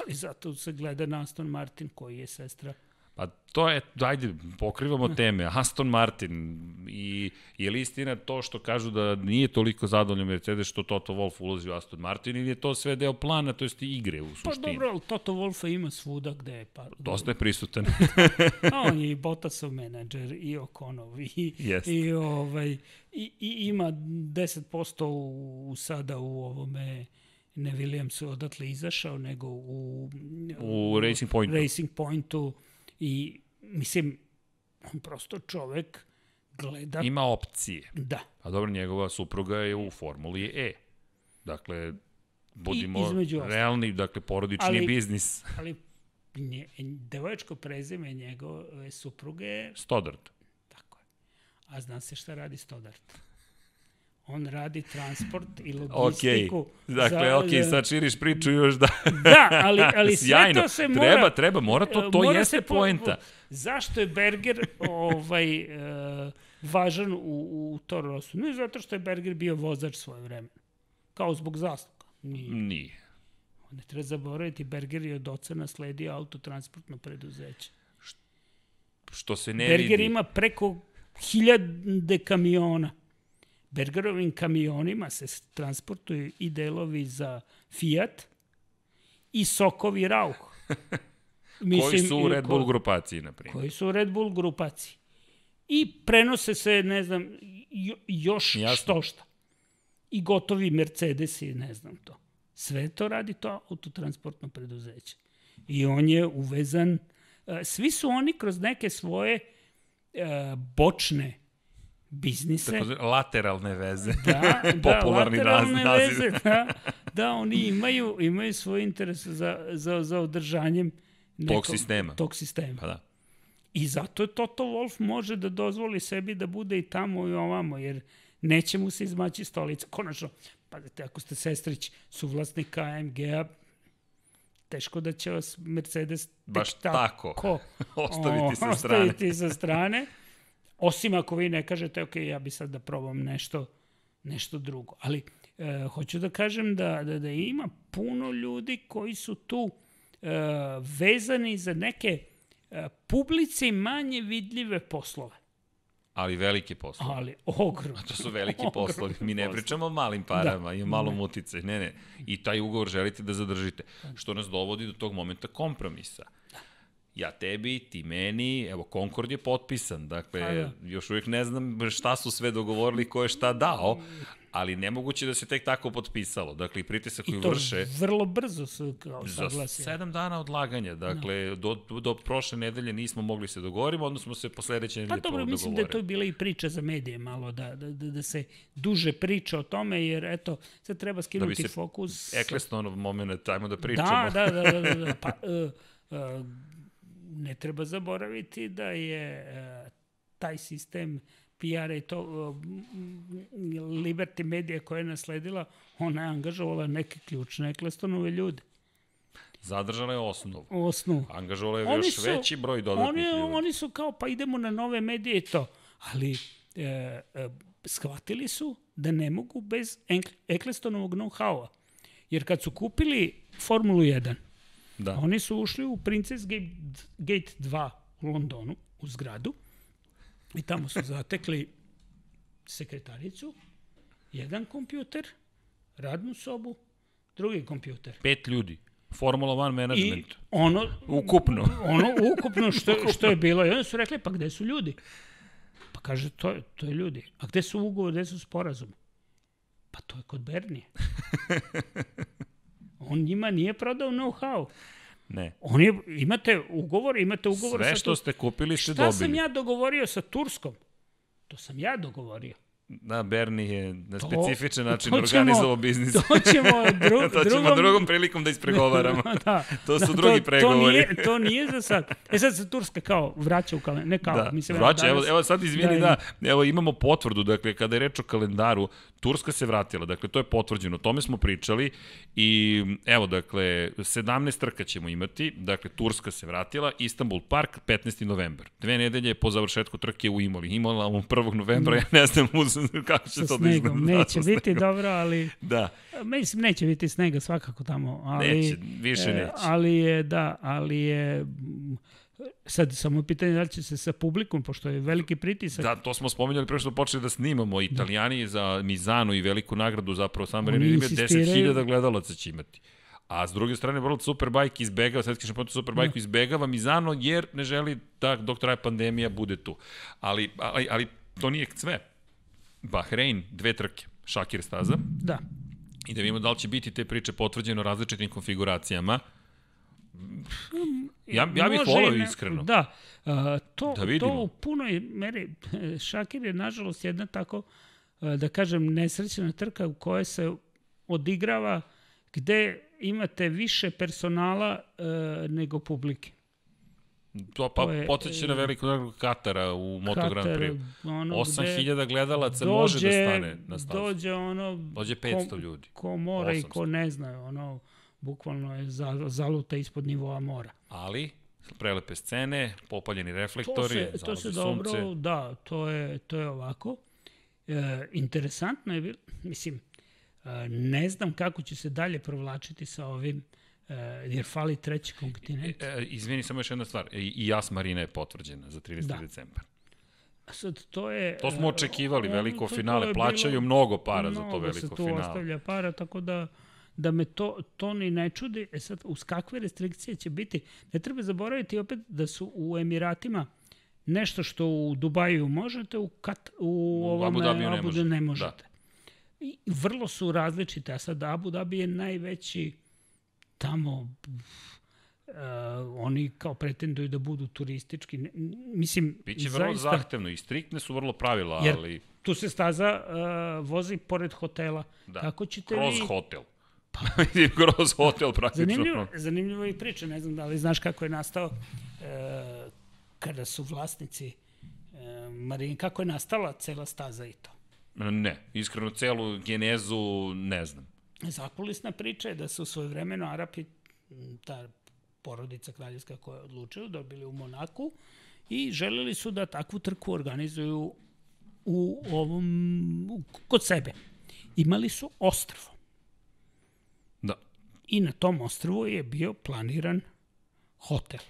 Speaker 2: ali zato se gleda na Aston Martin koji je sestra
Speaker 1: Pa to je, ajde, pokrivamo teme. Aston Martin i je li istina to što kažu da nije toliko zadovoljno Mercedes što Toto Wolff ulazi u Aston Martin ili je to sve deo plana, to jest igre u pa suštini?
Speaker 2: Pa dobro, ali Toto Wolffa ima svuda gde je. Pa,
Speaker 1: Dosta je prisutan. (laughs)
Speaker 2: A on je i Bottasov menadžer i Okonov i, yes. i, ovaj, i, i ima 10% u, u sada u ovome ne Williamsu odatle izašao, nego u,
Speaker 1: u, u Racing Pointu.
Speaker 2: Racing Pointu I, mislim, on prosto čovek gleda...
Speaker 1: Ima opcije.
Speaker 2: Da.
Speaker 1: A dobro, njegova supruga je u Formuli E. Dakle, budimo realni, dakle, porodični ali, biznis.
Speaker 2: Ali nje, devojačko prezime njegove supruge...
Speaker 1: Stodart.
Speaker 2: Tako je. A zna se šta radi Stodart? On radi transport i
Speaker 1: logistiku. Okay. Dakle, za, ok, sad širiš priču još da...
Speaker 2: da, ali, (laughs) ali sve to se
Speaker 1: mora... Treba, treba, mora to, to mora jeste po, poenta.
Speaker 2: Zašto je Berger (laughs) ovaj, uh, važan u, u Toro? Ne zato što je Berger bio vozač svoje vreme. Kao zbog zasluga.
Speaker 1: Nije. Nije.
Speaker 2: Ne treba zaboraviti, Berger je od oca nasledio autotransportno preduzeće.
Speaker 1: Što se ne
Speaker 2: Berger
Speaker 1: vidi.
Speaker 2: Berger ima preko hiljade kamiona Bergerovim kamionima se transportuju i delovi za Fiat i sokovi Rauch. (laughs)
Speaker 1: Mislim, koji su u Red Bull grupaciji, na primjer.
Speaker 2: Koji su u Red Bull grupaciji. I prenose se, ne znam, jo, još Jasno. što šta. I gotovi Mercedesi, ne znam to. Sve to radi to autotransportno preduzeće. I on je uvezan, svi su oni kroz neke svoje bočne biznise.
Speaker 1: Tako lateralne veze.
Speaker 2: Da, da, (laughs)
Speaker 1: Popularni
Speaker 2: lateralne
Speaker 1: naziv.
Speaker 2: veze, (laughs) da, da, oni imaju, imaju svoj interes za, za, za održanjem
Speaker 1: Tog sistema.
Speaker 2: Tog sistema.
Speaker 1: Pa da.
Speaker 2: I zato je Toto Wolf može da dozvoli sebi da bude i tamo i ovamo, jer neće mu se izmaći stolica. Konačno, pazite, ako ste sestrić suvlasnika AMG-a, teško da će vas Mercedes
Speaker 1: Baš
Speaker 2: tako,
Speaker 1: tako. (laughs) ostaviti sa strane.
Speaker 2: Ostaviti sa strane. Osim ako vi ne kažete, ok, ja bi sad da probam nešto, nešto drugo. Ali e, hoću da kažem da, da, da ima puno ljudi koji su tu e, vezani za neke e, publici manje vidljive poslove.
Speaker 1: Ali veliki poslovi.
Speaker 2: Ali ogromno.
Speaker 1: To su veliki poslovi. Mi ne pričamo o malim parama da. i o malom ne. uticaju. Ne, ne. I taj ugovor želite da zadržite. Što nas dovodi do tog momenta kompromisa. Ja tebi, ti meni, evo, Concord je potpisan, dakle, da. još uvijek ne znam šta su sve dogovorili, ko je šta dao, ali nemoguće da se tek tako potpisalo. Dakle, pritisak koji vrše...
Speaker 2: I to vrlo brzo su kao
Speaker 1: saglasili. Za sedam dana odlaganja. Dakle, no. do, do prošle nedelje nismo mogli se dogovoriti, odnosno smo se po sledeće nedelje
Speaker 2: Pa dobro, mislim da je to bila i priča za medije malo, da, da, da, da se duže priča o tome, jer eto, sad treba skinuti da fokus...
Speaker 1: Eklestonov moment, ajmo da pričamo.
Speaker 2: Da, da, da, da, da. Pa, uh, (laughs) uh, ne treba zaboraviti da je uh, taj sistem PR i to Liberty Media koja je nasledila, ona je angažovala neke ključne Eklestonove ljude.
Speaker 1: Zadržala je osnovu.
Speaker 2: Osnovu.
Speaker 1: Angažovala je još su, veći broj dodatnih
Speaker 2: oni,
Speaker 1: ljudi.
Speaker 2: Oni su kao, pa idemo na nove medije i to. Ali e, e, shvatili su da ne mogu bez Eklestonovog know-howa. Jer kad su kupili Formulu 1, da. oni su ušli u Princess Gate, Gate 2 u Londonu, u zgradu, I tamo su zatekli sekretaricu, jedan kompjuter, radnu sobu, drugi kompjuter.
Speaker 1: Pet ljudi. Formula 1 management.
Speaker 2: I ono...
Speaker 1: Ukupno. (laughs)
Speaker 2: Ono ukupno što, što je bilo. I onda su rekli, pa gde su ljudi? Pa kaže, to, to je ljudi. A gde su ugovor, gde su sporazum? Pa to je kod Bernije. (laughs) On njima nije prodao know-how.
Speaker 1: Ne.
Speaker 2: Oni, imate ugovor, imate ugovor
Speaker 1: Sve
Speaker 2: sa
Speaker 1: što ste kupili ste
Speaker 2: Šta
Speaker 1: dobili.
Speaker 2: sam ja dogovorio sa Turskom? To sam ja dogovorio.
Speaker 1: Da, Bernie je na specifičan način organizovao biznis.
Speaker 2: To ćemo, (laughs) dru,
Speaker 1: to ćemo
Speaker 2: drugom,
Speaker 1: drugom prilikom da ispregovaramo. (laughs)
Speaker 2: da,
Speaker 1: to su
Speaker 2: da,
Speaker 1: drugi
Speaker 2: to,
Speaker 1: pregovori.
Speaker 2: To nije, to nije za sad. E sad se Turska kao vraća u kalendar. Ne kao,
Speaker 1: da,
Speaker 2: mislim.
Speaker 1: Vraća, evo, evo sad izvini, da, da, evo imamo potvrdu, dakle, kada je reč o kalendaru, Turska se vratila, dakle, to je potvrđeno, o tome smo pričali i evo, dakle, 17 trka ćemo imati, dakle, Turska se vratila, Istanbul Park, 15. novembar. Dve nedelje po završetku trke u Imoli. Imola u 1. novembra, ja ne znam (laughs) kako će to da izgleda.
Speaker 2: Neće da, biti dobro, ali...
Speaker 1: Da.
Speaker 2: Mislim, neće biti snega svakako tamo, ali...
Speaker 1: Neće, više
Speaker 2: e,
Speaker 1: neće.
Speaker 2: Ali je, da, ali je Sad samo pitanje da li će se sa publikom, pošto je veliki pritisak.
Speaker 1: Da, to smo spominjali pre što počeli da snimamo. Italijani da. za Mizano i veliku nagradu zapravo San Marino ime 10.000 gledalaca će imati. A s druge strane, World Superbike izbegava, svetski šampionat Superbike da. izbegava Mizano jer ne želi da dok traje pandemija bude tu. Ali, ali, ali to nije sve. Bahrein, dve trke, Šakir staza.
Speaker 2: Da.
Speaker 1: I da vidimo da li će biti te priče potvrđeno različitim konfiguracijama. Ja, ja bih volao iskreno.
Speaker 2: Da, uh, to, da to u punoj meri, (laughs) Šakir je nažalost jedna tako, da kažem, nesrećena trka u kojoj se odigrava gde imate više personala uh, nego publike.
Speaker 1: To pa podsjeća na veliko nagradu Katara u Moto Katar, Grand Prix. Ono 8000 gledalaca dođe, može da stane na stazu.
Speaker 2: Dođe ono...
Speaker 1: Dođe 500
Speaker 2: ko,
Speaker 1: ljudi.
Speaker 2: Ko mora 800. i ko ne zna. Ono, bukvalno je zaluta ispod nivoa mora.
Speaker 1: Ali, prelepe scene, popaljeni reflektori,
Speaker 2: to se, to se dobro, sunce. da, to je, to je ovako. E, interesantno je bilo, mislim, e, ne znam kako će se dalje provlačiti sa ovim, e, jer fali treći kontinent.
Speaker 1: E, e, izvini, samo još jedna stvar, i, i Jas Marina je potvrđena za 30. Da. decembar.
Speaker 2: Sad, to je...
Speaker 1: To smo očekivali, veliko to, finale, to plaćaju mnogo para mnogo za to veliko finale. Mnogo se tu
Speaker 2: ostavlja para, tako da da me to, to ni ne čudi. E sad, uz kakve restrikcije će biti? Ne treba zaboraviti opet da su u Emiratima nešto što u Dubaju možete, u, Kat, u, u ovome Abu Dhabi ne, ne možete. Da. I vrlo su različite, a sad Abu Dhabi je najveći tamo oni kao pretenduju da budu turistički. Ne, mislim,
Speaker 1: Biće vrlo
Speaker 2: zaista,
Speaker 1: zahtevno i striktne su vrlo pravila,
Speaker 2: Jer
Speaker 1: ali
Speaker 2: tu se staza uh, vozi pored hotela.
Speaker 1: da,
Speaker 2: Kako ćete
Speaker 1: kroz
Speaker 2: vi...
Speaker 1: hotel. (laughs) kroz hotel praktično.
Speaker 2: Zanimljivo, zanimljivo i priča, ne znam da li znaš kako je nastao e, kada su vlasnici Marin, kako je nastala cela staza i to.
Speaker 1: Ne, iskreno celu genezu ne znam.
Speaker 2: Zakulisna priča je da su svoje vremeno Arapi, ta porodica kraljevska koja je odlučila, dobili u Monaku i želeli su da takvu trku organizuju u ovom, u- kod sebe. Imali su ostrvo.
Speaker 1: Da.
Speaker 2: I na tom ostrvu je bio planiran hotel.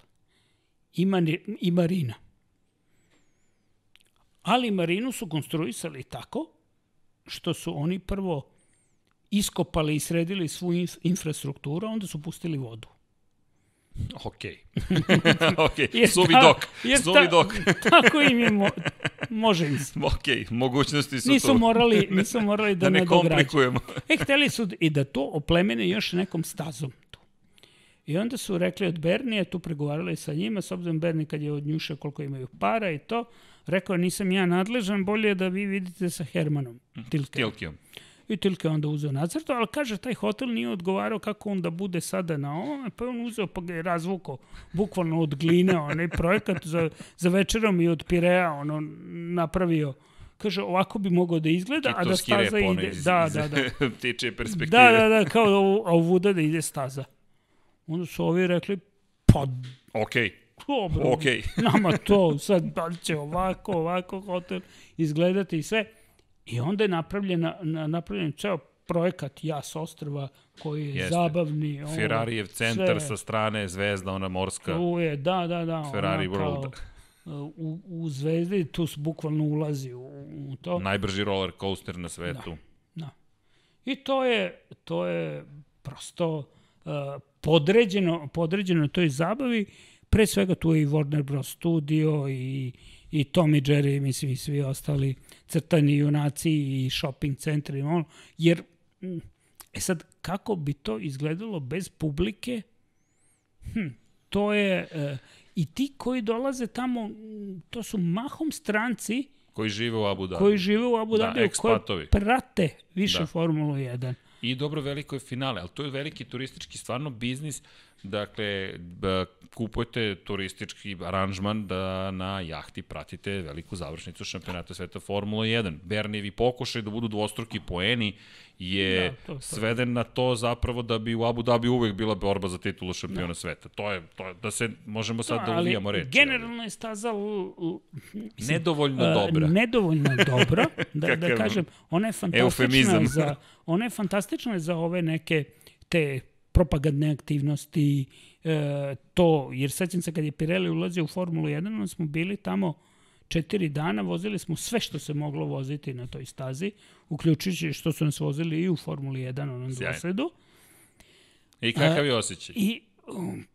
Speaker 2: I, mani, i marina. Ali marinu su konstruisali tako što su oni prvo iskopali i sredili svu inf infrastrukturu, onda su pustili vodu.
Speaker 1: Okej, (laughs)
Speaker 2: Jer
Speaker 1: suvi dok,
Speaker 2: jer
Speaker 1: suvi dok. (laughs)
Speaker 2: Tako im je, mo može im se.
Speaker 1: Okej, mogućnosti su
Speaker 2: Nisu
Speaker 1: tu.
Speaker 2: morali, (laughs) nisu morali da,
Speaker 1: da ne komplikujemo.
Speaker 2: E, hteli su i da to oplemene još nekom stazom tu. I onda su rekli od Bernija, tu pregovarali sa njima, s obzirom Berni kad je od njuša koliko imaju para i to, rekao nisam ja nadležan, bolje je da vi vidite sa Hermanom Tilke.
Speaker 1: Tilkijom.
Speaker 2: I Tilke je onda uzeo nacrto, ali kaže, taj hotel nije odgovarao kako on da bude sada na ovome, pa on uzeo pa ga je razvukao, bukvalno od gline, onaj projekat za, za večerom i od Pirea, ono, napravio Kaže, ovako bi mogao da izgleda, a da staza
Speaker 1: rep,
Speaker 2: ide...
Speaker 1: iz,
Speaker 2: Da, da, da. (laughs)
Speaker 1: ptiče perspektive.
Speaker 2: Da, da, da, kao da ovuda da ide staza. Onda su ovi rekli, pa
Speaker 1: Okej,
Speaker 2: dobro,
Speaker 1: okej.
Speaker 2: nama to sad da će ovako, ovako hotel izgledati i sve. I onda je napravljena, na, napravljen ceo projekat Jas Ostrva koji je
Speaker 1: Jeste.
Speaker 2: zabavni. ovo,
Speaker 1: Ferrarijev centar
Speaker 2: sve.
Speaker 1: sa strane, zvezda, ona morska.
Speaker 2: Tu je, da, da, da.
Speaker 1: Ferrari
Speaker 2: ona kao,
Speaker 1: World.
Speaker 2: U, u zvezdi tu se bukvalno ulazi u, u to.
Speaker 1: Najbrži roller coaster na svetu.
Speaker 2: Da. I to je, to je prosto uh, podređeno, podređeno toj zabavi. Pre svega tu je i Warner Bros. Studio i, i Tom i Jerry, mislim i svi ostali crtani junaci i shopping centri. i Ono, jer, mm, e sad, kako bi to izgledalo bez publike? Hm, to je... Uh, I ti koji dolaze tamo, mm, to su mahom stranci
Speaker 1: Koji žive u Abu Dhabi.
Speaker 2: koji žive u Abu
Speaker 1: Da,
Speaker 2: Dhabiju, koji
Speaker 1: ekspatovi.
Speaker 2: prate više
Speaker 1: Da.
Speaker 2: da. Formulu 1.
Speaker 1: I dobro veliko je finale, ali to je veliki turistički stvarno biznis. Dakle, kupujete turistički aranžman da na jahti pratite veliku završnicu šampionata sveta Formula 1. Bernijevi pokušaj da budu dvostruki poeni je
Speaker 2: Da, to- to-
Speaker 1: sveden na to zapravo da bi u Abu Dhabi uvek bila borba za titulu šampiona da. sveta. To je, to je, da se, možemo sad da, uvijamo reći. ali
Speaker 2: generalno je staza l, l, mislim,
Speaker 1: Nedovoljno
Speaker 2: a,
Speaker 1: dobra.
Speaker 2: nedovoljno (laughs) dobra, da, da kažem, ona je fantastična
Speaker 1: eufemizam.
Speaker 2: za, ona je fantastična za ove neke te propagandne aktivnosti, e, to, jer sećam se kad je Pirelli ulazio u Formulu 1, onda smo bili tamo četiri dana, vozili smo sve što se moglo voziti na toj stazi, uključujući što su nas vozili i u Formuli 1, onom
Speaker 1: Sjajno.
Speaker 2: dvosledu.
Speaker 1: I kakav je osjećaj?
Speaker 2: I, um,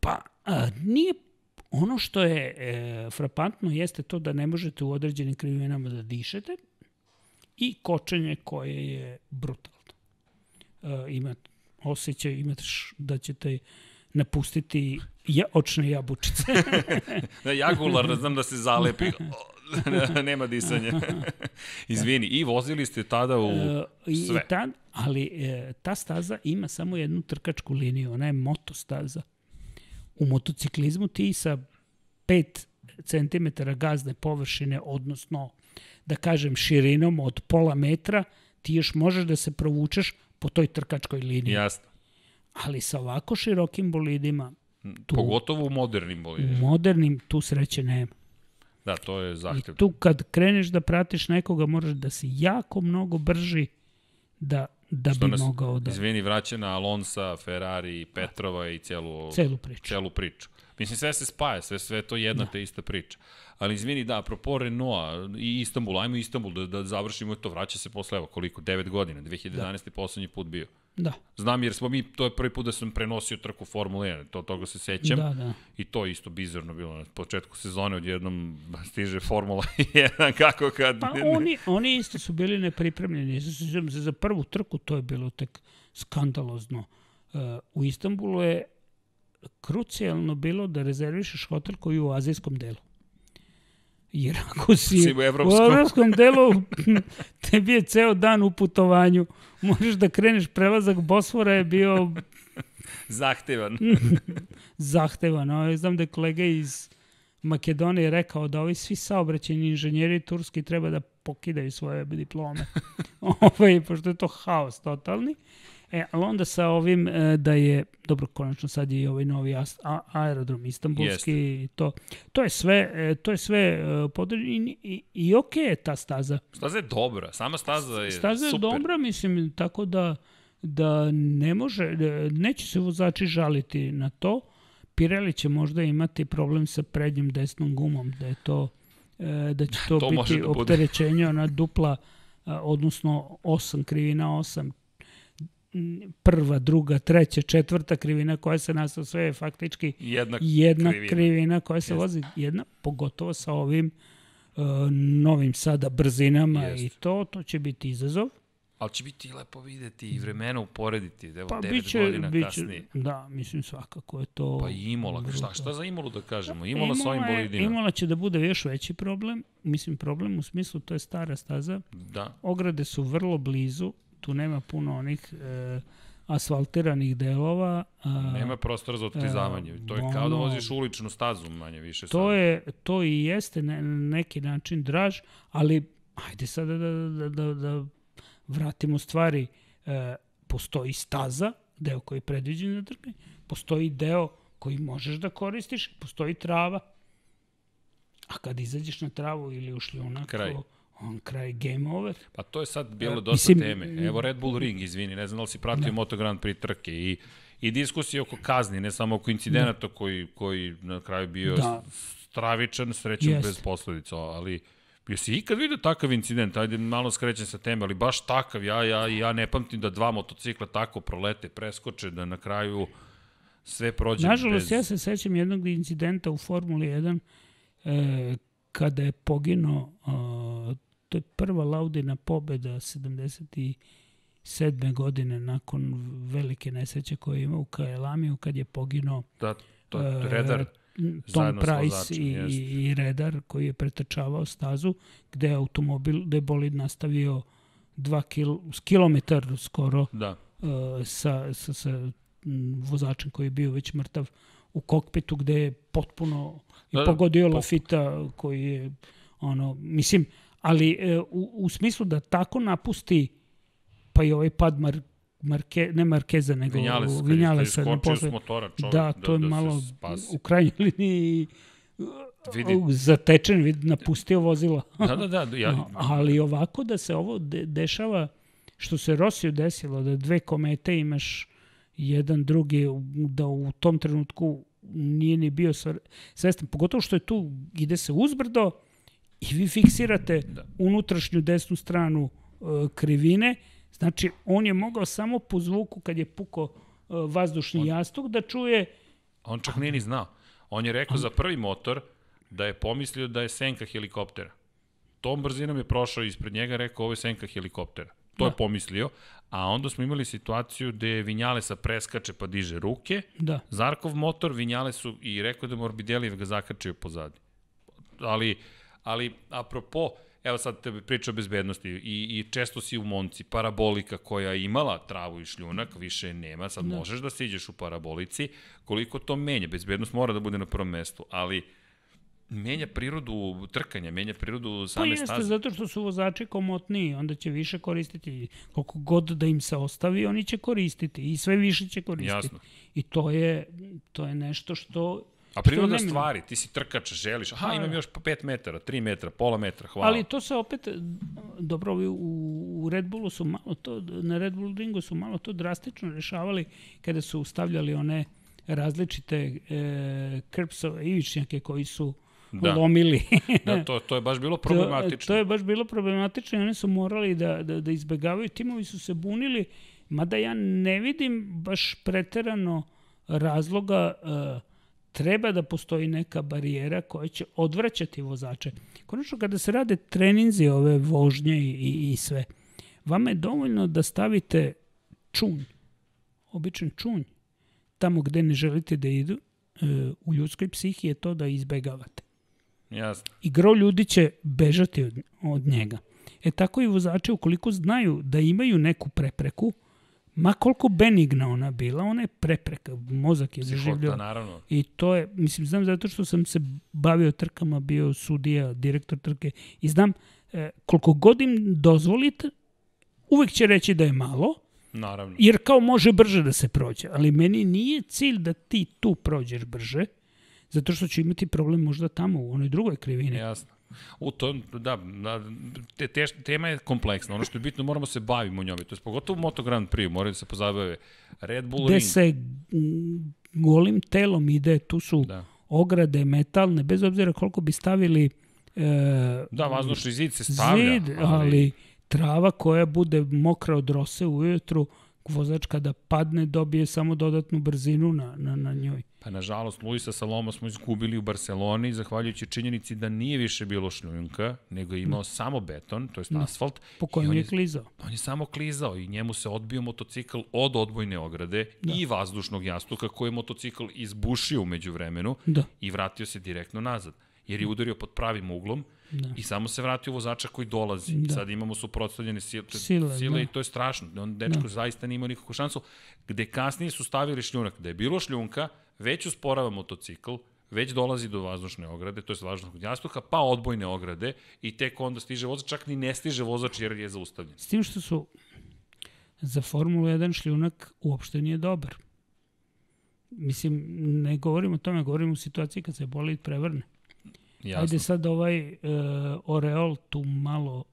Speaker 2: pa, a, nije, ono što je e, frapantno jeste to da ne možete u određenim krivinama da dišete i kočenje koje je brutalno. E, ima osjećaj, imate da ćete napustiti ja, očne jabučice. (laughs)
Speaker 1: Da, jagular, znam da se zalepi. (laughs) (laughs) Nema disanja. Izvini, i vozili ste tada u
Speaker 2: E,
Speaker 1: sve.
Speaker 2: i ta, ali e, ta staza ima samo jednu trkačku liniju, ona je motostaza. U motociklizmu ti sa 5 cm gazne površine, odnosno da kažem širinom od pola metra, ti još možeš da se provučeš po toj trkačkoj liniji.
Speaker 1: Jasno.
Speaker 2: Ali sa ovako širokim bolidima, Tu-
Speaker 1: Pogotovo u modernim
Speaker 2: u
Speaker 1: bolidima.
Speaker 2: modernim, tu sreće nema.
Speaker 1: Da, to je
Speaker 2: I
Speaker 1: zahtev.
Speaker 2: tu kad kreneš da pratiš nekoga, moraš da si jako mnogo brži da, da
Speaker 1: Što
Speaker 2: bi
Speaker 1: nas,
Speaker 2: mogao da...
Speaker 1: izvini, vraća na Alonsa, Ferrari, Petrova i celu,
Speaker 2: Celu priču.
Speaker 1: celu priču. Mislim, sve se spaja, sve, sve to jedna da. te ista priča. Ali izvini, da, apropo Renaulta i Istanbul, ajmo Istanbul da, da završimo to, vraća se posle, evo, koliko, 9 godina, 2011. Da. poslednji put bio.
Speaker 2: Da,
Speaker 1: Znam jer smo mi, to je prvi put da sam prenosio trku Formula 1, to toga se sećam.
Speaker 2: da, da.
Speaker 1: I to je isto bizarno bilo na početku sezone, odjednom stiže Formula (laughs) 1, kako kad...
Speaker 2: Pa oni, oni isto su bili nepripremljeni. Sjećam se za prvu trku, to je bilo tek skandalozno. Uh, u Istanbulu je krucijalno bilo da rezervišeš hotel koji je u azijskom delu. Jer ako si,
Speaker 1: Si u evropskom.
Speaker 2: u evropskom delu, (laughs) tebi je ceo dan u putovanju. Možeš da kreneš, prelazak Bosfora je bio (laughs)
Speaker 1: Zahtevan. (laughs)
Speaker 2: zahtevan. Ovaj, znam da je kolega iz Makedonije rekao da ovi svi saobraćeni inženjeri turski treba da pokidaju svoje diplome. ovaj, pošto je to haos totalni. E, ali onda sa ovim e, da je, dobro, konačno sad je i ovaj novi a, aerodrom Istanbulski i to, to je sve, e, to je sve e, podređeno i, i, i okej je ta staza.
Speaker 1: Staza je dobra, sama staza je
Speaker 2: Staza je
Speaker 1: super.
Speaker 2: dobra, mislim, tako da, da ne može, e, neće se vozači žaliti na to. Pirelli će možda imati problem sa prednjom desnom gumom, da je to, e, da će (laughs) to,
Speaker 1: To
Speaker 2: biti
Speaker 1: da
Speaker 2: opterećenje, ona dupla, a, odnosno 8 krivina 8 m, prva, druga, treća, četvrta krivina koja se nastao, sve je faktički
Speaker 1: Jedna,
Speaker 2: jedna
Speaker 1: krivina.
Speaker 2: krivina, koja se
Speaker 1: Jeste.
Speaker 2: vozi, jedna, pogotovo sa ovim uh, novim sada brzinama
Speaker 1: Jeste.
Speaker 2: i to, to će biti izazov.
Speaker 1: Ali će biti lepo videti i vremena uporediti. Evo,
Speaker 2: Pa
Speaker 1: devet
Speaker 2: biće,
Speaker 1: godina
Speaker 2: biće,
Speaker 1: kasnije.
Speaker 2: da, mislim svakako je to...
Speaker 1: Pa i Imola, šta, šta za Imolu da kažemo? Imola sa ovim bolidima.
Speaker 2: Imola će da bude još veći problem, mislim problem u smislu to je stara staza,
Speaker 1: Da.
Speaker 2: ograde su vrlo blizu, tu nema puno onih e, asfaltiranih delova. A,
Speaker 1: Nema prostora za otklizavanje. To je kao da
Speaker 2: ono-
Speaker 1: voziš uličnu stazu manje više.
Speaker 2: To
Speaker 1: sad.
Speaker 2: je, to i jeste ne, neki način draž, ali ajde sada da, da, da, da vratimo stvari. E, postoji staza, deo koji je predviđen za trkanje, postoji deo koji možeš da koristiš, postoji trava. A kad izađeš na travu ili u šljunak,
Speaker 1: Kraj.
Speaker 2: o- on kraj game over.
Speaker 1: Pa to je sad bilo
Speaker 2: E,
Speaker 1: dosta
Speaker 2: mislim,
Speaker 1: teme. Evo Red Bull Ring, izvini, ne znam da li si pratio Moto Grand Prix trke i, i diskusije oko kazni, ne samo oko incidenata koji, koji na kraju bio
Speaker 2: Da.
Speaker 1: stravičan, srećom
Speaker 2: Jeste.
Speaker 1: bez posledica, ali Jesi ikad vidio takav incident? Ajde, malo skrećem sa teme, ali baš takav. Ja, ja, ja ne pamtim da dva motocikla tako prolete, preskoče, da na kraju sve prođe
Speaker 2: Nažalost,
Speaker 1: bez...
Speaker 2: ja se sećam jednog incidenta u Formuli 1 e, kada je poginuo, a, to je prva Laudina pobeda 77. godine nakon velike nesreće koje je imao u Kaelamiju kad je poginuo
Speaker 1: Da, to,
Speaker 2: e,
Speaker 1: redar,
Speaker 2: Tom
Speaker 1: zajedno
Speaker 2: Price
Speaker 1: vozačem,
Speaker 2: i, i Redar koji je pretrčavao stazu gde je automobil, gde je bolid nastavio 2 kil, kilometar skoro
Speaker 1: da.
Speaker 2: uh, sa, sa, sa vozačem koji je bio već mrtav u kokpitu gde je potpuno i
Speaker 1: Da, da,
Speaker 2: pogodio
Speaker 1: po-
Speaker 2: Lafita koji je ono, mislim, ali e, u, u smislu da tako napusti pa i ovaj pad Mar, Marke, ne Markeza, nego Vinjalesa. na posle-
Speaker 1: motora čovjek
Speaker 2: Da, to je
Speaker 1: se
Speaker 2: malo u krajnjoj (laughs) liniji
Speaker 1: Vidi.
Speaker 2: zatečen, vid, napustio vozila.
Speaker 1: Da, da, da, (laughs) ja,
Speaker 2: Ali ovako da se ovo de dešava, što se Rosiju desilo, da dve komete imaš jedan drugi, da u tom trenutku nije ni bio svestan. Pogotovo što je tu, ide se uzbrdo i vi fiksirate
Speaker 1: Da.
Speaker 2: unutrašnju desnu stranu uh, krivine, znači on je mogao samo po zvuku kad je puko uh, vazdušni jastuk da čuje
Speaker 1: On čak nije ni znao. On je rekao za prvi motor da je pomislio da je senka helikoptera. Tom brzinom je prošao ispred njega, rekao ovo je senka helikoptera. To
Speaker 2: Da.
Speaker 1: je pomislio, a onda smo imali situaciju gde Vinjalesa preskače pa diže ruke,
Speaker 2: da,
Speaker 1: Zarkov motor, Vinjalesu i rekao da Morbidelli ga zakačio pozadi. Ali, ali apropo, evo sad te priča o bezbednosti i, i često si u Monci, parabolika koja je imala travu i šljunak, više je nema, sad da. možeš da siđeš u parabolici, koliko to menja, bezbednost mora da bude na prvom mestu, ali menja prirodu trkanja, menja prirodu
Speaker 2: Pa
Speaker 1: same
Speaker 2: jeste,
Speaker 1: staze.
Speaker 2: zato što su vozači komotniji, onda će više koristiti. Koliko god da im se ostavi, oni će koristiti i sve više će koristiti.
Speaker 1: Jasno.
Speaker 2: I to je, to je nešto što...
Speaker 1: A priroda stvari, ti si trkač, želiš, aha,
Speaker 2: Pa,
Speaker 1: imam još po 5 metara, 3 metra, pola metra, hvala.
Speaker 2: Ali to se opet, dobro, ovi u, u Red Bullu su malo to, na Red Bull ringu su malo to drastično rešavali kada su stavljali one različite e, krpsove, ivičnjake koji su
Speaker 1: Da.
Speaker 2: lomili. (laughs)
Speaker 1: Da, to, to je baš bilo
Speaker 2: To,
Speaker 1: problematično.
Speaker 2: to je baš bilo problematično i oni su morali da, da, da izbegavaju. Timovi su se bunili, mada ja ne vidim baš preterano razloga uh, treba da postoji neka barijera koja će odvraćati vozače. Konačno, kada se rade treninzi ove vožnje i, i, i sve, vama je dovoljno da stavite čunj, običan čunj, tamo gde ne želite da idu, e, u ljudskoj psihi je to da izbegavate.
Speaker 1: Jasno.
Speaker 2: I gro ljudi će bežati od, od njega. E tako i vozači, ukoliko znaju da imaju neku prepreku, ma koliko benigna ona bila, ona je prepreka, mozak je zaživljao.
Speaker 1: naravno.
Speaker 2: I to je, mislim, znam zato što sam se bavio trkama, bio sudija, direktor trke i znam e, koliko god im dozvolite, uvek će reći da je malo,
Speaker 1: Naravno.
Speaker 2: jer kao može brže da se prođe. Ali meni nije cilj da ti tu prođeš brže, zato što ću imati problem možda tamo u onoj drugoj krivini.
Speaker 1: Jasno. U to, da, da te, te, tema je kompleksna. Ono što je bitno, moramo se bavimo njome. To je pogotovo Moto Grand Prix, moraju da se pozabave Red Bull
Speaker 2: Gde
Speaker 1: Ring.
Speaker 2: se mm, golim telom ide, tu su
Speaker 1: Da.
Speaker 2: ograde metalne, bez obzira koliko bi stavili e,
Speaker 1: Da, vazdušni zid se stavlja.
Speaker 2: zid, ali trava koja bude mokra od rose ujutru, vozač kada padne dobije samo dodatnu brzinu na, na, na njoj.
Speaker 1: Pa nažalost, Luisa Saloma smo izgubili u Barceloni, zahvaljujući činjenici da nije više bilo šljunka, nego je imao samo beton, to je
Speaker 2: Da.
Speaker 1: asfalt.
Speaker 2: Po kojem je
Speaker 1: je,
Speaker 2: klizao.
Speaker 1: on je samo klizao i njemu se odbio motocikl od odbojne ograde da. i vazdušnog jastuka koji je motocikl izbušio umeđu vremenu
Speaker 2: Da.
Speaker 1: i vratio se direktno nazad. Jer je udario pod pravim uglom
Speaker 2: Da.
Speaker 1: i samo se vratio vozača koji dolazi.
Speaker 2: Da.
Speaker 1: Sad imamo suprotstavljene sile,
Speaker 2: Sile,
Speaker 1: sile
Speaker 2: da.
Speaker 1: i to je strašno. On dečko da. zaista nije imao nikakvu šansu. Gde kasnije su stavili šljunak. Da je bilo šljunka, već usporava motocikl, već dolazi do vazdušne ograde, to je vazdušnog jastuka, pa odbojne ograde i tek onda stiže vozač, čak ni ne stiže vozač jer je zaustavljen.
Speaker 2: S tim što su za Formulu 1 šljunak uopšte nije dobar. Mislim, ne govorim o tome, govorim u situaciji kad se bolid prevrne.
Speaker 1: Jasno.
Speaker 2: Ajde sad ovaj e, Oreol tu malo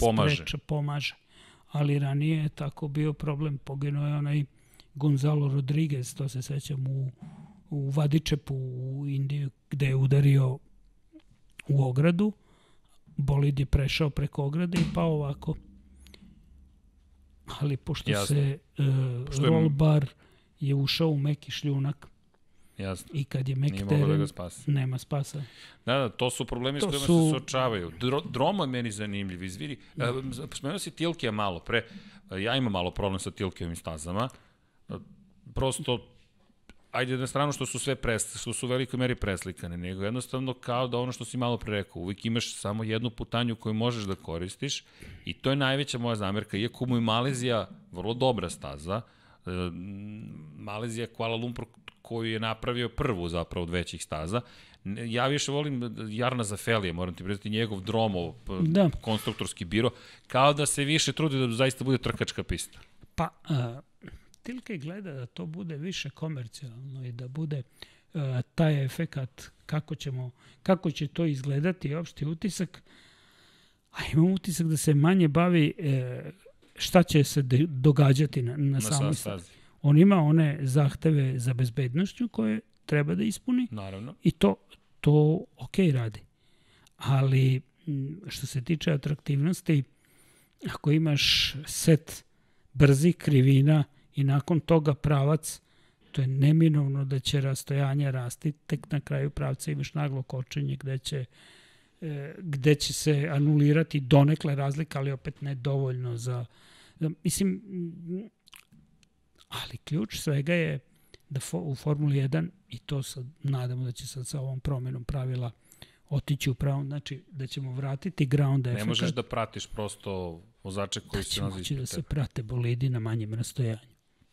Speaker 1: Pomaže.
Speaker 2: spreča, pomaže. Ali ranije je tako bio problem. Poginuo je onaj Gonzalo Rodriguez, to se sećam u, u Vadičepu u Indiju, gde je udario u ogradu. Bolid je prešao preko ograde i pao ovako. Ali pošto
Speaker 1: Jasno.
Speaker 2: se e,
Speaker 1: Pošto je-
Speaker 2: roll bar je ušao u meki šljunak
Speaker 1: Jasno.
Speaker 2: i kad je mek
Speaker 1: da
Speaker 2: teren,
Speaker 1: ga spasi.
Speaker 2: nema spasa.
Speaker 1: Da, da, to su problemi s
Speaker 2: To
Speaker 1: kojima
Speaker 2: su-
Speaker 1: se suočavaju. Dro, Dromo je meni zanimljiv, izvini. E, spomenuo si Tilkija malo pre. E, Ja imam malo problem sa Tilkijevim stazama. E, Prosto, ajde na stranu što su sve pres, što su u velikoj meri preslikane, nego jednostavno kao da ono što si malo pre rekao, uvijek imaš samo jednu putanju koju možeš da koristiš i to je najveća moja zamerka, iako mu je Malezija vrlo dobra staza, Malezija Kuala Lumpur koju je napravio prvu zapravo od većih staza. Ja više volim Jarna Zafelije, moram ti priznati njegov dromov, p-
Speaker 2: Da.
Speaker 1: konstruktorski biro, kao da se više trudi da zaista bude trkačka pista.
Speaker 2: Pa, uh, Tilke gleda da to bude više komercijalno i da bude uh, taj efekat kako, ćemo, kako će to izgledati opšti utisak. A imam utisak da se manje bavi e, šta će se de, događati na, na,
Speaker 1: Na
Speaker 2: samoj
Speaker 1: sa
Speaker 2: stazi. On ima one zahteve za bezbednošću koje treba da ispuni
Speaker 1: Naravno.
Speaker 2: i to, to ok radi. Ali što se tiče atraktivnosti, ako imaš set brzih krivina i nakon toga pravac, to je neminovno da će rastojanje rasti, tek na kraju pravca imaš naglo kočenje gde će e, gde će se anulirati donekle razlika, ali opet ne dovoljno za... mislim, ali ključ svega je da fo, u Formuli 1, i to sad nadamo da će sad sa ovom promenom pravila otići u pravom, znači da ćemo vratiti ground
Speaker 1: Ne
Speaker 2: efekat,
Speaker 1: možeš da pratiš prosto vozače koji
Speaker 2: da
Speaker 1: se nalazi
Speaker 2: da
Speaker 1: ispred
Speaker 2: se
Speaker 1: tebe.
Speaker 2: prate bolidi na manjem rastojanju.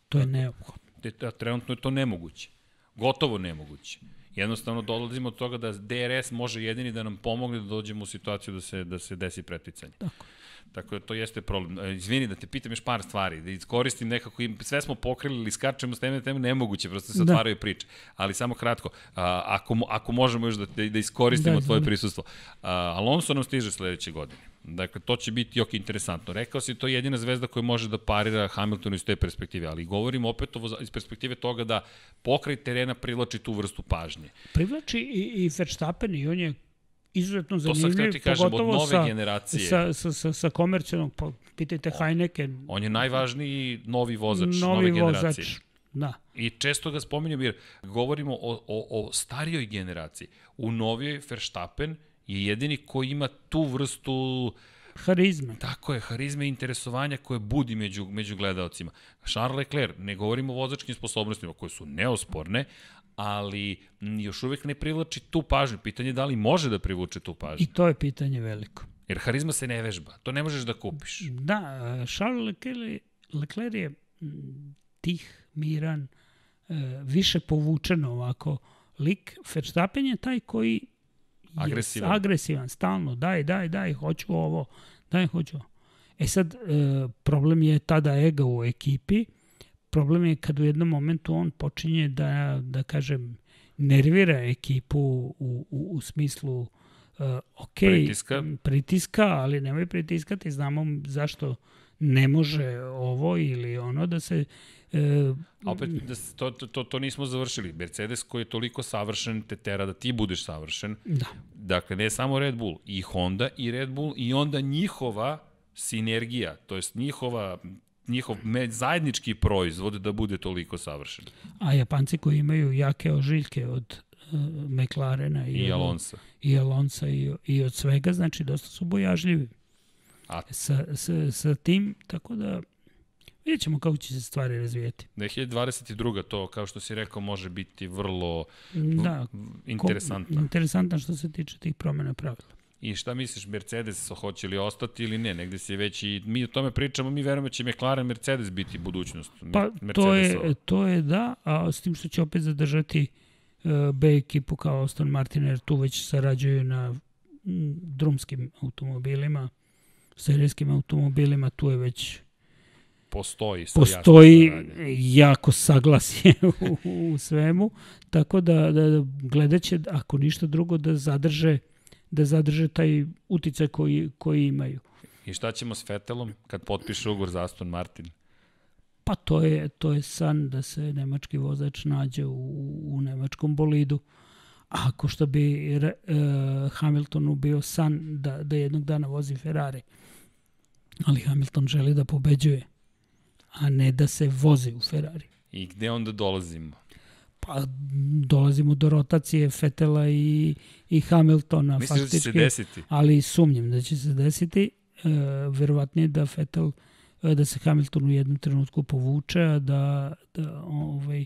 Speaker 2: To je neophodno.
Speaker 1: Te- a Trenutno je to nemoguće. Gotovo nemoguće. Jednostavno dolazimo od toga da DRS može jedini da nam pomogne da dođemo u situaciju da se, da se desi preticanje.
Speaker 2: Tako.
Speaker 1: Tako da to jeste problem. E, Izvini da te pitam još par stvari, da iskoristim nekako, im- sve smo pokrili ili skačemo s teme na teme, nemoguće, prosto se
Speaker 2: Da.
Speaker 1: otvaraju priče. Ali samo kratko, a, ako, ako možemo još da, da, da iskoristimo
Speaker 2: Da,
Speaker 1: da, tvoje
Speaker 2: izvoli.
Speaker 1: prisustvo. A, Alonso nam stiže sledeće godine. Dakle, to će biti jok interesantno. Rekao si, to je jedina zvezda koja može da parira Hamiltonu iz te perspektive, ali govorim opet o voza- iz perspektive toga da pokraj terena privlači tu vrstu pažnje.
Speaker 2: Privlači i, i Verstappen i on je izuzetno
Speaker 1: To
Speaker 2: zanimljiv,
Speaker 1: ti kažem, od
Speaker 2: pogotovo
Speaker 1: nove
Speaker 2: sa,
Speaker 1: generacije.
Speaker 2: sa, sa, sa, sa komercijalnog, pa pitajte Heineken,
Speaker 1: On je najvažniji novi vozač
Speaker 2: novi
Speaker 1: nove generacije.
Speaker 2: vozač. Da.
Speaker 1: I često ga spominjem jer govorimo o, o, o starijoj generaciji. U novijoj Verstappen je jedini koji ima tu vrstu
Speaker 2: Harizme.
Speaker 1: Tako je, harizme i interesovanja koje budi među, među gledalcima. Charles Leclerc, ne govorimo o vozačkim sposobnostima koje su neosporne, ali još uvek ne privlači tu pažnju. Pitanje je da li može da privuče tu pažnju.
Speaker 2: I to je pitanje veliko.
Speaker 1: Jer harizma se ne vežba. To ne možeš da kupiš.
Speaker 2: Da, Charles Leclerc, Leclerc je tih, miran, e, više povučen ovako lik. Verstappen je taj koji
Speaker 1: agresivan.
Speaker 2: Je agresivan, stalno, daj, daj, daj, hoću ovo, daj, hoću ovo. E sad, e, problem je tada ega u ekipi, problem je kad u jednom momentu on počinje da, da kažem, nervira ekipu u, u, u smislu uh, ok,
Speaker 1: pritiska.
Speaker 2: pritiska, ali nemoj pritiskati, znamo zašto ne može ovo ili ono da se
Speaker 1: E, opet, da to, to, to nismo završili. Mercedes koji je toliko savršen te tera da ti budeš savršen.
Speaker 2: Da.
Speaker 1: Dakle, ne samo Red Bull, i Honda i Red Bull i onda njihova sinergija, to jest njihova njihov zajednički proizvod da bude toliko savršen.
Speaker 2: A Japanci koji imaju jake ožiljke od uh, McLarena i,
Speaker 1: I Alonsa.
Speaker 2: I Alonsa i, i od svega, znači dosta su bojažljivi. A... Sa, sa, sa tim, tako da Vidjet ćemo kako će se stvari razvijeti.
Speaker 1: 2022. to, kao što si rekao, može biti vrlo
Speaker 2: da,
Speaker 1: interesantno.
Speaker 2: Interesantno što se tiče tih promena pravila.
Speaker 1: I šta misliš, Mercedes hoće li ostati ili ne? Negde se već i mi o tome pričamo, mi verujemo da će McLaren Mercedes biti budućnost.
Speaker 2: Pa to je, to je da, a s tim što će opet zadržati uh, B ekipu kao Aston Martin, jer tu već sarađuju na drumskim automobilima, serijskim automobilima, tu je već
Speaker 1: postoji
Speaker 2: postoji jako saglasje (laughs) u, u svemu tako da, da gledat će ako ništa drugo da zadrže da zadrže taj uticaj koji, koji imaju.
Speaker 1: I šta ćemo s Fetelom kad potpiše ugovor za Aston Martin?
Speaker 2: Pa to je, to je san da se nemački vozač nađe u, u nemačkom bolidu. Ako što bi uh, Hamiltonu bio san da, da jednog dana vozi Ferrari. Ali Hamilton želi da pobeđuje a ne da se voze u Ferrari.
Speaker 1: I gde onda dolazimo?
Speaker 2: Pa dolazimo do rotacije Fetela i, i Hamiltona.
Speaker 1: Misliš faktički, da će se desiti?
Speaker 2: Ali sumnjam da će se desiti. E, verovatnije da Fetel e, da se Hamilton u jednom trenutku povuče, a da, da ovaj,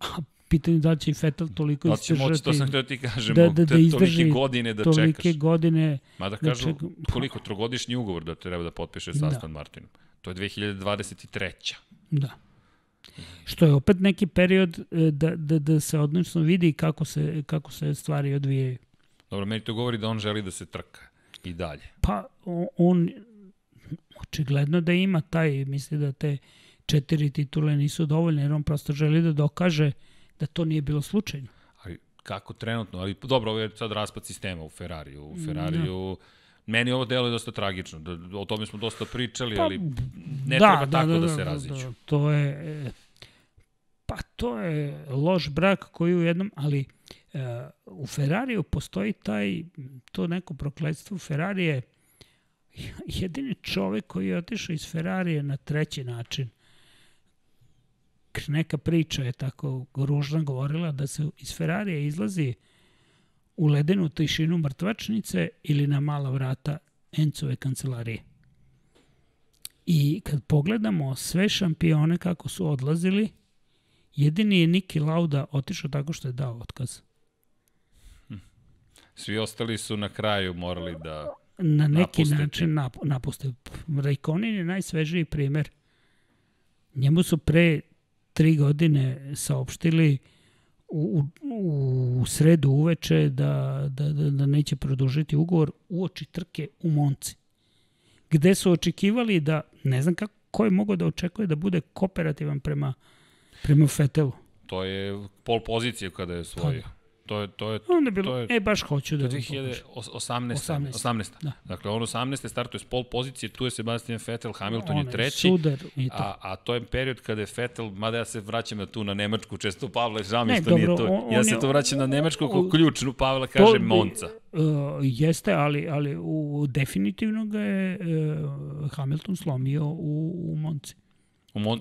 Speaker 2: a pitanje da će i Fetel toliko da izdržati. Moći,
Speaker 1: to sam htio da ti kažem, da, da, da izdrži tolike godine da
Speaker 2: tolike
Speaker 1: čekaš.
Speaker 2: Tolike godine.
Speaker 1: Mada da kažu, da ček... koliko, trogodišnji ugovor da treba da potpiše sa da. Aston Martinom. To je 2023.
Speaker 2: Da. Što je opet neki period e, da, da, da se odlično vidi kako se, kako se stvari odvijaju.
Speaker 1: Dobro, meni to govori da on želi da se trka i dalje.
Speaker 2: Pa on očigledno da ima taj, misli da te četiri titule nisu dovoljne, jer on prosto želi da dokaže da to nije bilo slučajno.
Speaker 1: Ali kako trenutno, ali dobro, ovo je sad raspad sistema u Ferrariju. U Ferrariju da Meni ovo delo je dosta tragično, da, o tome smo dosta pričali, pa, ali ne da, treba da, tako da, da, da se raziću. Da,
Speaker 2: to je, pa to je loš brak koji u jednom, ali uh, u Ferrariju postoji taj, to neko prokledstvo. Ferrari je jedini čovek koji je otišao iz Ferrarije na treći način. Neka priča je tako ružna govorila da se iz Ferrarije izlazi uh, u ledenu tišinu mrtvačnice ili na mala vrata Encove kancelarije. I kad pogledamo sve šampione kako su odlazili, jedini je Niki Lauda otišao tako što je dao otkaz.
Speaker 1: Svi ostali su na kraju morali da
Speaker 2: Na neki napustiti. način nap, napuste. Raikkonen je najsvežiji primer. Njemu su pre tri godine saopštili uh, u, u, u sredu uveče da, da, da, da neće produžiti ugovor uoči trke u Monci. Gde su očekivali da, ne znam kako, ko je mogao da očekuje da bude kooperativan prema, prema Fetelu.
Speaker 1: To je pol pozicije kada je svojio. To je, to je,
Speaker 2: Onda je bilo, to je, e, baš hoću da...
Speaker 1: To je 2018. 18. 18. Da. Dakle, ono 18. startuje s pol pozicije, tu je Sebastian Vettel, Hamilton One, je treći.
Speaker 2: Sudar i to.
Speaker 1: A, a to je period kada je Vettel, mada ja se vraćam na tu na Nemačku, često Pavle, žao mi što nije to. On, ja se to vraćam na Nemačku kao ključnu, Pavle kaže to, Monca.
Speaker 2: Uh, jeste, ali, ali u, definitivno ga je uh, Hamilton slomio u, u Monci.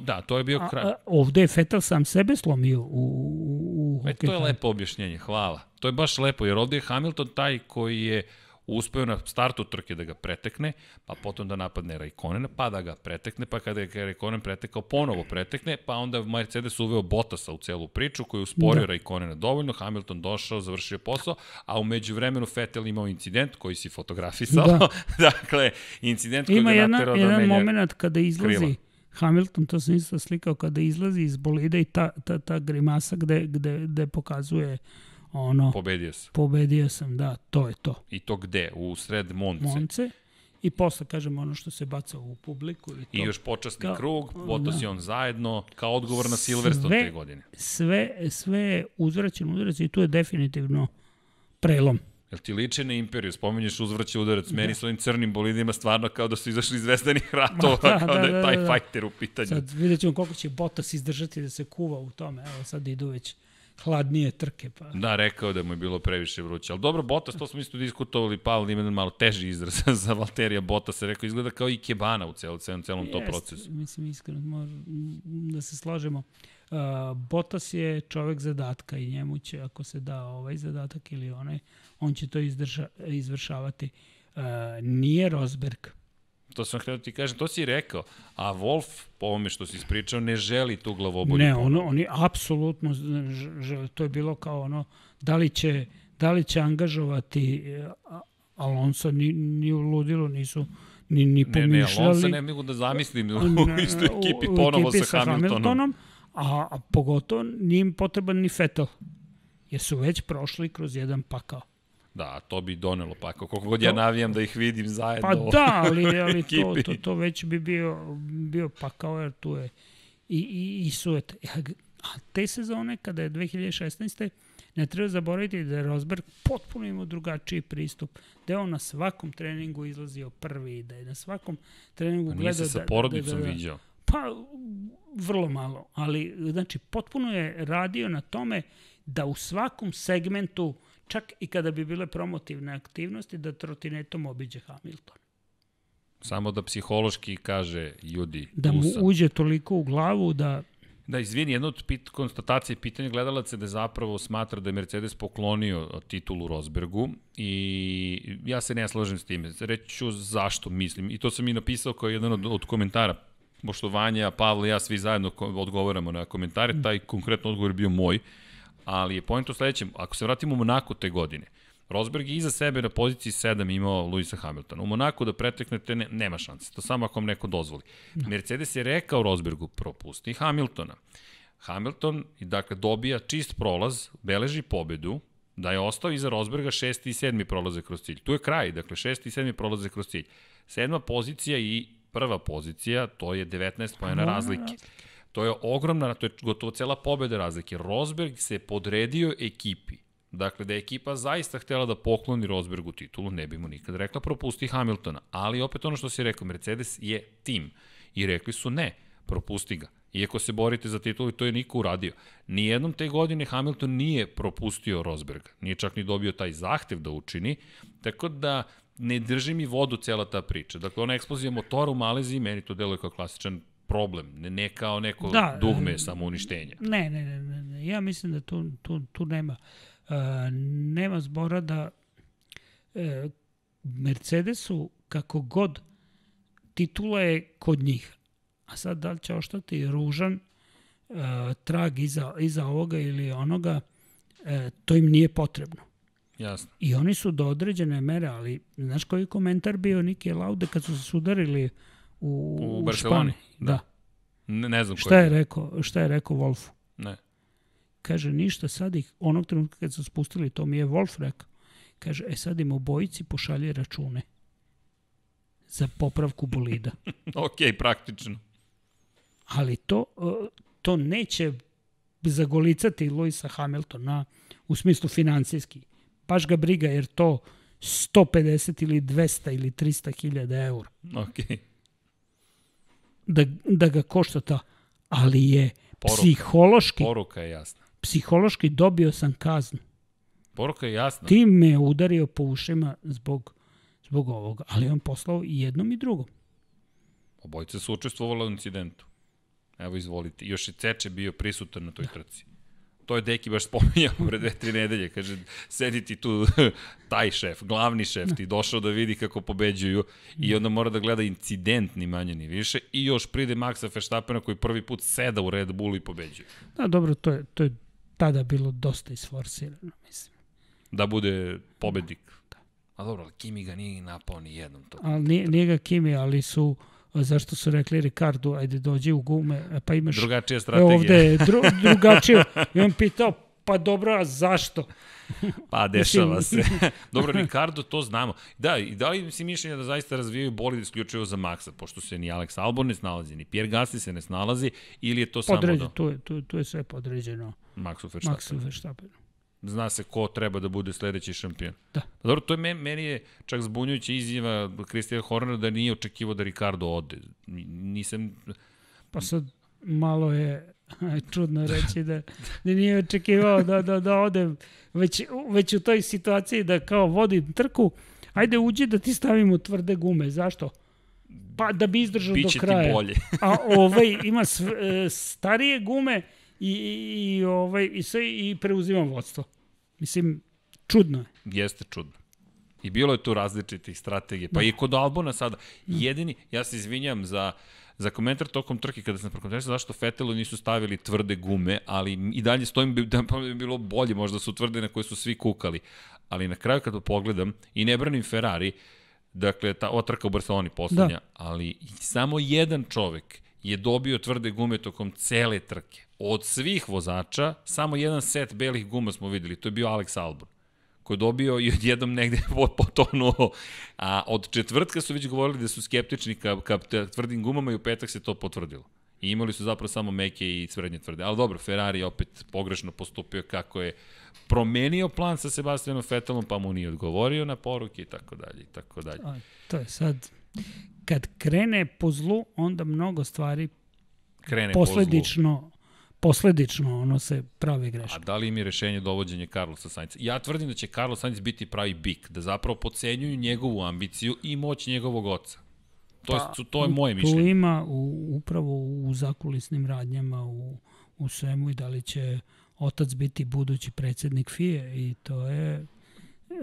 Speaker 1: Da, to je bio kraj. A, a,
Speaker 2: ovde je Fetel sam sebe slomio u, u,
Speaker 1: u e, To je lepo objašnjenje, hvala. To je baš lepo, jer ovde je Hamilton taj koji je uspeo na startu trke da ga pretekne, pa potom da napadne Raikkonena, pa da ga pretekne, pa kada je Raikkonen pretekao, ponovo pretekne, pa onda Mercedes uveo Bottasa u celu priču koji je usporio da. Raikkonena dovoljno, Hamilton došao, završio posao, a umeđu vremenu Vettel imao incident koji si fotografisao. Da. (laughs) dakle, incident koji
Speaker 2: Ima
Speaker 1: ga naterao da
Speaker 2: jedan
Speaker 1: menja
Speaker 2: moment kada izlazi
Speaker 1: krila.
Speaker 2: Hamilton, to sam isto slikao, kada izlazi iz bolida i ta, ta, ta grimasa gde, gde, gde pokazuje ono,
Speaker 1: Pobedio se.
Speaker 2: pobedio sam, da, to je to.
Speaker 1: I to gde? U sred Monce.
Speaker 2: Monce. I posle, kažem, ono što se baca u publiku. I, to.
Speaker 1: I još počasni
Speaker 2: Kao-
Speaker 1: krug, Bottas
Speaker 2: da.
Speaker 1: i on zajedno, kao odgovor na Silverstone te godine.
Speaker 2: sve, sve je uzvraćen udarac i tu je definitivno prelom.
Speaker 1: Jel ti liče na Imperiju? Spominješ uzvrće udarac, meni s ovim crnim bolidima stvarno kao da su izašli iz zvezdanih ratova,
Speaker 2: da,
Speaker 1: kao da,
Speaker 2: da,
Speaker 1: je
Speaker 2: da,
Speaker 1: taj
Speaker 2: da.
Speaker 1: fajter u pitanju.
Speaker 2: Sad vidjet ćemo koliko će Bottas izdržati da se kuva u tome. Evo sad idu već hladnije trke. Pa.
Speaker 1: Da, rekao da mu je bilo previše vruće. Ali dobro, Bottas, to smo isto diskutovali, Pavel ima jedan malo teži izraz (laughs) za Valterija Bottas, rekao, izgleda kao i Kebana u celom, celom, celom tom procesu.
Speaker 2: Mislim, iskreno, mor, da se slažemo. Uh, Bottas je čovek zadatka i njemu će, ako se da ovaj zadatak ili onaj, on će to izdrža, izvršavati. Uh, nije Rosberg.
Speaker 1: To sam htio da ti kažem, to si rekao. A Wolf, po ovome što si ispričao, ne želi tu glavobolju.
Speaker 2: Ne, ono, oni apsolutno, žele, to je bilo kao ono, da li će, da li će angažovati Alonso, ni, ni u ludilu nisu ni, ni
Speaker 1: Ne, ne,
Speaker 2: pomišljali.
Speaker 1: Alonso ne mogu da zamislim u
Speaker 2: Ne,
Speaker 1: istoj ekipi ponovo
Speaker 2: ekipi
Speaker 1: sa, Hamiltonom.
Speaker 2: A, a pogotovo nije im potreban ni Vettel, jer su već prošli kroz jedan pakao.
Speaker 1: Da, to bi donelo pa koliko god ja navijam da ih vidim zajedno.
Speaker 2: Pa da, ali, (laughs) ali to, to, to već bi bio, bio pakao, jer tu je i, i, i suet. A te sezone, kada je 2016. ne treba zaboraviti da je Rosberg potpuno imao drugačiji pristup, da je on na svakom treningu izlazio prvi, da je na svakom treningu
Speaker 1: Pa nije
Speaker 2: gledao
Speaker 1: se sa
Speaker 2: da,
Speaker 1: porodicom
Speaker 2: da, da, da,
Speaker 1: viđao.
Speaker 2: Pa, vrlo malo, ali znači potpuno je radio na tome da u svakom segmentu, čak i kada bi bile promotivne aktivnosti, da trotinetom obiđe Hamilton.
Speaker 1: Samo da psihološki kaže Judi,
Speaker 2: Da mu
Speaker 1: sam.
Speaker 2: uđe toliko u glavu da
Speaker 1: Da, izvini, jedna od pit, konstatacije i pitanja gledalaca je da zapravo smatra da je Mercedes poklonio titulu Rosbergu i ja se ne slažem s time. Reći ću zašto mislim. I to sam i napisao kao jedan od, od komentara. Pošto Vanja, Pavle i ja svi zajedno odgovaramo na komentare, taj konkretno odgovor je bio moj. Ali je point u sledećem. Ako se vratimo u Monako te godine, Rosberg je iza sebe na poziciji 7 imao Luisa Hamiltona. U Monaku da preteknete ne, nema šanse. To samo ako vam neko dozvoli. Mercedes je rekao Rosbergu propusti Hamiltona. Hamilton, dakle, dobija čist prolaz, beleži pobedu, da je ostao iza Rosberga šesti i sedmi prolaze kroz cilj. Tu je kraj, dakle, šesti i sedmi prolaze kroz cilj. Sedma pozicija i prva pozicija, to je 19 pojena razlike. To je ogromna, to je gotovo cela pobeda razlike. Rosberg se podredio ekipi. Dakle, da je ekipa zaista htela da pokloni Rosbergu titulu, ne bi mu nikad rekla propusti Hamiltona. Ali opet ono što si rekao, Mercedes je tim. I rekli su ne, propusti ga. Iako se borite za titulu to je niko uradio. Nijednom te godine Hamilton nije propustio Rosberga. Nije čak ni dobio taj zahtev da učini. Tako da ne drži mi vodu cela ta priča. Dakle, ona eksplozija motora u Maleziji, meni to deluje kao klasičan problem, ne, ne kao neko da, dugme samo uništenja.
Speaker 2: Ne, ne, ne, ne, ne. Ja mislim da tu, tu, tu nema. Uh, nema zbora da uh, Mercedesu kako god titula je kod njih. A sad da li će ostati ružan uh, trag iza, iza ovoga ili onoga, uh, to im nije potrebno.
Speaker 1: Jasno.
Speaker 2: I oni su do određene mere, ali znaš koji komentar bio Nike Laude kad su se sudarili u,
Speaker 1: U
Speaker 2: u
Speaker 1: Barceloni,
Speaker 2: Španiji?
Speaker 1: da.
Speaker 2: da.
Speaker 1: Ne, ne znam
Speaker 2: Šta
Speaker 1: ko
Speaker 2: je rekao, šta je rekao Wolfu?
Speaker 1: Ne.
Speaker 2: Kaže, ništa, sad ih, onog trenutka kad su spustili, to mi je Wolf rekao, kaže, e sad im obojici pošalje račune za popravku bolida. (laughs)
Speaker 1: ok, praktično.
Speaker 2: Ali to, uh, to neće zagolicati Luisa Hamiltona u smislu financijski. Baš ga briga jer to 150 ili 200 ili 300 hiljada eura.
Speaker 1: Ok.
Speaker 2: Da, da ga košta ta. Ali je
Speaker 1: Poruka.
Speaker 2: psihološki,
Speaker 1: Poruka je jasna.
Speaker 2: psihološki dobio sam kaznu.
Speaker 1: Poruka je jasna.
Speaker 2: Tim me udario po ušima zbog, zbog ovoga, ali on poslao i jednom i drugom.
Speaker 1: Obojica su učestvovali u incidentu. Evo izvolite. Još je Ceče bio prisutan na toj trci. To je Deki baš spominjao (laughs) pre dve, tri nedelje. Kaže, sedi ti tu (laughs) taj šef, glavni šef, ti došao da vidi kako pobeđuju i onda mora da gleda incident ni manje ni više i još pride Maxa Verstappena koji prvi put seda u Red Bullu i pobeđuje.
Speaker 2: Da, dobro, to je, to je tada bilo dosta isforsirano, mislim.
Speaker 1: Da bude pobednik. Da. A dobro, ali Kimi ga nije napao ni jednom. To.
Speaker 2: Ali nije, nije ga Kimi, ali su zašto su rekli Ricardo, ajde dođi u gume, pa imaš...
Speaker 1: Drugačija strategija.
Speaker 2: Ovde je dru, drugačija. I on pitao, pa dobro, a zašto? (laughs)
Speaker 1: Pa dešava se. (laughs) Dobro, Ricardo, to znamo. Da, i da li si mišljenja da zaista razvijaju bolid isključivo za Maxa, pošto se ni Alex Albon ne snalazi, ni Pierre Gasly se ne snalazi, ili je to
Speaker 2: Podređen,
Speaker 1: samo da...
Speaker 2: Tu je, tu, tu je sve podređeno.
Speaker 1: Maxu Verstappen.
Speaker 2: Maxu Verstappen.
Speaker 1: Zna se ko treba da bude sledeći šampion.
Speaker 2: Da.
Speaker 1: Pa dobro, to je meni, meni je čak zbunjujuća izjava Christian Horner da nije očekivao da Ricardo ode. Nisam...
Speaker 2: Pa sad malo je čudno reći da, da nije očekivao da, da, da ode već, već u toj situaciji da kao vodi trku, ajde uđi da ti stavimo tvrde gume. Zašto? Pa da bi izdržao
Speaker 1: Biće
Speaker 2: do kraja.
Speaker 1: ti bolje.
Speaker 2: A ovaj ima sv, e, starije gume i, i, ovaj, i, sve, i preuzima vodstvo. Mislim, čudno je.
Speaker 1: Jeste čudno. I bilo je tu različitih strategije. Pa da. i kod Albona sada. Jedini, ja se izvinjam za za komentar tokom trke kada sam prokomentarisao zašto Fetelu nisu stavili tvrde gume, ali i dalje stojim (laughs) da pa bi bilo bolje možda su tvrde na koje su svi kukali. Ali na kraju kada pogledam i ne branim Ferrari, dakle ta ova trka u Barceloni poslednja, da. ali samo jedan čovek je dobio tvrde gume tokom cele trke. Od svih vozača, samo jedan set belih guma smo videli, to je bio Alex Albon koji je dobio i odjednom negde (laughs) potonuo. A od četvrtka su već govorili da su skeptični ka, ka tvrdim gumama i u petak se to potvrdilo. I imali su zapravo samo meke i srednje tvrde. Ali dobro, Ferrari opet pogrešno postupio kako je promenio plan sa Sebastianom Vettelom, pa mu nije odgovorio na poruke i tako dalje i tako dalje. A,
Speaker 2: to je sad, kad krene po zlu, onda mnogo stvari
Speaker 1: krene
Speaker 2: posledično po zlu posledično ono se pravi greška.
Speaker 1: A da li im je rešenje dovođenje Carlosa Sainca? Ja tvrdim da će Carlos Sainz biti pravi bik, da zapravo pocenjuju njegovu ambiciju i moć njegovog oca. To, pa, je, to je moje mišljenje.
Speaker 2: Tu ima u, upravo u zakulisnim radnjama, u, u svemu i da li će otac biti budući predsednik FIE i to je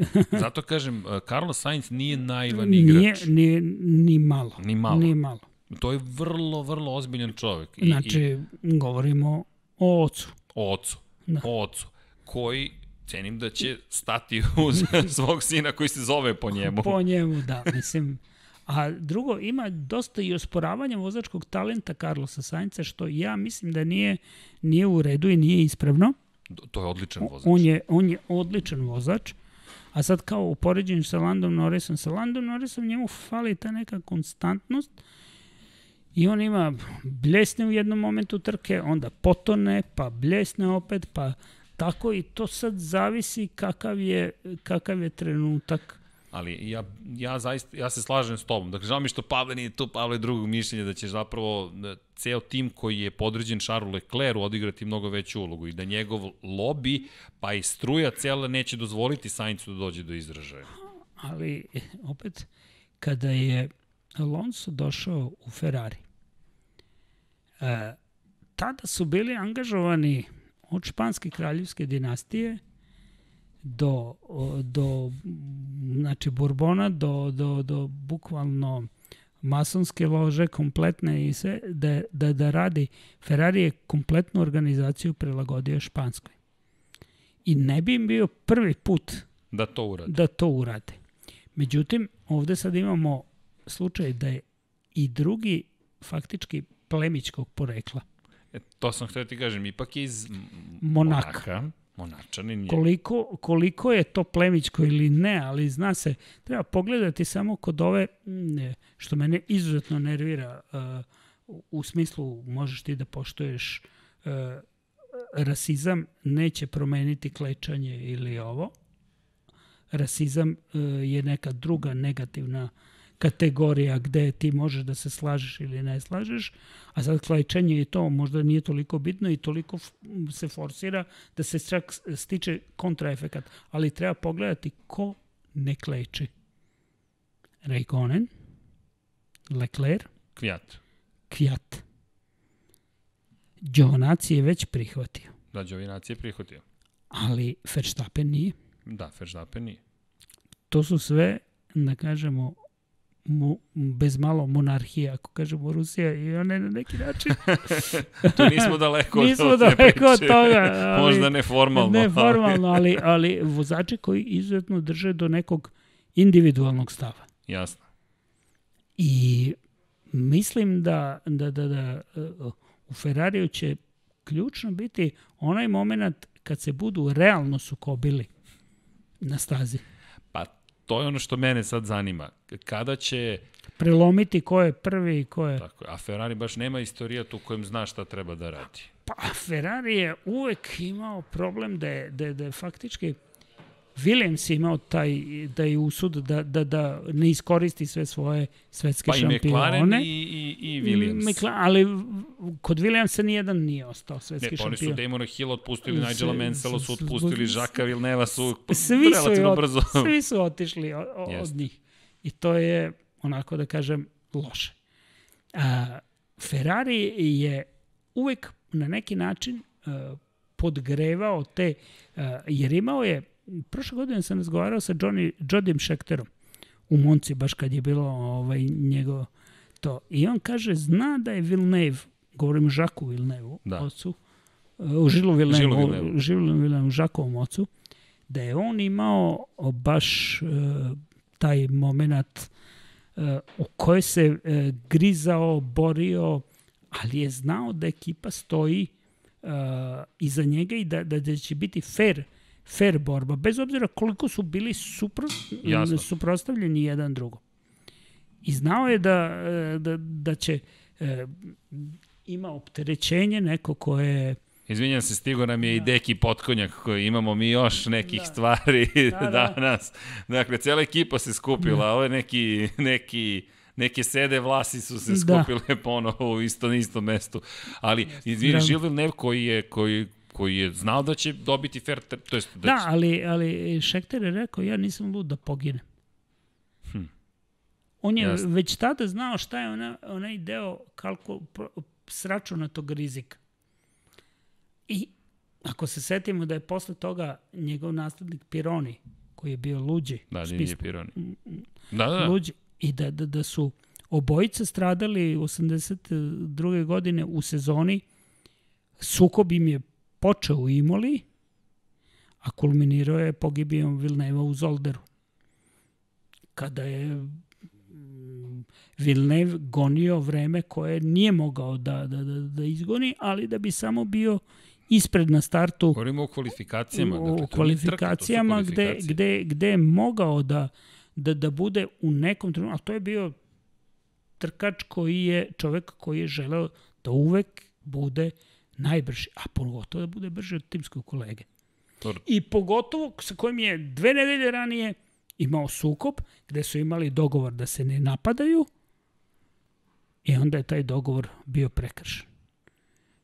Speaker 2: (laughs)
Speaker 1: Zato kažem, Carlos Sainz nije naivan igrač.
Speaker 2: Nije, nije, ni malo.
Speaker 1: Ni malo.
Speaker 2: Ni malo.
Speaker 1: To je vrlo, vrlo ozbiljan čovek.
Speaker 2: I, znači, i, govorimo o ocu.
Speaker 1: O ocu. Da. O ocu. Koji cenim da će stati (laughs) uz (laughs) svog sina koji se zove po njemu.
Speaker 2: Po njemu, da. Mislim, a drugo, ima dosta i osporavanja vozačkog talenta Carlosa Sainca, što ja mislim da nije, nije u redu i nije ispravno.
Speaker 1: To je odličan vozač.
Speaker 2: On je, on je odličan vozač. A sad kao u poređenju sa Landom Norrisom, sa Landom Norrisom njemu fali ta neka konstantnost, I on ima bljesne u jednom momentu trke, onda potone, pa bljesne opet, pa tako i to sad zavisi kakav je, kakav je trenutak.
Speaker 1: Ali ja, ja, zaista, ja se slažem s tobom. Dakle, žao mi što Pavle nije tu, Pavle je drugog mišljenja da će zapravo da ceo tim koji je podređen Charles Leclercu odigrati mnogo veću ulogu i da njegov lobby, pa i struja cela neće dozvoliti Saincu da dođe do izražaja.
Speaker 2: Ali, opet, kada je Alonso došao u Ferrari, E, tada su bili angažovani od španske kraljevske dinastije do, do znači Bourbona, do, do, do bukvalno masonske lože kompletne i sve, da, da, da radi. Ferrari je kompletnu organizaciju prilagodio Španskoj. I ne bi im bio prvi put
Speaker 1: da to urade.
Speaker 2: Da to urade. Međutim, ovde sad imamo slučaj da je i drugi faktički plemićkog porekla.
Speaker 1: E, to sam htio da ti kažem, ipak iz
Speaker 2: Monaka.
Speaker 1: Monaka. Monačanin je.
Speaker 2: Koliko, koliko je to plemićko ili ne, ali zna se, treba pogledati samo kod ove, ne, što mene izuzetno nervira, uh, u smislu možeš ti da poštoješ uh, rasizam, neće promeniti klečanje ili ovo. Rasizam uh, je neka druga negativna uh, kategorija gde ti možeš da se slažeš ili ne slažeš, a sad klečanje je to možda nije toliko bitno i toliko se forsira da se čak stiče kontraefekat, ali treba pogledati ko ne kleči. Raikkonen, Leclerc,
Speaker 1: Kvijat.
Speaker 2: Kvijat. Giovanazzi je već prihvatio.
Speaker 1: Da, Đovinaci je prihvatio.
Speaker 2: ali Verstappen nije.
Speaker 1: Da, Verstappen nije.
Speaker 2: To su sve, da kažemo, mu, bez malo monarhije, ako kažemo Rusija i one na neki način. (laughs)
Speaker 1: To nismo daleko od
Speaker 2: Nismo
Speaker 1: te
Speaker 2: daleko od toga. Ali,
Speaker 1: Možda neformalno.
Speaker 2: Ne
Speaker 1: ali-
Speaker 2: ali, vozači koji izuzetno drže do nekog individualnog stava.
Speaker 1: Jasno.
Speaker 2: I mislim da, da, da, da u Ferrariju će ključno biti onaj moment kad se budu realno sukobili na stazi.
Speaker 1: To je ono što mene sad zanima. Kada će,
Speaker 2: Prelomiti ko je prvi i ko je...
Speaker 1: tako, a Ferrari baš nema istorijat u kojem zna šta treba da radi.
Speaker 2: Pa Ferrari je uvek imao problem da je, da je, da je faktički Williams je imao taj, da je usud da, da, da ne iskoristi sve svoje svetske
Speaker 1: Pa i
Speaker 2: šampione.
Speaker 1: McLaren i, i, i Williams.
Speaker 2: Mekla, ali kod Williamsa nijedan nije ostao
Speaker 1: Ne,
Speaker 2: svetski
Speaker 1: pa oni su
Speaker 2: šampion.
Speaker 1: Damona Hill otpustili, Nigela Mansella su otpustili, Žaka Vilneva su
Speaker 2: Svi su,
Speaker 1: relativno
Speaker 2: od,
Speaker 1: brzo. (laughs)
Speaker 2: svi su otišli o, o,
Speaker 1: Jeste.
Speaker 2: od njih. I to je, onako da kažem, loše. A, Ferrari je uvek na neki način a, podgrevao te, a, jer imao je, prošle godine sam razgovarao sa Johnny, Jodim Schecterom u Monci, baš kad je bilo ovaj, njegov to. I on kaže, zna da je Villeneuve, govorim o Žaku Villeneuve,
Speaker 1: Da.
Speaker 2: ocu, u Žilu Villeneuve,
Speaker 1: Žilu Villeneuve.
Speaker 2: u Žilu Villeneuve, Žakovom ocu, da je on imao baš e, taj moment e, u kojoj se e, grizao, borio, ali je znao da ekipa stoji e, iza njega i da, da, da će biti fair, fair borba, bez obzira koliko su bili supro,
Speaker 1: Jasno.
Speaker 2: suprostavljeni jedan drugom. I znao je da, e, da, da će e, ima opterećenje neko koje
Speaker 1: Izvinjam se, stigo nam je i Deki Potkonjak koji imamo mi još nekih
Speaker 2: Da.
Speaker 1: stvari
Speaker 2: Da, (laughs) da.
Speaker 1: danas. Dakle, cijela ekipa se skupila, ovo je neki, neki neke sede vlasi su se
Speaker 2: Da.
Speaker 1: skupile ponovo u isto, na istom mestu. Ali, izvini,
Speaker 2: Zdravno.
Speaker 1: Žil Vilnev koji je, koji, koji je znao da će dobiti fair, to jest da,
Speaker 2: Da,
Speaker 1: će,
Speaker 2: ali, ali Šekter je rekao, ja nisam lud da poginem.
Speaker 1: Hm.
Speaker 2: On je
Speaker 1: Jasno.
Speaker 2: već tada znao šta je ona, onaj deo kalkul, pro- sračunatog rizika. I ako se setimo da je posle toga njegov naslednik Pironi, koji je bio luđi,
Speaker 1: da, nije Pironi. Da, da, da.
Speaker 2: luđi, i da, da, da su obojica stradali 82. godine u sezoni, sukob im je počeo u Imoli, a kulminirao je pogibijom Vilneva u Zolderu. Kada je mm, Vilnev gonio vreme koje nije mogao da, da, da, da izgoni, ali da bi samo bio ispred na startu
Speaker 1: Govorimo o kvalifikacijama.
Speaker 2: u
Speaker 1: dakle,
Speaker 2: kvalifikacijama
Speaker 1: su
Speaker 2: gde, gde, gde je mogao da, da, da bude u nekom trenutku, a to je bio trkač koji je, čovek koji je želeo da uvek bude najbrži, a pogotovo da bude brži od timskog kolege.
Speaker 1: Dobro.
Speaker 2: I pogotovo sa kojim je dve nedelje ranije imao sukob, gde su imali dogovor da se ne napadaju i onda je taj dogovor bio prekršen.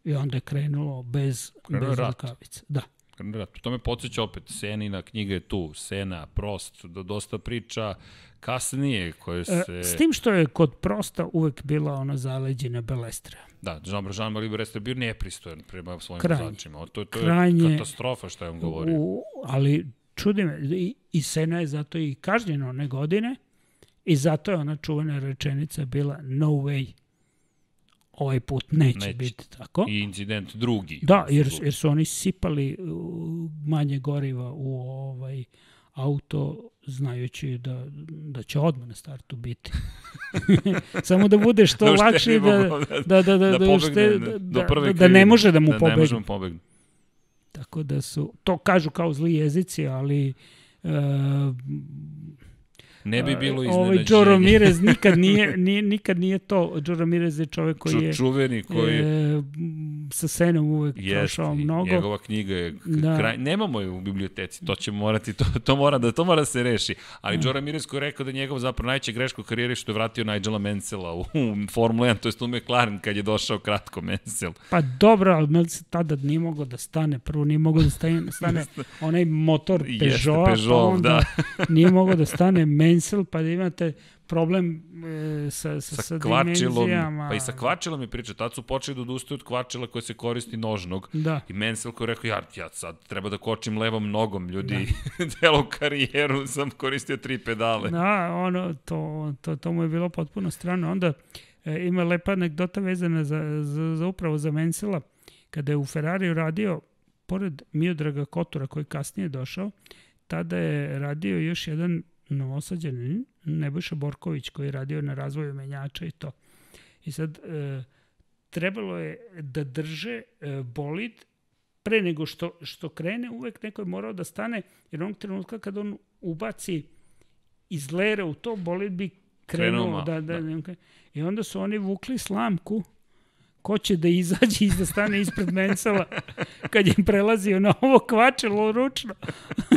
Speaker 2: I onda je krenulo bez, bez rukavica. Da.
Speaker 1: Da, to me podsjeća opet, Senina knjiga je tu, Sena, Prost, do, dosta priča kasnije koje se...
Speaker 2: E, S tim što je kod Prosta uvek bila ona zaleđena Belestra.
Speaker 1: Da, Jean, Jean-Marie Brest je bio nepristojan prema svojim
Speaker 2: Krajnje.
Speaker 1: vozačima. O, To, to je
Speaker 2: Krajnje.
Speaker 1: katastrofa što je on govorio.
Speaker 2: U, ali čudi me, i, i Sena je zato i kažnjena one godine i zato je ona čuvena rečenica bila no way. Ovaj put neće,
Speaker 1: Neće.
Speaker 2: biti tako.
Speaker 1: I incident drugi.
Speaker 2: Da, jer, jer su oni sipali uh, manje goriva u ovaj auto znajući da, da će odmah na startu biti. (laughs) Samo da bude što (laughs)
Speaker 1: Da
Speaker 2: lakše da,
Speaker 1: da-
Speaker 2: da, da, da,
Speaker 1: da
Speaker 2: da,
Speaker 1: pobegne
Speaker 2: da, da, da, da ne može da mu
Speaker 1: da ne
Speaker 2: pobegne.
Speaker 1: možemo pobegne.
Speaker 2: Tako da su, to kažu kao zli jezici, ali uh,
Speaker 1: Ne bi bilo
Speaker 2: ovaj
Speaker 1: iznenađenje.
Speaker 2: Joe Ramirez nikad nije, nije, nikad nije to. Joe Ramirez je čovek koji je
Speaker 1: Ču- čuveni koji je...
Speaker 2: e, sa Senom uvek
Speaker 1: Jeste,
Speaker 2: prošao mnogo.
Speaker 1: njegova knjiga je
Speaker 2: Da.
Speaker 1: kraj, nemamo je u biblioteci, to će morati, to, to mora da to mora da se reši. Ali Joe Ramirez koji je rekao da je njegov zapravo najveća greška u karijeri što je vratio Nigela Mansella u, u (laughs) Formula 1, to jest u McLaren kad je došao kratko Mansell.
Speaker 2: Pa dobro, ali se tada nije moglo da stane. Prvo nije moglo da stane, stane (laughs) onaj motor
Speaker 1: Jeste,
Speaker 2: Peugeot, pa
Speaker 1: Peugeot,
Speaker 2: onda
Speaker 1: da.
Speaker 2: nije moglo da stane Mansell, (laughs) pa da imate problem e, sa, sa, sa, sa dimenzijama.
Speaker 1: Pa i sa kvačilom je priča. Tad su počeli da odustaju od kvačila koje se koristi nožnog.
Speaker 2: Da.
Speaker 1: I Mansell koji je rekao, ja, ja sad treba da kočim levom nogom, ljudi. Da. (laughs) Celu karijeru sam koristio tri pedale.
Speaker 2: Da, ono, to, to, to mu je bilo potpuno strano. Onda e, ima lepa anegdota vezana za, za, za upravo za Mansella. Kada je u Ferrariju radio, pored Miodraga Kotora koji kasnije došao, tada je radio još jedan novosađanin, Nebojša Borković, koji je radio na razvoju menjača i to. I sad, e, trebalo je da drže e, bolid pre nego što, što krene, uvek neko je morao da stane, jer onog trenutka kad on ubaci iz lera u to, bolid bi krenuo. krenuo da, da, da. I onda su oni vukli slamku ko će da izađe i da stane ispred Mensela kad je prelazio na ovo kvačilo ručno.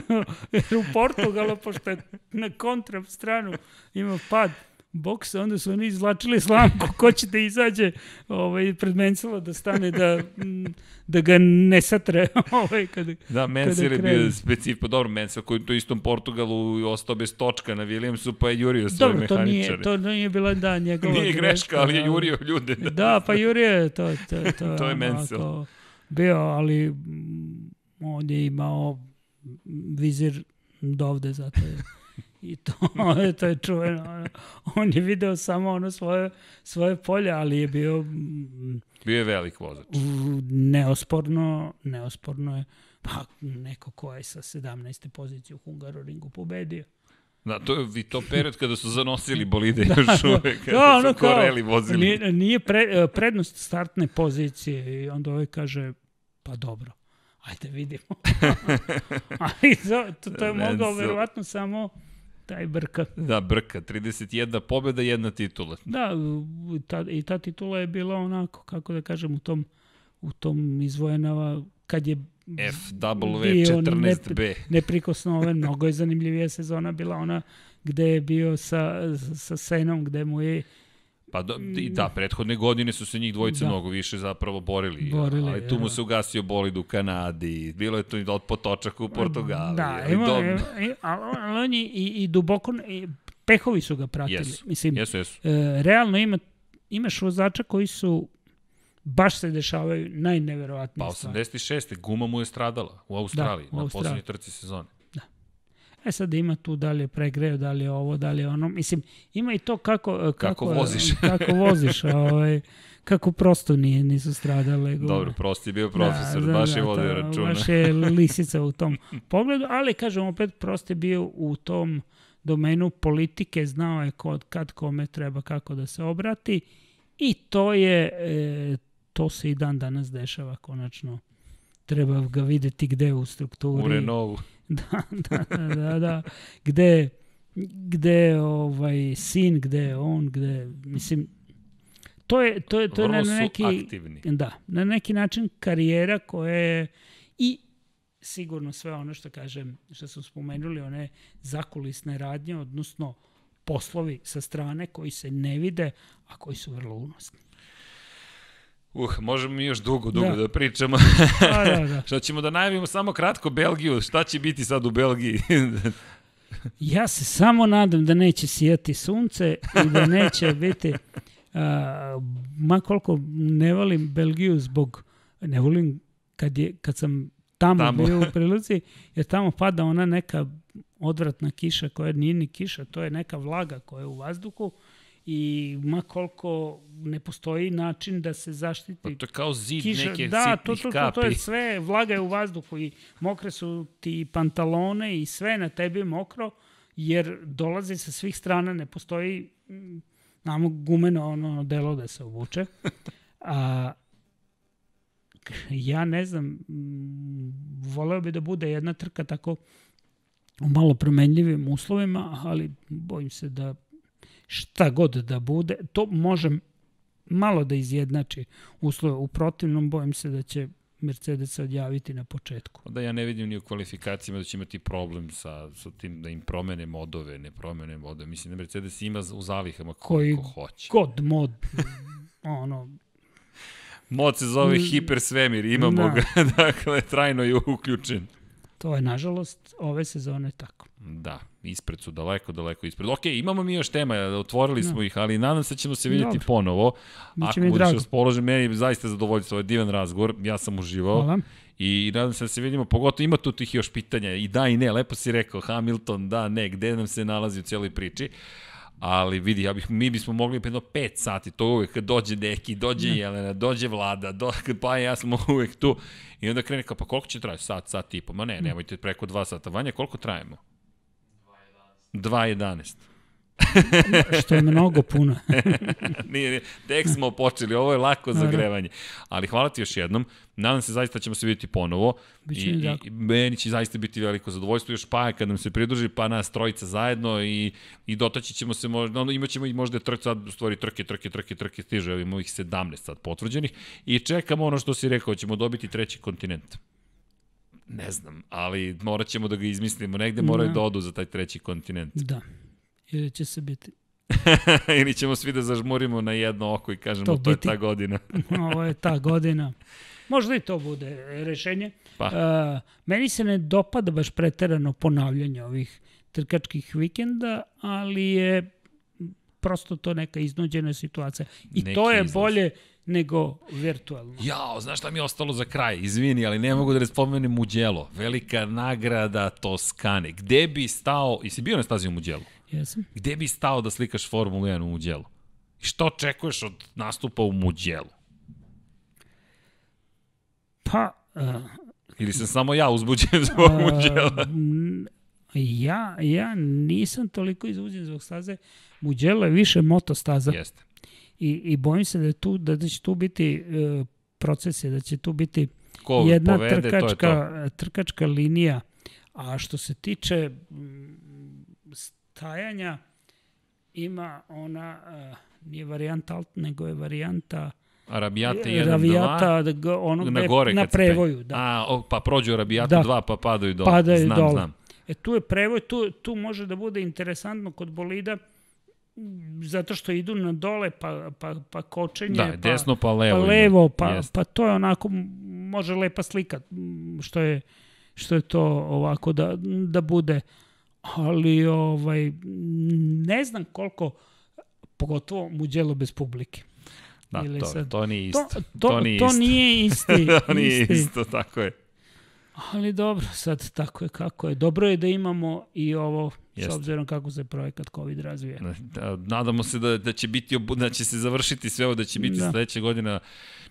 Speaker 2: (laughs) U Portugalu, pošto je na kontra stranu ima pad, boksa, onda su oni izvlačili slamku, ko će da izađe ovaj, pred Mensela da stane da, da ga ne satre. (laughs) ovaj, kada,
Speaker 1: da, Mensel je bio specif, pa dobro, Mensel koji to istom Portugalu ostao bez točka na Williamsu, pa je jurio svoje dobro,
Speaker 2: to nije, to nije bila da njegova
Speaker 1: Nije greška, ali je da. jurio ljude.
Speaker 2: Da, da pa jurio je to. To,
Speaker 1: to, (laughs) to je Mensel.
Speaker 2: Bio, ali on je imao vizir dovde, zato je I to, (laughs) to je čuveno. On je video samo ono svoje, svoje polje, ali je bio...
Speaker 1: Mm, bio je velik vozač.
Speaker 2: Neosporno, neosporno je pa neko ko je sa 17. pozicije u Hungaroringu pobedio.
Speaker 1: Da, to je i to period kada su zanosili bolide (laughs) da, još da. uvek, kada da, ono su Koreli vozili.
Speaker 2: Nije, nije pre, prednost startne pozicije i onda ovaj kaže, pa dobro, ajde vidimo. (laughs) Ali to, to, to je mogao verovatno samo taj Brka.
Speaker 1: Da, Brka, 31 pobjeda, jedna titula.
Speaker 2: Da, ta, i ta titula je bila onako, kako da kažem, u tom, u tom izvojenava, kad je
Speaker 1: FW14B.
Speaker 2: Ne, neprikosnoven, mnogo je zanimljivija sezona bila ona gde je bio sa, sa Senom, gde mu je
Speaker 1: Pa do, i da, prethodne godine su se njih dvojice da. mnogo više zapravo borili, borili ali tu mu se ugasio bolid u Kanadi, bilo je to i od potočaka u Portugali.
Speaker 2: Da, ali ima, do... ali on i, i duboko, i pehovi su ga pratili. Jesu, Mislim,
Speaker 1: jesu, jesu.
Speaker 2: E, realno ima, imaš vozača koji su baš se dešavaju najneverovatnije
Speaker 1: pa, stvari. Pa 86. guma mu je stradala u Australiji, da, u Australiji. na poslednjoj trci sezone.
Speaker 2: E sad ima tu da li je pregreo, da li je ovo, da li je ono. Mislim, ima i to kako...
Speaker 1: Kako, kako voziš. (laughs)
Speaker 2: kako voziš, ovaj, kako prosto nije, nisu stradale.
Speaker 1: Dobro, prosti je bio profesor, da, baš da, je vodio računa.
Speaker 2: Baš je lisica u tom (laughs) pogledu, ali kažem opet, prosto je bio u tom domenu politike, znao je kod, kad kome treba kako da se obrati i to je, e, to se i dan danas dešava konačno. Treba ga videti gde u strukturi.
Speaker 1: U Renaultu (laughs)
Speaker 2: da, da, da, da, gde, gde ovaj, sin, gde on, gde, mislim, to je, to je, to je na neki,
Speaker 1: aktivni.
Speaker 2: Da, na neki način karijera koja je i sigurno sve ono što kažem, što smo spomenuli, one zakulisne radnje, odnosno poslovi sa strane koji se ne vide, a koji su vrlo unosni.
Speaker 1: Uh, možemo mi još dugo, dugo da, da pričamo.
Speaker 2: da, da, (laughs) da.
Speaker 1: Šta ćemo da najavimo samo kratko Belgiju, šta će biti sad u Belgiji? (laughs)
Speaker 2: ja se samo nadam da neće sijati sunce i da neće biti, uh, ma koliko ne volim Belgiju zbog, ne volim kad, je, kad sam tamo, tamo. bio u (laughs) prilici, jer tamo pada ona neka odvratna kiša koja nije ni kiša, to je neka vlaga koja je u vazduhu i ma koliko ne postoji način da se zaštiti. Pa
Speaker 1: to je kao zid kiša, neke
Speaker 2: da, to,
Speaker 1: to,
Speaker 2: to, to je sve, vlaga je u vazduhu i mokre su ti pantalone i sve na tebi je mokro, jer dolazi sa svih strana, ne postoji mm, namo gumeno ono delo da se obuče. A, ja ne znam, mm, voleo bi da bude jedna trka tako u malo promenljivim uslovima, ali bojim se da šta god da bude, to može malo da izjednači uslove. U protivnom, bojim se da će Mercedes odjaviti na početku.
Speaker 1: Da ja ne vidim ni u kvalifikacijama da će imati problem sa, sa tim da im promene modove, ne promene modove. Mislim da Mercedes ima u zalihama koliko Koji hoće.
Speaker 2: god mod, (laughs) ono...
Speaker 1: Mod se zove hiper svemir, imamo da. ga, (laughs) dakle, trajno je uključen.
Speaker 2: To je, nažalost, ove sezone tako.
Speaker 1: Da, ispred su daleko, daleko ispred. Ok, imamo mi još tema, otvorili no. smo ih, ali nadam se da ćemo se vidjeti Dobro. ponovo.
Speaker 2: Biće Ako budeš
Speaker 1: raspoložen, meni je zaista zadovoljstvo, ovo je divan razgovor, ja sam uživao. Hvala. I nadam se da se vidimo, pogotovo ima tu tih još pitanja, i da i ne, lepo si rekao, Hamilton, da, ne, gde nam se nalazi u cijeloj priči ali vidi, ja bih, mi bismo mogli jedno 5 sati, to uvek kad dođe neki, dođe ne. Jelena, dođe Vlada, do, (laughs) pa ja smo (laughs) uvek tu. I onda krene kao, pa koliko će trajati? Sat, sat i po. Ma ne, nemojte preko 2 sata. Vanja, koliko trajemo? 2.11. (laughs)
Speaker 2: što je mnogo puno. (laughs)
Speaker 1: nije, nije, tek smo počeli, ovo je lako zagrevanje. Ali hvala ti još jednom, nadam se zaista ćemo se vidjeti ponovo.
Speaker 2: Biće I,
Speaker 1: i, meni će zaista biti veliko zadovoljstvo, još pa kad nam se pridruži, pa nas trojica zajedno i, i dotaći ćemo se, možda, ono, imat ćemo i možda trk, sad, u stvari trke, trke, trke, trke, stiže, imamo ih 17 sad potvrđenih i čekamo ono što si rekao, ćemo dobiti treći kontinent. Ne znam, ali morat ćemo da ga izmislimo, negde moraju da. da odu za taj treći kontinent.
Speaker 2: Da. Ili će se biti (laughs)
Speaker 1: Ili ćemo svi da zažmurimo na jedno oko i kažemo to, to je ta godina. (laughs)
Speaker 2: Ovo je ta godina. Možda i to bude rešenje. Pa. Uh, meni se ne dopada baš preterano ponavljanje ovih trkačkih vikenda, ali je prosto to neka iznuđena situacija. I Neki to je izlaz. bolje nego virtualno.
Speaker 1: Jao, znaš šta mi je ostalo za kraj? Izvini, ali ne mogu da ne spomenem Muđelo. Velika nagrada Toskane. Gde bi stao, i si bio na stazi u Muđelu?
Speaker 2: Jesam.
Speaker 1: Gde bi stao da slikaš Formulu 1 u Muđelu? I što očekuješ od nastupa u Muđelu?
Speaker 2: Pa... Uh,
Speaker 1: Ili sam samo ja uzbuđen zbog uh, Muđela?
Speaker 2: Ja, ja nisam toliko izbuđen zbog staze. Muđelo je više motostaza.
Speaker 1: Jeste.
Speaker 2: I, I bojim se da, je tu, da će tu biti uh, procese, da će tu biti Ko jedna povede, trkačka, to to. trkačka linija. A što se tiče stajanja ima ona, uh, nije varijanta alt, nego je varijanta
Speaker 1: Arabijata 1, Arabijata,
Speaker 2: 2, ono na, gore na prevoju. Da.
Speaker 1: A, o, pa prođu Arabijatu da. 2 pa padaju dole. Padaju znam, dole. znam.
Speaker 2: E tu je prevoj, tu, tu može da bude interesantno kod bolida, zato što idu na dole pa, pa, pa kočenje,
Speaker 1: da,
Speaker 2: pa,
Speaker 1: desno pa levo,
Speaker 2: pa, levo, pa, pa to je onako, može lepa slika što je, što je to ovako da, da bude ali ovaj, ne znam koliko, pogotovo Muđelo bez publike.
Speaker 1: Da, Ili to, sad, to nije isto.
Speaker 2: To, to, to nije to isto. Nije (laughs) isti,
Speaker 1: to nije isti. isto, tako je.
Speaker 2: Ali dobro, sad tako je kako je. Dobro je da imamo i ovo Jeste. s obzirom kako se projekat COVID razvija.
Speaker 1: Da, nadamo se da, da će biti da će se završiti sve ovo, da će biti da. sledeća godina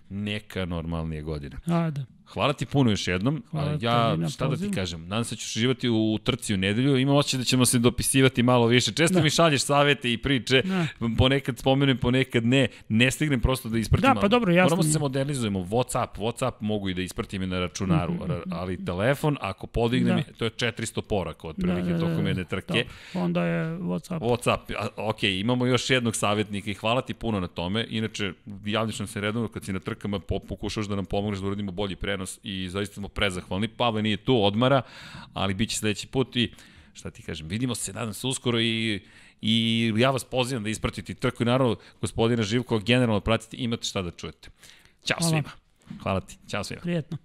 Speaker 1: neka normalnija godina.
Speaker 2: A, da.
Speaker 1: Hvala ti puno još jednom. Hvala ja, šta da ti kažem, nadam se da ćeš uživati u, trci u nedelju. Imam oće da ćemo se dopisivati malo više. Često da. mi šalješ savete i priče, da. ponekad spomenem, ponekad ne. Ne stignem prosto da ispratim.
Speaker 2: Da, pa dobro, jasno.
Speaker 1: Moramo se modernizujemo. Whatsapp, Whatsapp mogu i da ispratim na računaru, mm -hmm. ali telefon, ako podignem, da. to je 400 poraka otprilike da, da, da, tokom jedne trke.
Speaker 2: Da. Onda je Whatsapp.
Speaker 1: Whatsapp, a, ok, imamo još jednog savjetnika i hvala ti puno na tome. Inače, javljaš nam se redovno kad si na trkama, pokušaš da nam pomogneš da uradimo bolji prenos prenos i zaista smo prezahvalni. Pavle nije tu, odmara, ali bit će sledeći put i šta ti kažem, vidimo se, nadam se uskoro i i ja vas pozivam da ispratite trku i naravno gospodina Živko generalno pratite, imate šta da čujete. Ćao Hvala. svima. Hvala ti. Ćao svima.
Speaker 2: Prijetno.